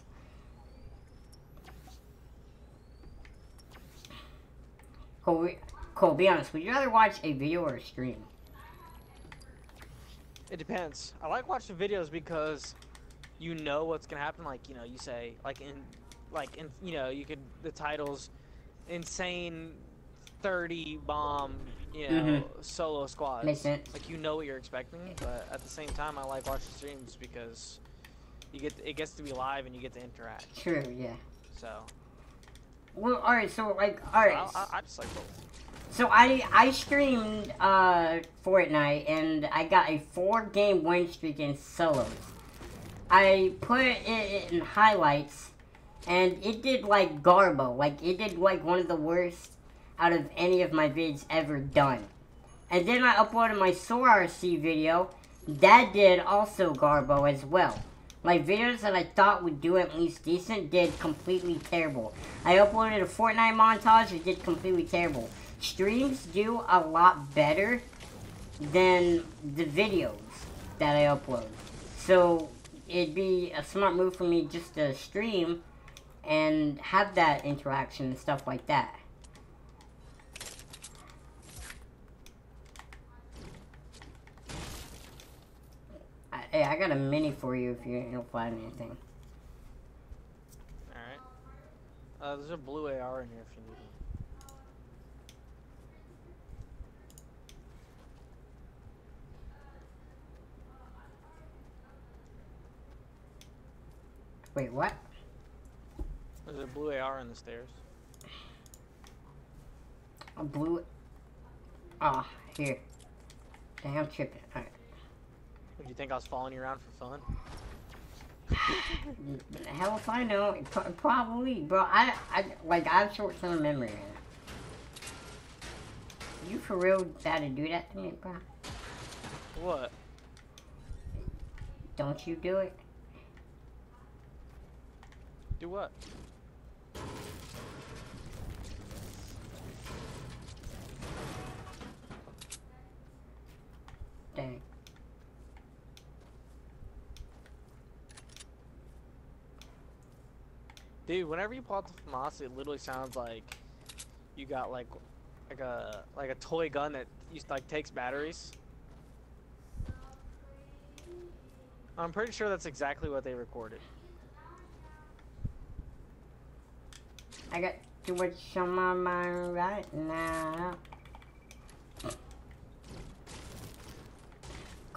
Cole, Cole, be honest, would you rather watch a video or a stream? It depends. I like watching videos because you know what's gonna happen. Like you know, you say like in like in you know you could the titles insane 30 bomb you know Mhm. solo squads. Makes sense. Like you know what you're expecting, but at the same time, I like watching streams because you get it gets to be live and you get to interact. True, yeah. So Well, alright, so like, I, alright. I, I just like both. So I I streamed uh Fortnite and I got a four game win streak in solos. I put it in highlights and it did like garbo, like it did like one of the worst out of any of my vids ever done. And then I uploaded my Sora RC video, that did also garbo as well. My videos that I thought would do at least decent did completely terrible. I uploaded a Fortnite montage, it did completely terrible streams do a lot better than the videos that I upload. So it'd be a smart move for me just to stream and have that interaction and stuff like that. I, hey, I got a mini for you if you don't find anything. All right. Uh, there's a blue AR in here if you need one. Wait, what? There's a blue AR on the stairs. A blue. Ah, here. Damn I'm tripping. Alright. Would you think I was following you around for fun? *sighs* Hell if I know. Pro- probably, bro. I, I, like, I have short-term memory. You for real bad to do that to me, bro? What? Don't you do it? Do what? Dude, whenever you pull out the FAMAS, it literally sounds like you got like like a like a toy gun that used like takes batteries. I'm pretty sure that's exactly what they recorded. I got too much on my mind right now.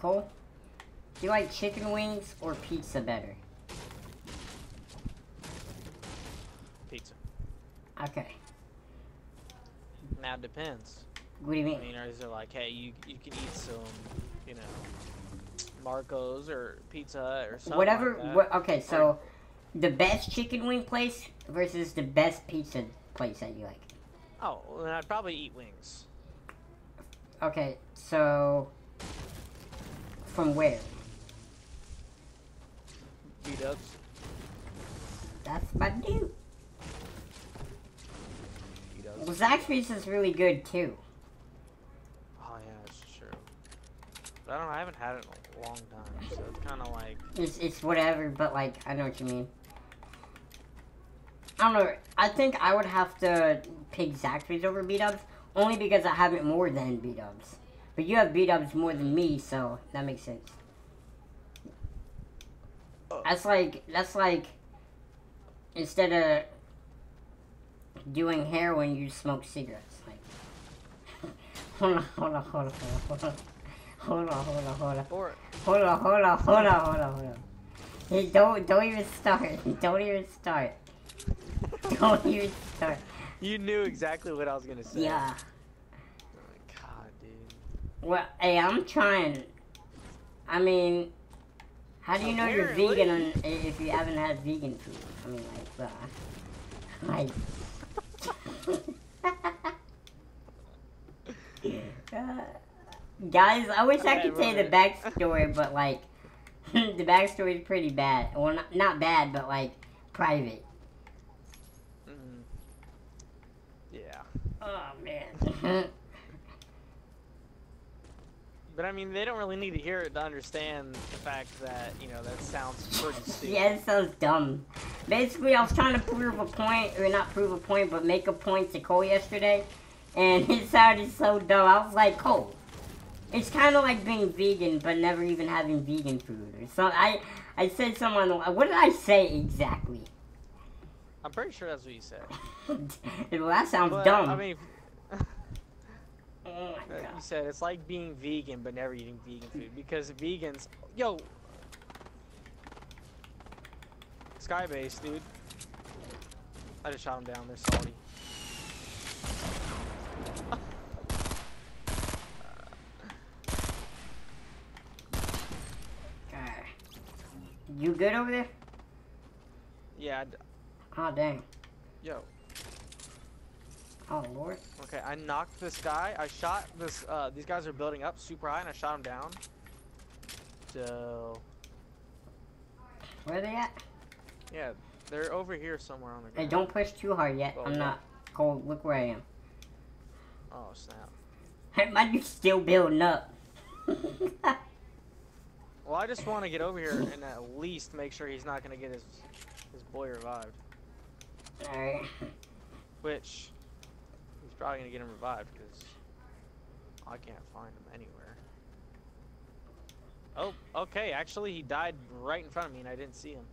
Cole, do you like chicken wings or pizza better? Pizza. Okay. Now it depends. What do you mean? I mean? or is it like, hey, you you can eat some, you know, Marco's or Pizza or something Whatever. like that. What, okay, so the best chicken wing place versus the best pizza place that you like. Oh, well, then I'd probably eat wings. Okay, so from where? B-dubs. That's my dude. Well, Zach's pizza is really good too. Oh yeah, that's true. But I don't know. I haven't had it in a long time, so it's kind of like It's it's whatever, but like I know what you mean. I don't know. I think I would have to pick Zaxby's over B Dubs only because I have it more than B Dubs. But you have B Dubs more than me, so that makes sense. That's like that's like instead of doing heroin, you smoke cigarettes. Like, hold on, hold on, hold on, hold on, hold on, hold on, hold on. Hold on, hold on, hold on, hold on, hold on. Hey, don't, don't even start. Don't even start. Don't even start. you knew exactly what I was gonna say. Yeah. Oh my god, dude. Well, hey, I'm trying. I mean, how do you know you're vegan on, if you haven't had vegan food? I mean, like, *laughs* like. Uh, *laughs* guys, I wish I could say the backstory, but like, *laughs* the backstory is pretty bad. Well, not, not bad, but like private. Mm. Yeah. Oh man. But I mean, they don't really need to hear it to understand the fact that, you know, that sounds pretty *laughs* stupid. yeah, it sounds dumb. Basically, I was trying to prove a point, or not prove a point, but make a point to Cole yesterday, and *laughs* it sounded so dumb. I was like, Cole, it's kind of like being vegan, but never even having vegan food. Or so I, I said someone, What did I say exactly? I'm pretty sure that's what you said. *laughs* well, that sounds But, dumb. I mean, Oh you said it's like being vegan but never eating vegan food because vegans, yo, Skybase, dude. I just shot him down. They're salty. You good over there? Yeah. d- Oh dang. Yo. Oh lord. Okay, I knocked this guy. I shot this. Uh, these guys are building up super high, and I shot him down. So Where are they at? yeah, they're over here somewhere on the Hey, don't push too hard yet. Oh, I'm not. Cole, look where I am. Oh snap. Hey, Might be still building up. *laughs* Well, I just want to get over here and at least make sure he's not gonna get his his boy revived. Alright. Which he's probably gonna get him revived because I can't find him anywhere. Oh, okay. Actually, he died right in front of me, and I didn't see him.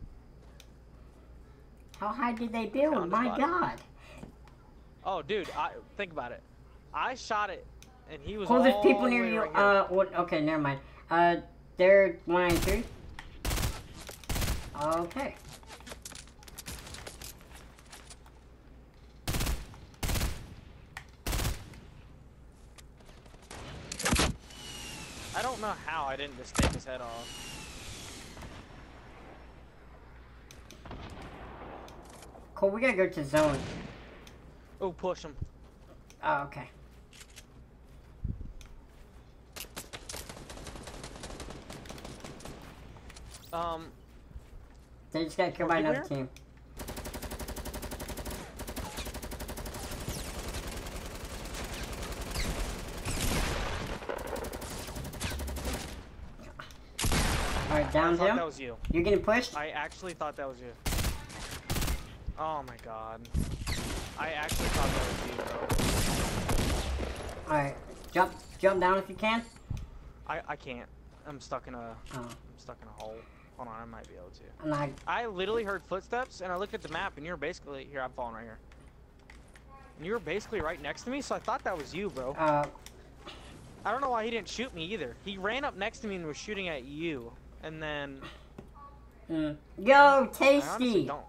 How high did they build? Found My god. Oh, dude, I think about it. I shot it, and he was Cole, there's people near you. right uh, what? Okay, never mind. Uh, they're 193. Okay. I don't know how I didn't just take his head off. Cole, we gotta go to zone. Oh, push him. Oh, okay. Um, They just got killed by Over another here? team. Alright, I that was you. You're getting pushed? I actually thought that was you. Oh my god. I actually thought that was you, bro. Alright. Jump jump down if you can. I I can't. I'm stuck in a. Oh. am stuck in a hole. Hold on, I might be able to. And I I literally heard footsteps, and I looked at the map, and you were basically here. I'm falling right here. And you were basically right next to me, so I thought that was you, bro. uh I don't know why he didn't shoot me either. He ran up next to me and was shooting at you, and then mm. Yo, I Tasty! don't.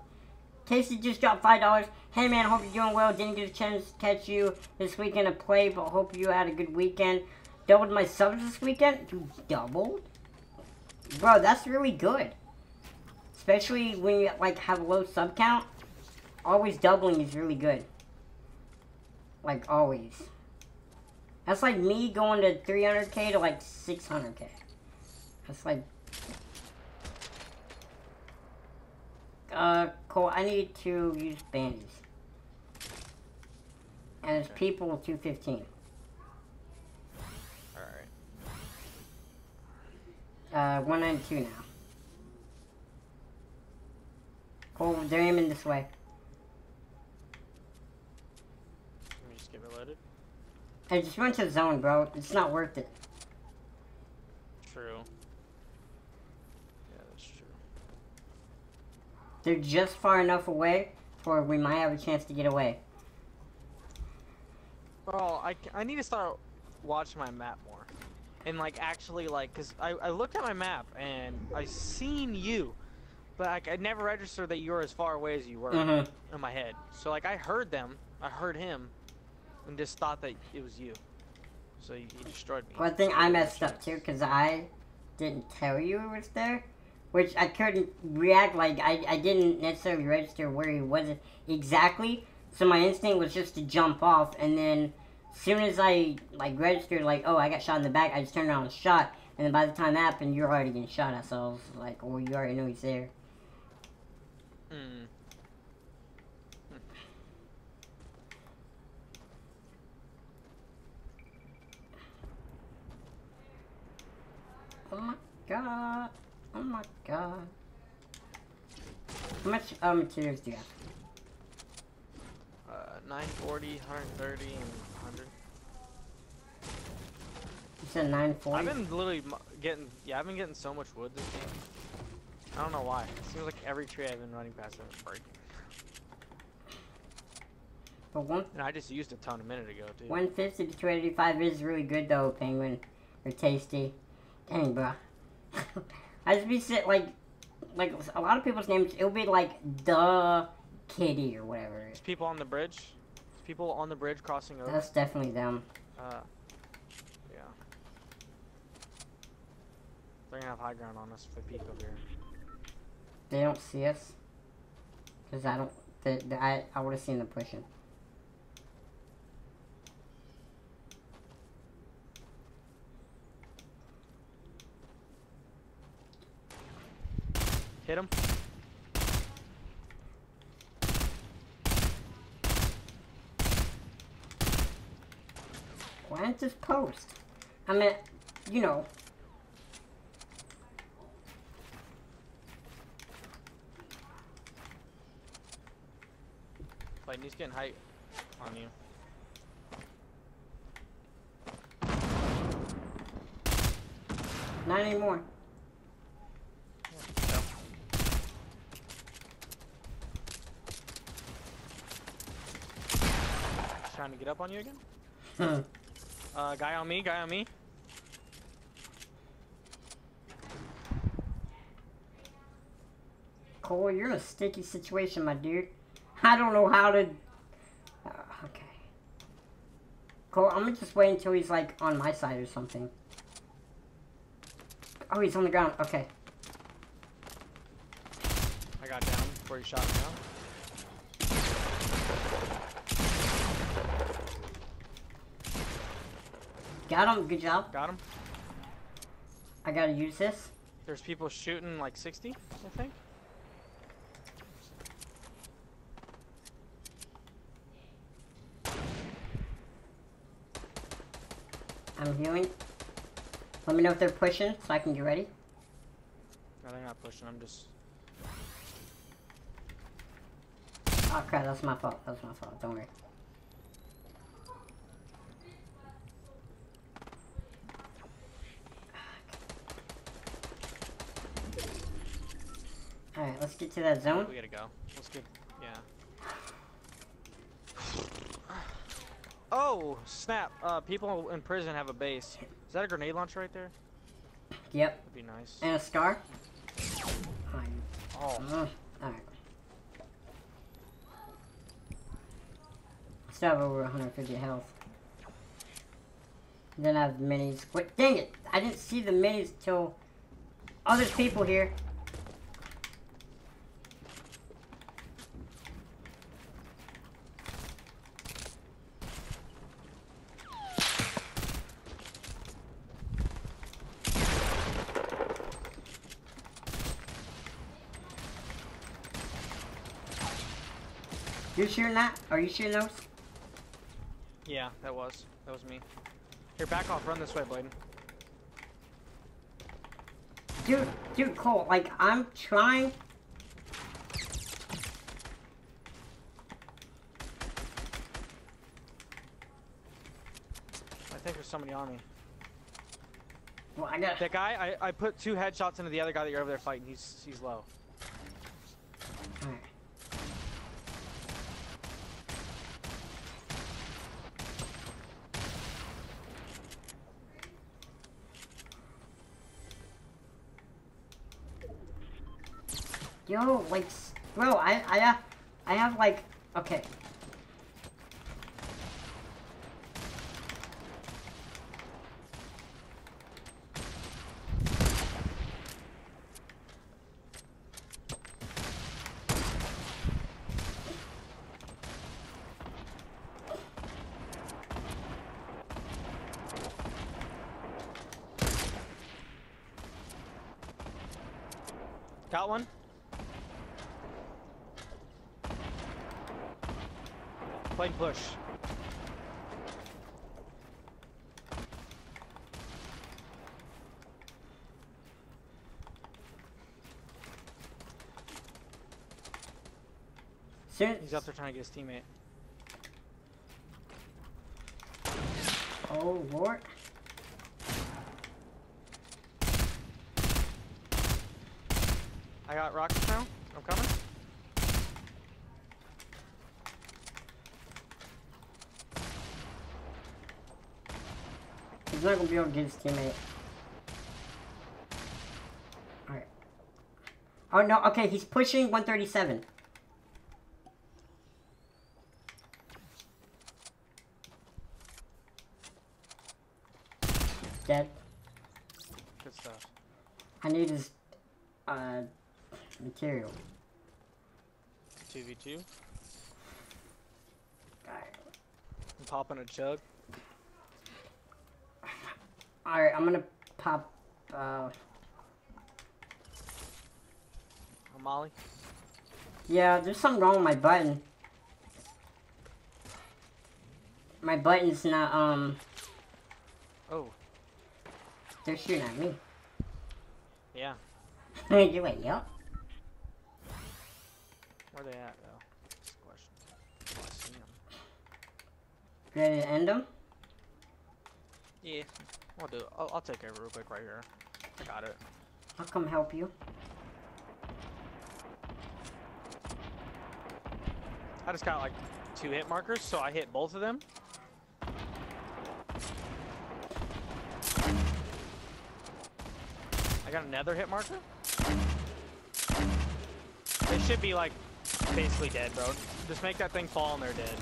Tasty just dropped five dollars. Hey man, hope you're doing well. Didn't get a chance to catch you this weekend to play, but hope you had a good weekend. Doubled my subs this weekend. You doubled, bro. That's really good. Especially when you like have a low sub count. Always doubling is really good. Like always. That's like me going to 300k to like 600k. That's like Uh, Cole, I need to use bandies. And it's Okay. people 215. All right. Uh, 192 now. Cole, they're aiming this way. Let me just get reloaded. I just went to the zone, bro. It's not worth it. True. Yeah, that's true. They're just far enough away for we might have a chance to get away. Bro, I need to start watching my map more. And like actually like, cause I, I looked at my map and I seen you, but like I never registered that you were as far away as you were Mm-hmm. in my head. So like I heard them, I heard him, and just thought that it was you. So you, destroyed me. I think I messed up too because I didn't tell you it was there, which I couldn't react like I, I didn't necessarily register where he was exactly. So my instinct was just to jump off, and then as soon as I like registered, like, oh, I got shot in the back, I just turned around and shot. And then by the time that happened, you're already getting shot at. So I was like, well, you already know he's there. Hmm. Oh my god. Oh my god. How much uh, materials do you have? Uh, 940, 130, and 100. You said 940? I've been literally getting, yeah, I've been getting so much wood this game. I don't know why. It seems like every tree I've been running past is breaking. But one, And I just used a ton a minute ago, dude. 150 to 285 is really good though, Penguin. They're tasty. Dang, bro. *laughs* I just be sit like, like a lot of people's names. It'll be like the kitty or whatever. There's people on the bridge. There's people on the bridge crossing over. That's definitely them. Uh, yeah. They're gonna have high ground on us if they peek over here. They don't see us. Cause I don't. The, the, I I would have seen them pushing. Hit him. Why not just post? I mean, you know. Like he's getting height on you. Not anymore. Yeah, He's trying to get up on you again. Uh, guy on me. Guy on me. Cole, you're in a sticky situation, my dude. I don't know how to. Uh, okay. Cole, I'm gonna just wait until he's like on my side or something. Oh, he's on the ground. Okay. I got down before he shot me down. Got him. Good job. Got him. I gotta use this. There's people shooting like 60, I think. I'm healing. Let me know if they're pushing so I can get ready. No, they're not pushing. I'm just. Oh crap, that's my fault. That's my fault. Don't worry. Alright, let's get to that zone. We gotta go. Let's get. Yeah. *sighs* Oh snap! Uh, people in prison have a base. Is that a grenade launcher right there? Yep. That'd be nice. And a scar. Oh, Uh, Alright. Still have over 150 health. Then I have minis. Wait, dang it! I didn't see the minis till. Oh, there's people here. That? Are you shooting those? yeah, that was. That was me. Here, back off. Run this way, Bladen. Dude, dude, Cole, like, I'm trying. I think there's somebody on me. Well, I got. That guy, I, I put two headshots into the other guy that you're over there fighting. He's he's low. Yo, like, s- bro, I, I, have, I have like, okay. Got one. Playing push. Soon. He's up there trying to get his teammate. Oh lord. I got rockets now. I'm coming. He's not gonna be able to get his teammate. Alright. Oh no, okay, he's pushing 137. Dead. Good stuff. I need his uh material. 2v2. Alright. I'm popping a jug. Alright, I'm gonna pop uh A molly. Yeah, there's something wrong with my button. My button's not, um, Oh, they're shooting at me. yeah. *laughs* you wait, yup. Where they at though? That's the question. Oh, I see 'em. Ready to end them? Yeah. I'll do it. I'll, I'll take over real quick right here. I got it. I'll come help you. I just got like two hit markers, so I hit both of them. I got another hit marker. They should be like basically dead, bro. Just make that thing fall and they're dead.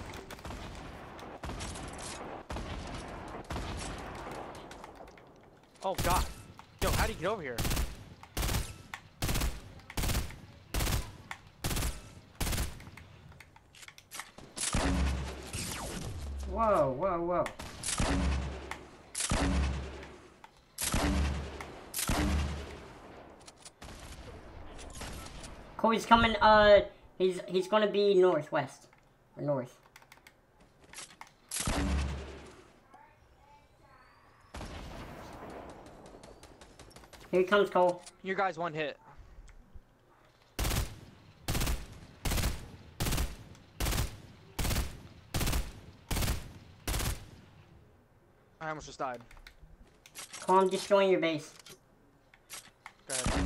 Oh god. Yo, how do you get over here? Whoa, whoa, whoa. He's coming, uh, he's, he's gonna be northwest. Or north. Here he comes, Cole. Your guy's one hit. I almost just died. Cole, I'm destroying your base. Go ahead.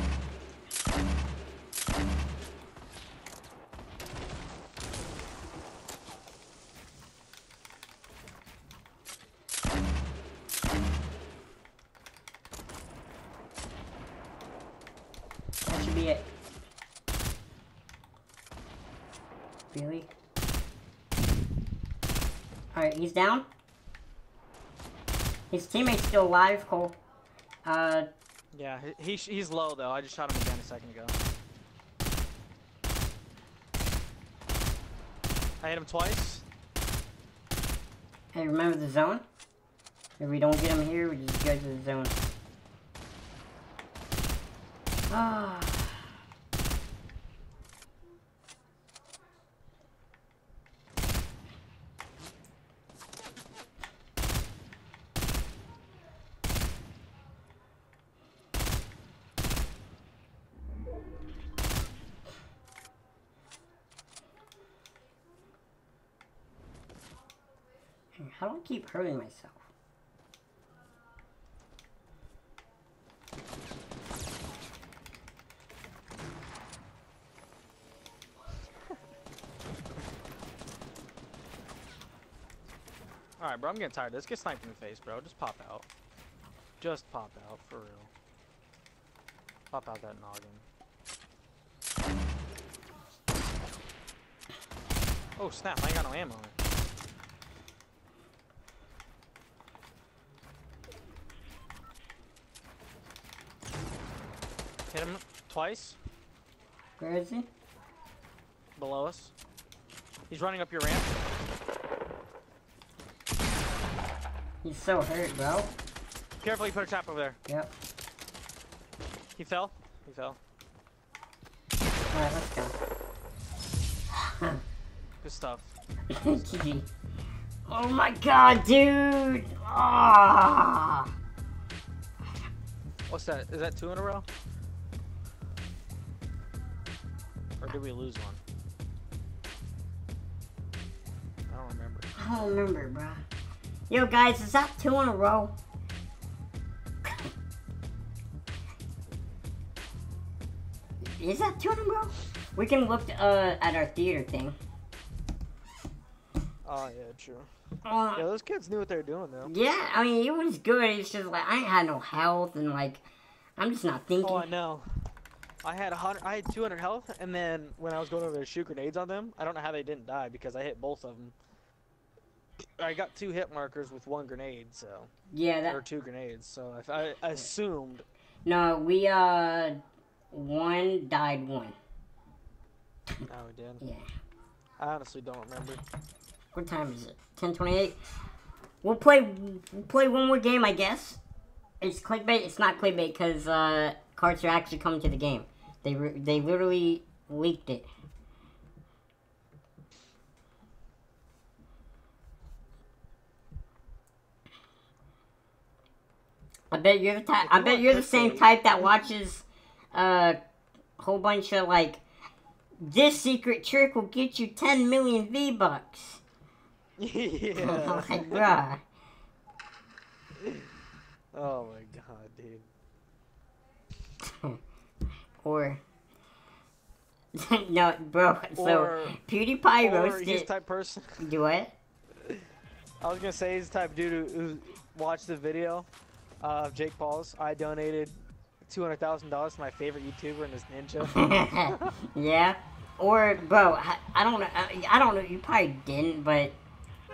That should be it. Really? Alright, he's down. His teammate's still alive, Cole. Uh, Yeah, he, he he's low though. I just shot him again a second ago. I hit him twice. hey, remember the zone? If we don't get him here, we just go to the zone. Ah. How do I keep hurting myself? All right, bro. I'm getting tired. Let's get sniped in the face, bro. Just pop out. Just pop out for real. Pop out that noggin. Oh snap! I ain't got no ammo. Hit him twice Where is he? below us. He's running up your ramp. He's so hurt, bro. Careful, you put a trap over there. Yep. He fell. He fell. Alright, let's go. *laughs* Good stuff. GG. oh my god, dude! Ah! What's that? Is that two in a row? Did we lose one? I don't remember. I don't remember, bro. Yo, guys, is that two in a row? *laughs* is that two in a row? We can look uh, at our theater thing. Oh yeah, true. Uh, Yeah, those kids knew what they were doing though. yeah, I mean, it was good. It's just like, I ain't had no health, and like, I'm just not thinking. Oh, I know. I had a hundred. I had 200 health, and then when I was going over to shoot grenades on them, I don't know how they didn't die because I hit both of them. I got two hit markers with one grenade, so yeah, that. or two grenades. So if I, I assumed. No, we, uh, one died one. No, we did. Yeah. I honestly don't remember. What time is it? 10:28. We'll play. We'll play one more game, I guess. It's clickbait. It's not clickbait because uh, carts are actually coming to the game. They they literally leaked it. I bet you're the type. I bet you're the same type that watches a whole bunch of like. This secret trick will get you 10 million V bucks. *laughs* yeah. *laughs* *laughs* Oh my god. Oh my god, dude. Or *laughs* no, bro. So Or- PewDiePie Or roasted. he's type person. Do what? I was gonna say he's the type of dude who, who watched the video of Jake Paul's. I donated two hundred thousand dollars to my favorite YouTuber and his ninja. *laughs* yeah. Or bro, I, I don't know. I, I don't know. You probably didn't, but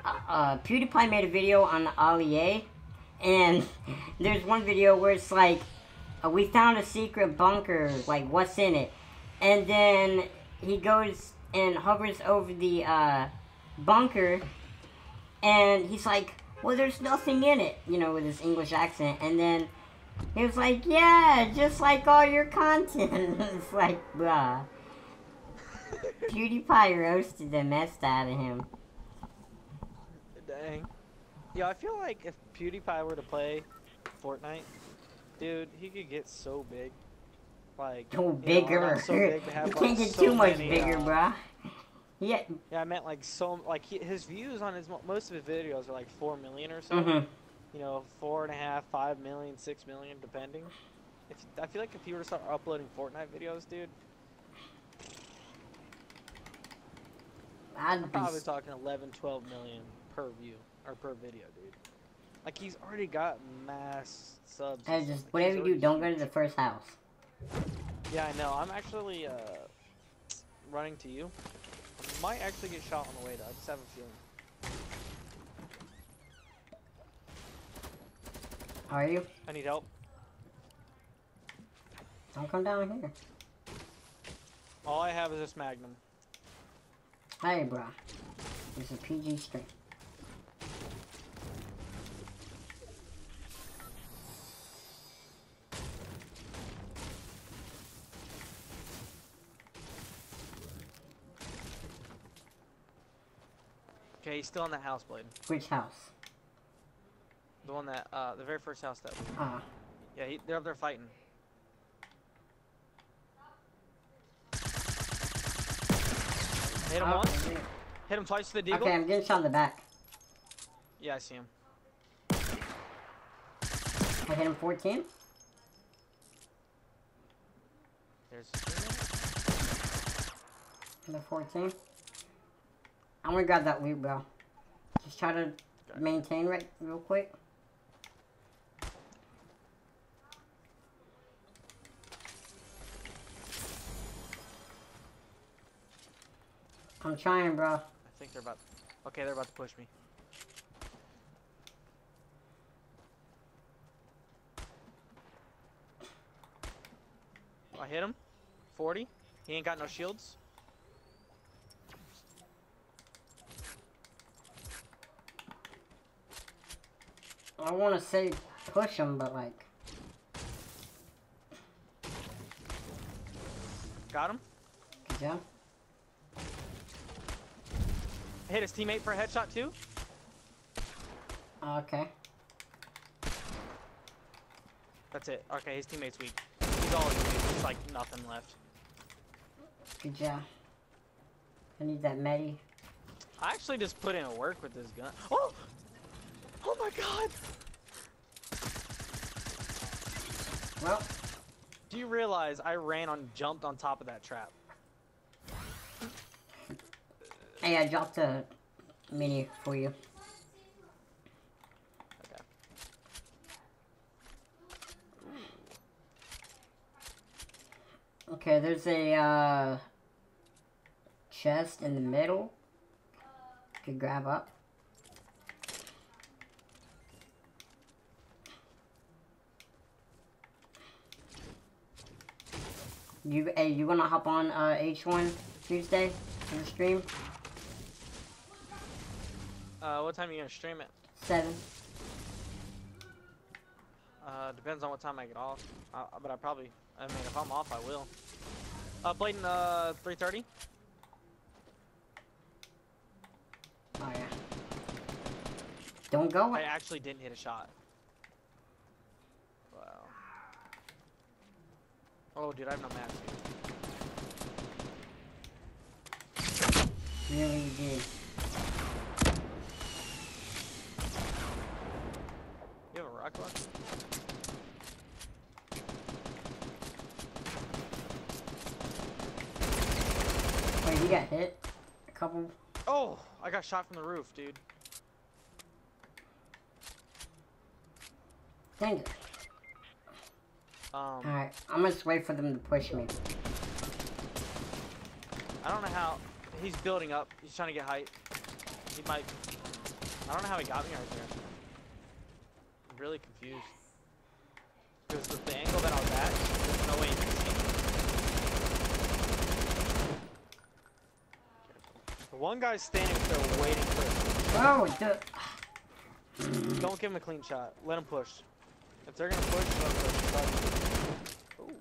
uh, uh, PewDiePie made a video on the Allie, and *laughs* there's one video where it's like, uh, we found a secret bunker. Like, what's in it? And then he goes and hovers over the uh, bunker, and he's like, well, there's nothing in it, you know, with his English accent. And then he was like, yeah, just like all your content. *laughs* it's like, bruh. *laughs* PewDiePie roasted the mess out of him. Dang. Yeah, I feel like if PewDiePie were to play Fortnite, dude, he could get so big. Like Oh, you know, bigger. so big to have, you like, can't get so too much many, bigger, uh, bruh. Yeah. Yeah, I meant like so like he, his views on his most of his videos are like four million or so. Mhm. You know, four and a half, five million, six million, depending. If I feel like if he were to start uploading Fortnite videos, dude, I'd I'm be. probably talking 11, 12 million per view or per video, dude. Like he's already got mass subs. And just whatever you do, don't go to the first house. Yeah, I know. I'm actually uh, running to you. Might actually get shot on the way though. I just have a feeling. How Are you? I need help. Don't come down here. All I have is this Magnum. Hey, bro. It's a PG stream. He's still in that house, Blade. Which house? The one that, uh, the very first house that. We, Ah. yeah, he, they're up there fighting. Hit him Oh, once. Hit him twice with the deagle. Okay, I'm getting shot in the back. Yeah, I see him. I hit him 14. There's. Another 14. I'm gonna grab that loot, bro. Just try to maintain right real quick. I'm trying, bro. I think they're about. Okay, they're about to push me. Oh, I hit him. 40. He ain't got no shields. I want to say push him, but like, Got him. Good job. Hit his teammate for a headshot too. Oh, okay. That's it. Okay, his teammate's weak. He's all He's like nothing left. Good job. I need that medi. I actually just put in a work with this gun. Oh! Oh my god! Well, Do you realize I ran on, jumped on top of that trap? hey, I dropped a mini for you. Okay. Okay, there's a uh, chest in the middle. Could grab up. You, hey, you wanna hop on uh, H1 Tuesday in the stream? Uh, what time are you gonna stream it? Seven. Uh, depends on what time I get off. Uh, but I probably, I mean, if I'm off, I will. Uh, Bladen, uh, 3.30? Oh yeah. Don't go. I actually didn't hit a shot. Wow. Oh, dude, I have no dude. Really did. You have a rock launcher? Wait, you got hit? A couple. Oh, I got shot from the roof, dude. Dang it. Um, Alright, I'm gonna just wait for them to push me. I don't know how. He's building up. He's trying to get height. He might. I don't know how he got me right there. I'm really confused. Because the, the angle that I was at, there's no way you can see me. The one guy's standing there waiting for. Oh, the. Don't give him a clean shot. Let him push. If they're gonna push, let them push. Ooh,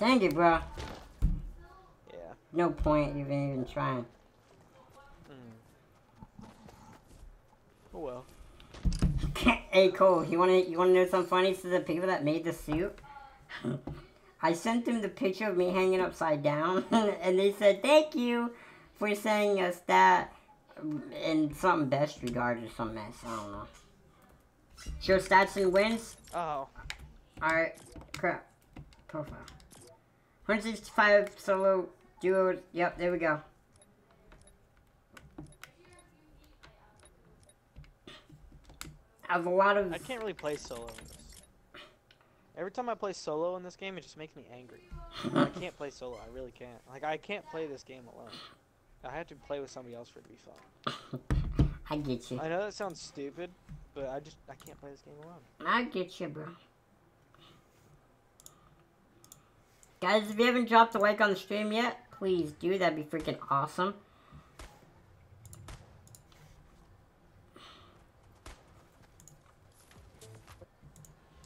Dang it, bro. yeah. No point even even trying. Mm. Oh well. *laughs* hey Cole, you wanna you wanna know something funny to the people that made the suit? *laughs* I sent them the picture of me hanging upside down, *laughs* and they said thank you for sending us that in some best regard or some mess. I don't know. Show stats and wins. Oh. Alright, crap. Profile. 165 solo duo. Yep, there we go. I have a lot of. I can't really play solo in this. Every time I play solo in this game, it just makes me angry. I *laughs* can't play solo. I really can't. Like I can't play this game alone. I have to play with somebody else for it to be fun. I get you. I know that sounds stupid, but I just I can't play this game alone. I get you, bro. Guys, if you haven't dropped a like on the stream yet, please do. That'd be freaking awesome.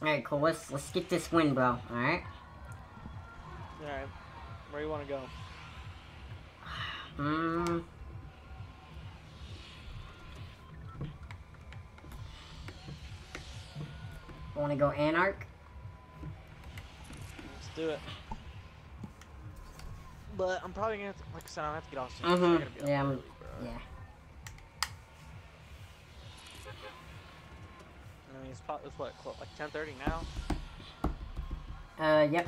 Alright, cool. Let's let's get this win, bro. Alright? All right, where you want to go? Hmm. Wanna go Anarch? Let's do it. But I'm probably gonna, have to, like I said, I have to get off soon. Mhm, so I gotta be yeah, I'm- early. Yeah. I mean, it's, pro- it's what, like 10:30 now. Uh, yep.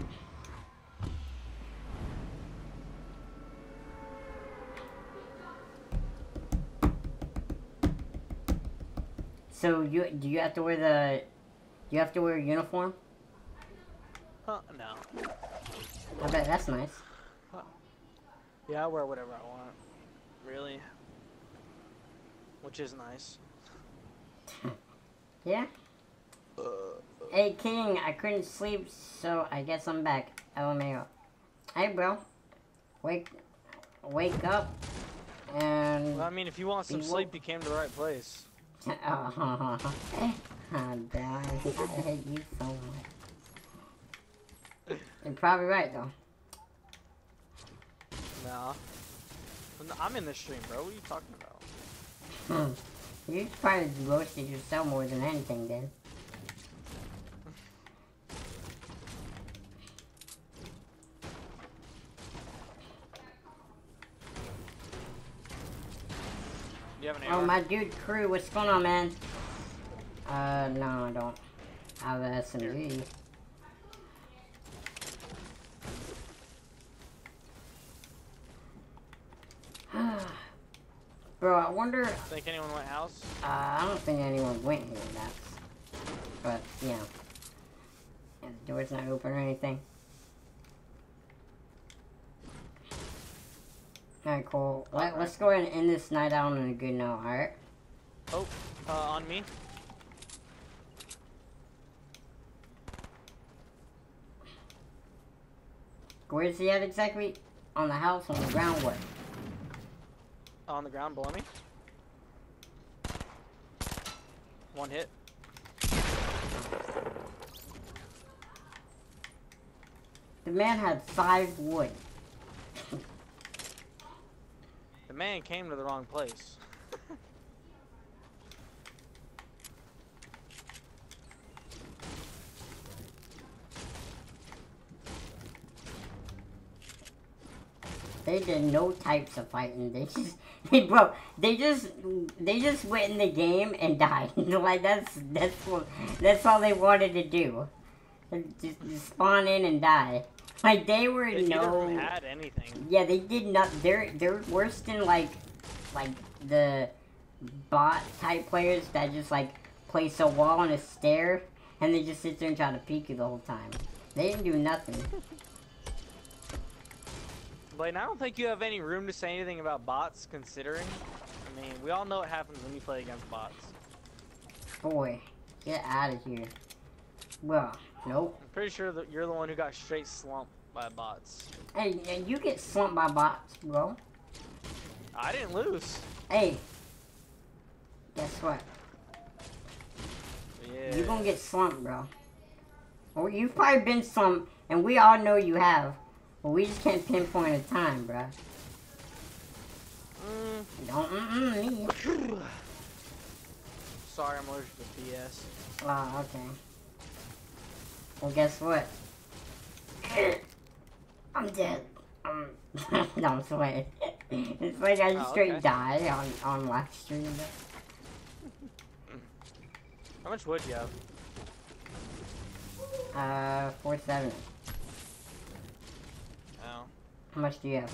So you do you have to wear the you have to wear a uniform? Huh? No. I bet that's nice. Yeah, I wear whatever I want. Really. Which is nice. *laughs* Yeah. Uh, hey King, I couldn't sleep, so I guess I'm back. LMAO. Hey bro, wake, wake up, and. Well, I mean, if you want some sleep, you came to the right place. *laughs* Oh, *laughs* I hate you so much. You're probably right though. No. I'm in the stream, bro. What are you talking about? Hmm. You probably roasted yourself more than anything, then. You have an Oh, my dude crew, what's going on, man? Uh, no, I don't. I have an SMG. Bro, I wonder. Think anyone went house? Uh, I don't think anyone went here. That's. But you know, and the door's not open or anything. Alright, cool. Let, let's go ahead and end this night out on a good note, alright? Oh, uh, on me. Where's he at exactly? On the house, on the ground, what? On the ground below me. One hit. The man had five wood. The man came to the wrong place. They did no types of fighting. They just, *laughs* bro, they just, they just went in the game and died. *laughs* like that's that's what, that's all they wanted to do. Just, just spawn in and die. Like they were They no. had anything. Yeah, they did not. They're they're worse than like, like the bot type players that just like place a wall and a stair and they just sit there and try to peek you the whole time. They didn't do nothing. *laughs* Blaine, I don't think you have any room to say anything about bots, considering. I mean, we all know what happens when you play against bots. Boy, get out of here. Well, nope. I'm pretty sure that you're the one who got straight slumped by bots. Hey, yeah, you get slumped by bots, bro. I didn't lose. Hey, guess what? Yeah. You're gonna get slumped, bro. Or you've probably been slumped, and we all know you have. But we just can't pinpoint a time, bro. Mm. Don't mm-mm me. Sorry, I'm allergic to BS. Oh, okay. Well, guess what? *coughs* I'm dead. Um, *laughs* no, I'm sweating. it's like I just Oh, straight okay. die on, on live stream. How much wood do you have? Uh, 470. How much do you have?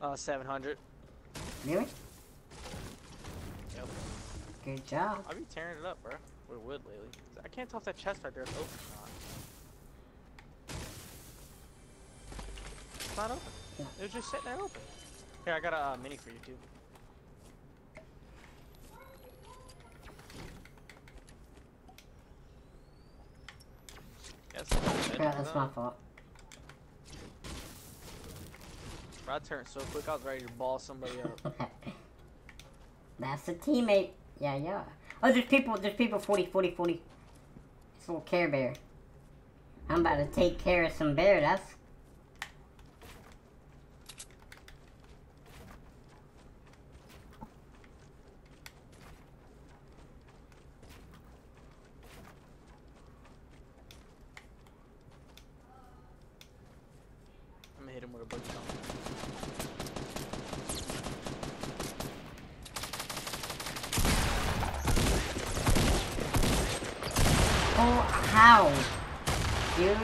Uh, 700. Really? Yep. Good job. I'll be tearing it up, bro. With wood lately. I can't tell if that chest right there is open or not. It's not open. No. It was just sitting there open. Here, I got a uh, mini for you, too. Yes, Yeah, that's my fault. Bro, I turned so quick, I was ready to ball somebody up. *laughs* That's a teammate. Yeah, yeah. Oh, there's people, there's people 40, 40, 40. This little Care Bear. I'm about to take care of some bear, that's... I'm gonna hit him with a bug stone. Oh, how? Dude.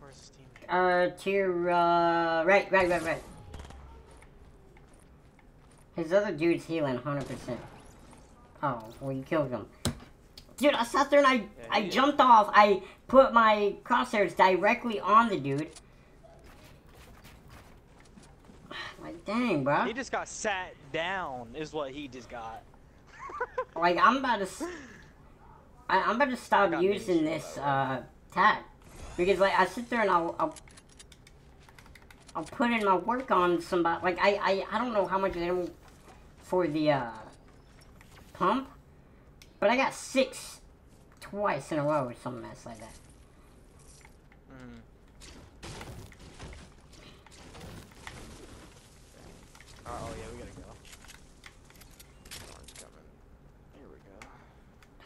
Where's his teammate? Uh, to uh, right, right, right, right. His other dude's healing 100%. Oh, well, you killed him. Dude, I sat there and I, Yeah, I jumped off. I put my crosshairs directly on the dude. *sighs* Like, dang, bro. He just got sat down, is what he just got. *laughs* Like, I'm about to... *laughs* I, am about to stop using this, uh, tag. Because, like, I sit there and I'll... I'll I'm putting my work on somebody. Like, I, I, I don't know how much they for the, uh, pump. But I got six twice in a row or some mess like that. Mm. Uh oh, yeah, we gotta go. Storm's coming. Here we go.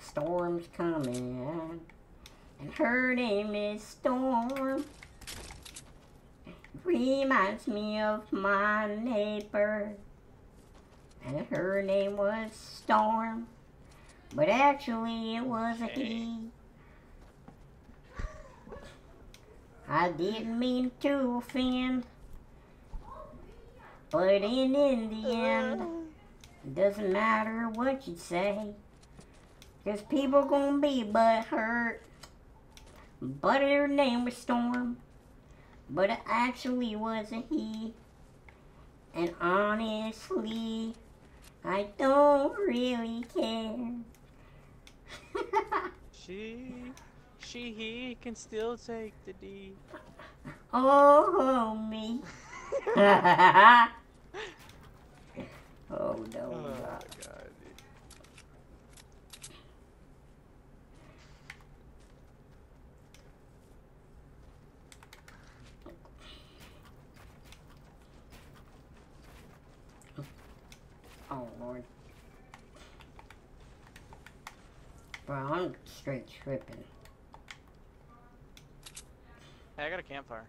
Storm's coming. And her name is Storm. Reminds me of my neighbor, and her name was Storm, but actually it was a he. I didn't mean to offend, but in, in the end, it doesn't matter what you say. Cause people gonna be butt hurt. But her name was Storm. But it actually wasn't he. And honestly, I don't really care. *laughs* She, she, he can still take the D. oh, me. *laughs* *laughs* oh no. Oh my God. god, dude. Oh lord. Bro, I'm straight tripping. Hey, I got a campfire.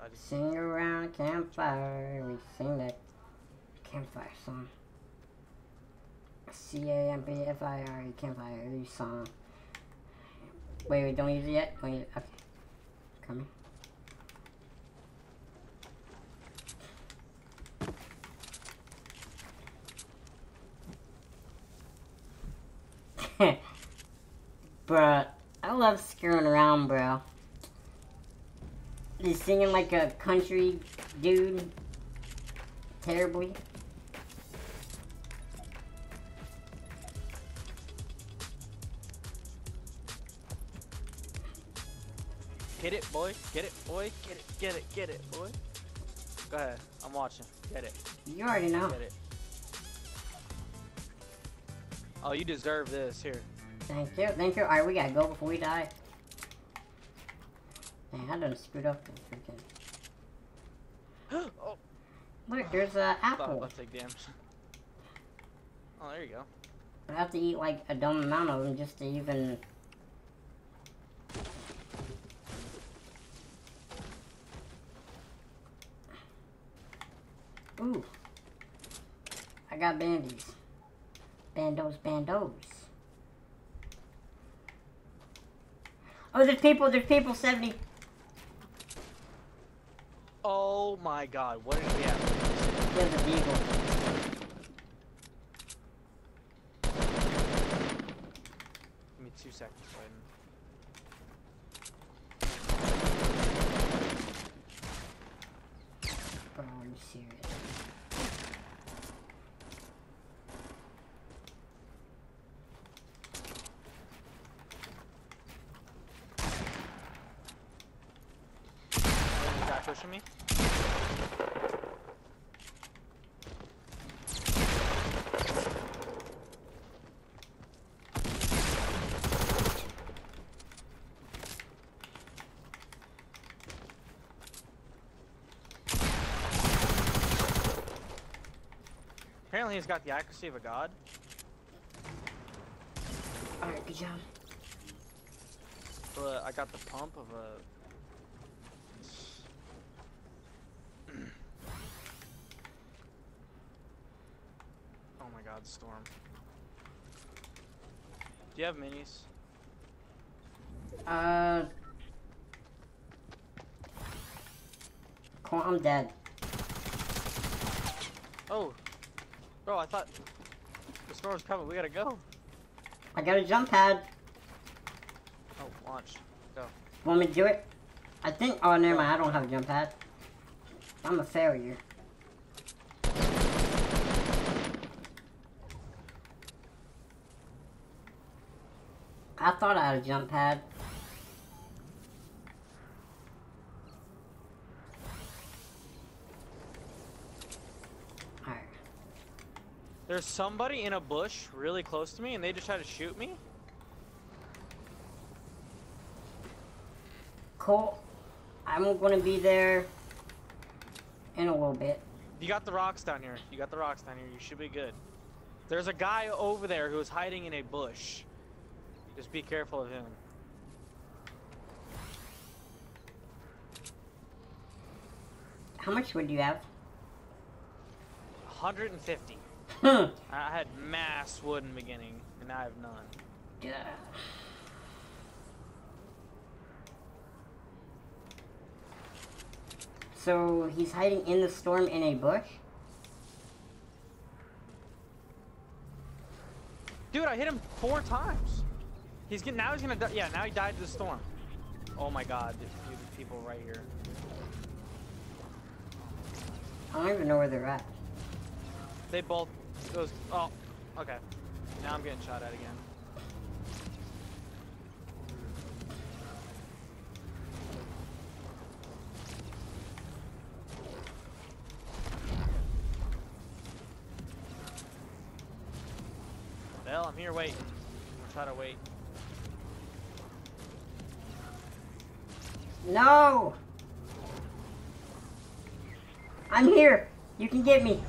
I just, Sing around a campfire. We sing that campfire song. C A M P F I R E campfire song. Wait, wait, don't use it yet. Don't use it. Okay. Coming. *laughs* Bruh, I love screwing around, bro. Just singing like a country dude. Terribly. get it, boy. Get it, boy. Get it, get it, get it, boy. Go ahead. I'm watching. Get it, You already know. get it. Oh, you deserve this. Here. Thank you, thank you. Alright, we gotta go before we die. Dang, I done screwed up the freaking. *gasps* oh, Look, there's a thought apple. to take damage. *laughs* Oh, there you go. I have to eat like a dumb amount of them just to even. Ooh. I got bandies. Bandos, bandos. Oh, there's people, there's people 70. Oh my god, what is he have? There's a Deagle. Give me two seconds, Biden. Bro, are you serious? Is me? Apparently he's got the accuracy of a god. Alright, good job. But I got the pump of a. oh my god, Storm. Do you have minis? Uh. Cool, I'm dead. Oh! Bro, I thought the storm's coming. We gotta go. I got a jump pad. Oh, launch. Go. Want me to do it? I think. Oh, never mind. I don't have a jump pad. I'm a failure. I thought I had a jump pad. Alright. There's somebody in a bush really close to me and they just tried to shoot me? Cool. I'm gonna be there in a little bit. You got the rocks down here. You got the rocks down here. You should be good. There's a guy over there who is hiding in a bush. Just be careful of him. How much wood do you have? 150. Hmm. I had mass wood in the beginning, and now I have none. Yeah. So he's hiding in the storm in a bush? Dude, I hit him four times. He's getting now. He's gonna die. Yeah, now he died to the storm. Oh my God, there's people right here. I don't even know where they're at. They both. Those. Oh, okay. Now I'm getting shot at again. Well, I'm here. Wait. I'm try to wait. No! I'm here. You can get me.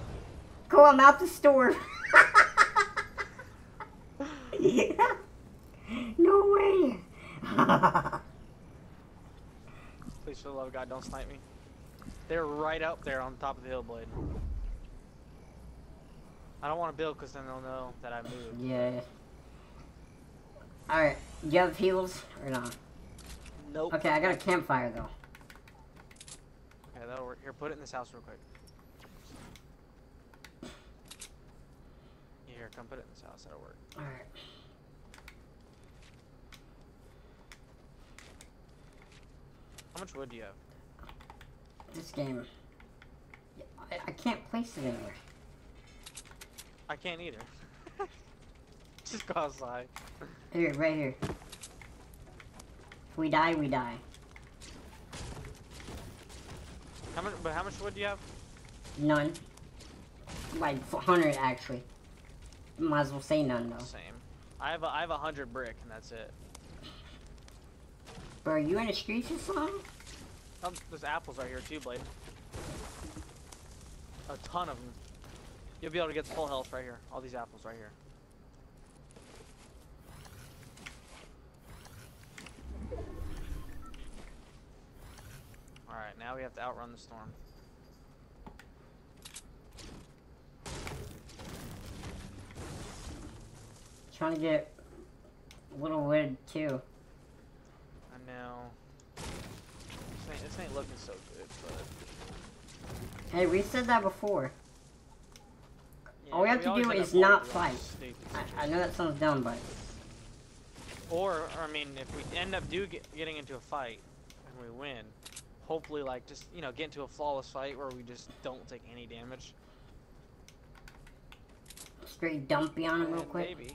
Go, I'm out the store. yeah. *laughs* no way. *laughs* Please, for the love of God, don't snipe me. They're right up there on top of the hill blade. I don't want to build because then they'll know that I moved. yeah. Alright, you have heals or not? Nope. Okay, I got a campfire though. Okay, that'll work. Here, put it in this house real quick. Here, come put it in this house. That'll work. Alright. How much wood do you have? This game. I, I can't place it anywhere. I can't either. *laughs* Just go outside. Here, right here. If we die, we die. How much? But how much wood do you have? None. Like 100 actually. Might as well say none though. Same. I have a, I have a hundred brick and that's it. Bro, are you in the streets or something? Oh, there's apples right here too, Blade. A ton of them. You'll be able to get full health right here. All these apples right here. Alright, now we have to outrun the storm. Trying to get a little wood too. I know. This ain't, this ain't looking so good, but... Hey, we said that before. All we have to do is not fight. I, I know that sounds dumb, but Or, I mean, if we end up do get, getting into a fight and we win, hopefully, like, just, you know, get into a flawless fight where we just don't take any damage. straight dumpy on him real quick. Maybe.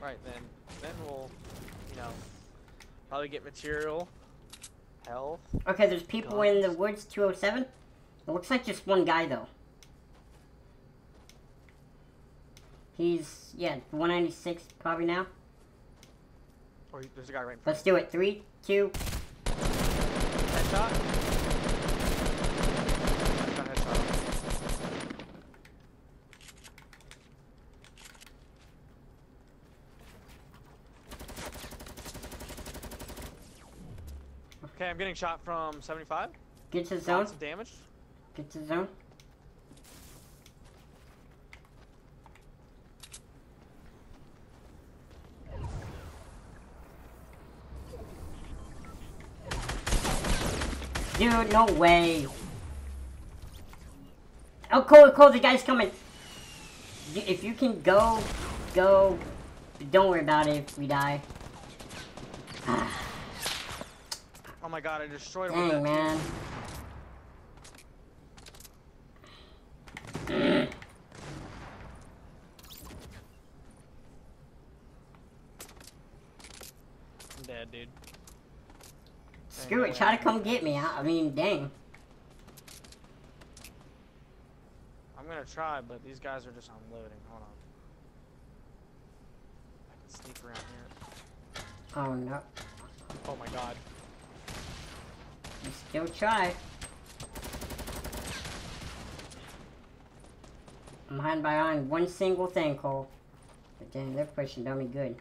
Right, then, then we'll, you know, probably get material, health. Okay, there's people in the woods 207. It looks like just one guy though. He's yeah, 196 probably now. Or there's a guy right in front. Let's do it. Three, two. Headshot. Got headshot. Okay, I'm getting shot from 75. Get to the zone. Lots of damage. Get to the zone. Dude, no way. Oh, Cole, Cole, the guy's coming. If you can go, go. Don't worry about it if we die. *sighs* Oh my god, I destroyed him with Dang, man. I'm dead, dude. Screw it, try to come get me. I I mean, dang. I'm gonna try, but these guys are just unloading. Hold on. I can sneak around here. Oh no. Oh my god. You still try. I'm hiding behind one single thing, Cole. But damn, they're pushing dummy good.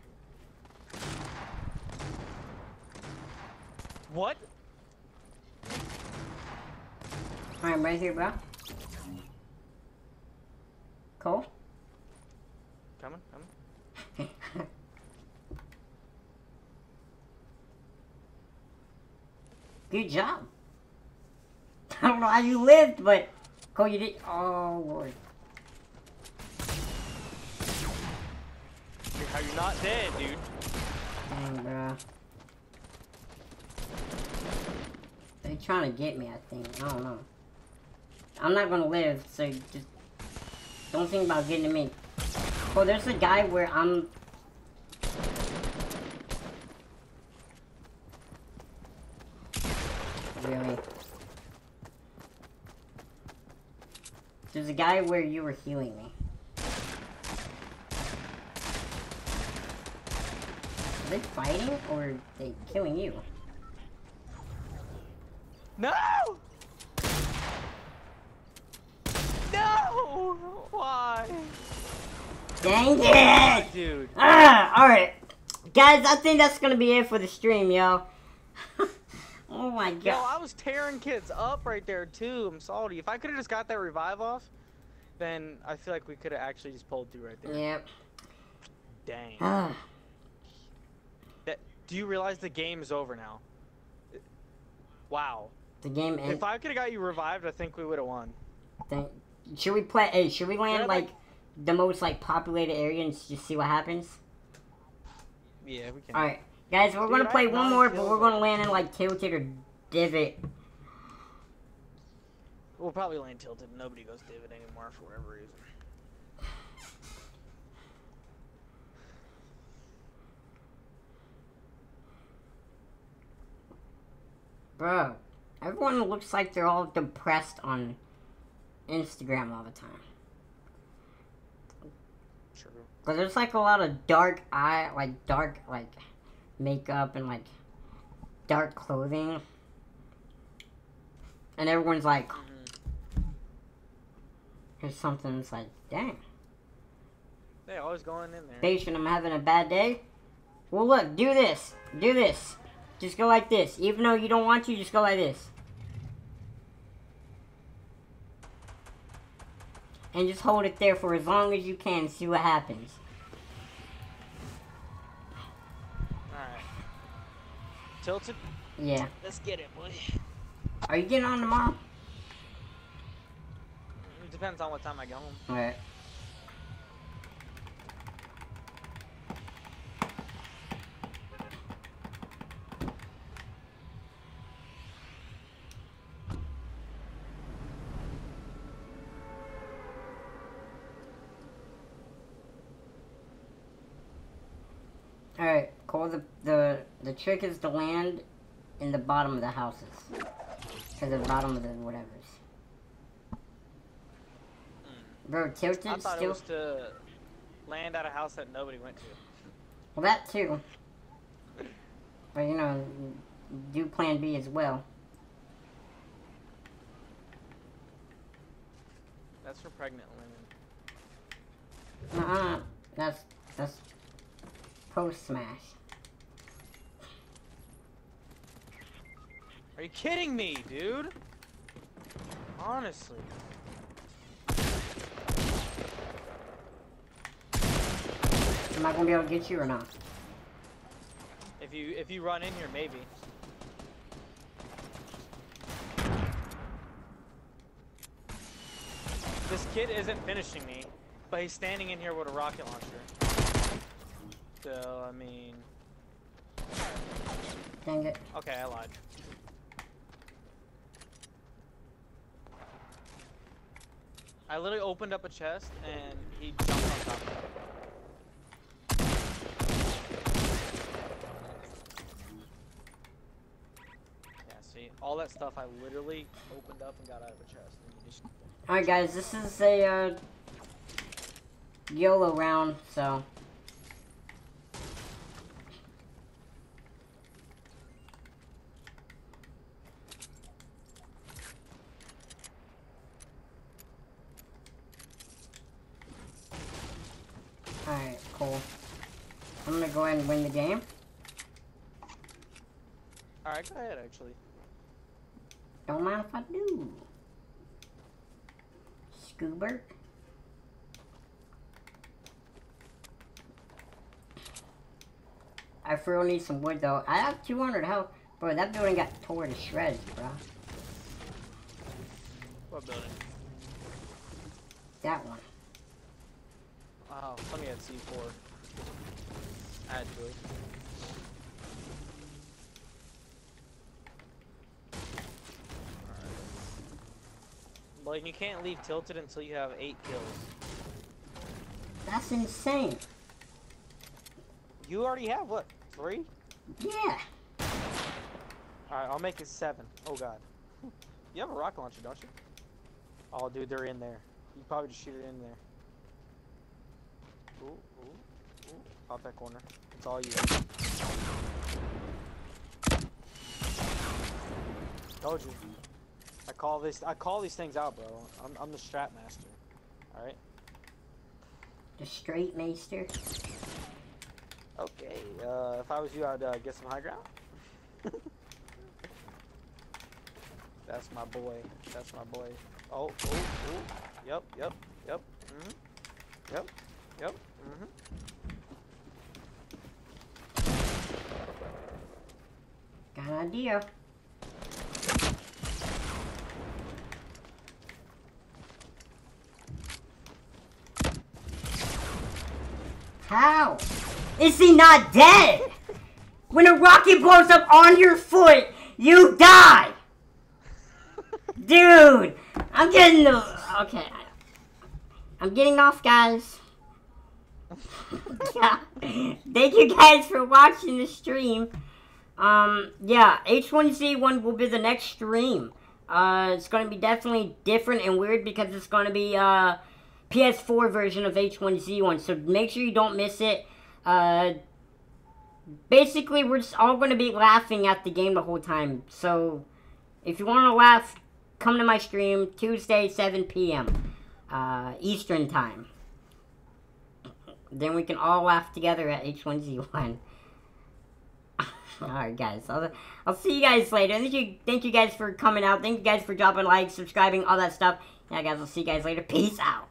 What? Alright, I'm right here, bro. Cole? Coming, coming. *laughs* Good job. *laughs* I don't know how you lived, but Cole, you did. Oh lord. How you're not dead, dude. Dang, bro. They trying to get me, I think. I don't know. I'm not gonna live, so just don't think about getting to me. Oh, there's a guy where I'm. Really? There's a guy where you were healing me. Are they fighting or they killing you? No! No! Why? Dang it! Dude. Ah, alright. Guys, I think that's gonna be it for the stream, yo. *laughs* oh my god. Yo. I was tearing kids up right there too. I'm salty. If I could have just got that revive off, then I feel like we could have actually just pulled through right there. Yep. Dang. Ah, That, do you realize the game is over now? Wow. The game. If I could have got you revived, I think we would have won. Should we play? Hey, should we land Yeah, like like- the most like populated area and just see what happens? Yeah, we can. All right, guys, we're Dude, gonna play one more, but we're gonna land in like tilted or divot. We'll probably land tilted. Nobody goes divot anymore for whatever reason. Bro, everyone looks like they're all depressed on Instagram all the time. True. Cause there's like a lot of dark eye, like dark like makeup and like dark clothing, and everyone's like, Mhm. "Here's something." It's like, dang, They always going in there. patient, I'm having a bad day. Well, look, do this, do this, just go like this. Even though you don't want to, just go like this, and just hold it there for as long as you can. See what happens. Alright. Tilted? Yeah. Let's get it, boy. Are you getting on tomorrow? It depends on what time I get home. Alright. Cole, the, the, the trick is to land in the bottom of the houses. Or the bottom of the whatevers. Hmm. Bro, tilted I thought still... it was to land at a house that nobody went to. Well, that too. But you know, do Plan B as well. That's for pregnant women. Uh-uh. That's that's post Are you kidding me, dude? Honestly. Am I gonna be able to get you or not? If you if you run in here, maybe. This kid isn't finishing me, but he's standing in here with a rocket launcher. So I mean, Dang it. okay, I lied. I literally opened up a chest and he jumped on top of it. Yeah, see, all that stuff I literally opened up and got out of a chest. Alright guys, this is a uh, YOLO round, so go ahead and win the game. Alright, go ahead, actually. Don't mind if I do. Scuba. I still need some wood though. I have 200 health. Bro, that building got tore to shreds, bro. What building? That one. Oh, somebody had C4. Add to it. Like, you can't leave tilted until you have 8 kills. That's insane. You already have, what, 3? Yeah. Alright, I'll make it 7. Oh god. You have a rocket launcher, don't you? Oh, dude, they're in there. You probably just shoot it in there. Ooh, ooh. Pop that corner. It's all you. Told you. I call this. I call these things out, bro. I'm, I'm the strap master. All right. The straight maester. Okay. Uh, if I was you, I'd uh, get some high ground. *laughs* That's my boy. That's my boy. Oh, oh, oh. Yep, yep, yep. Mhm. Yep, yep. Mhm. Got an idea. How? Is he not dead? When a rocket blows up on your foot, you die! Dude, I'm getting the... Okay. I'm getting off, guys. yeah. *laughs* Thank you guys for watching the stream. Um, yeah, H1Z1 will be the next stream. Uh, it's going to be definitely different and weird because it's going to be, uh, PS4 version of H1Z1. So make sure you don't miss it. Uh, basically, we're just all going to be laughing at the game the whole time. So, if you want to laugh, come to my stream Tuesday, 7 p.m. Uh, Eastern Time. Then we can all laugh together at H1Z1. *laughs* Alright, guys. I'll, I'll see you guys later. Thank you, thank you guys for coming out. Thank you guys for dropping likes, subscribing, all that stuff. Yeah, guys, I'll see you guys later. Peace out.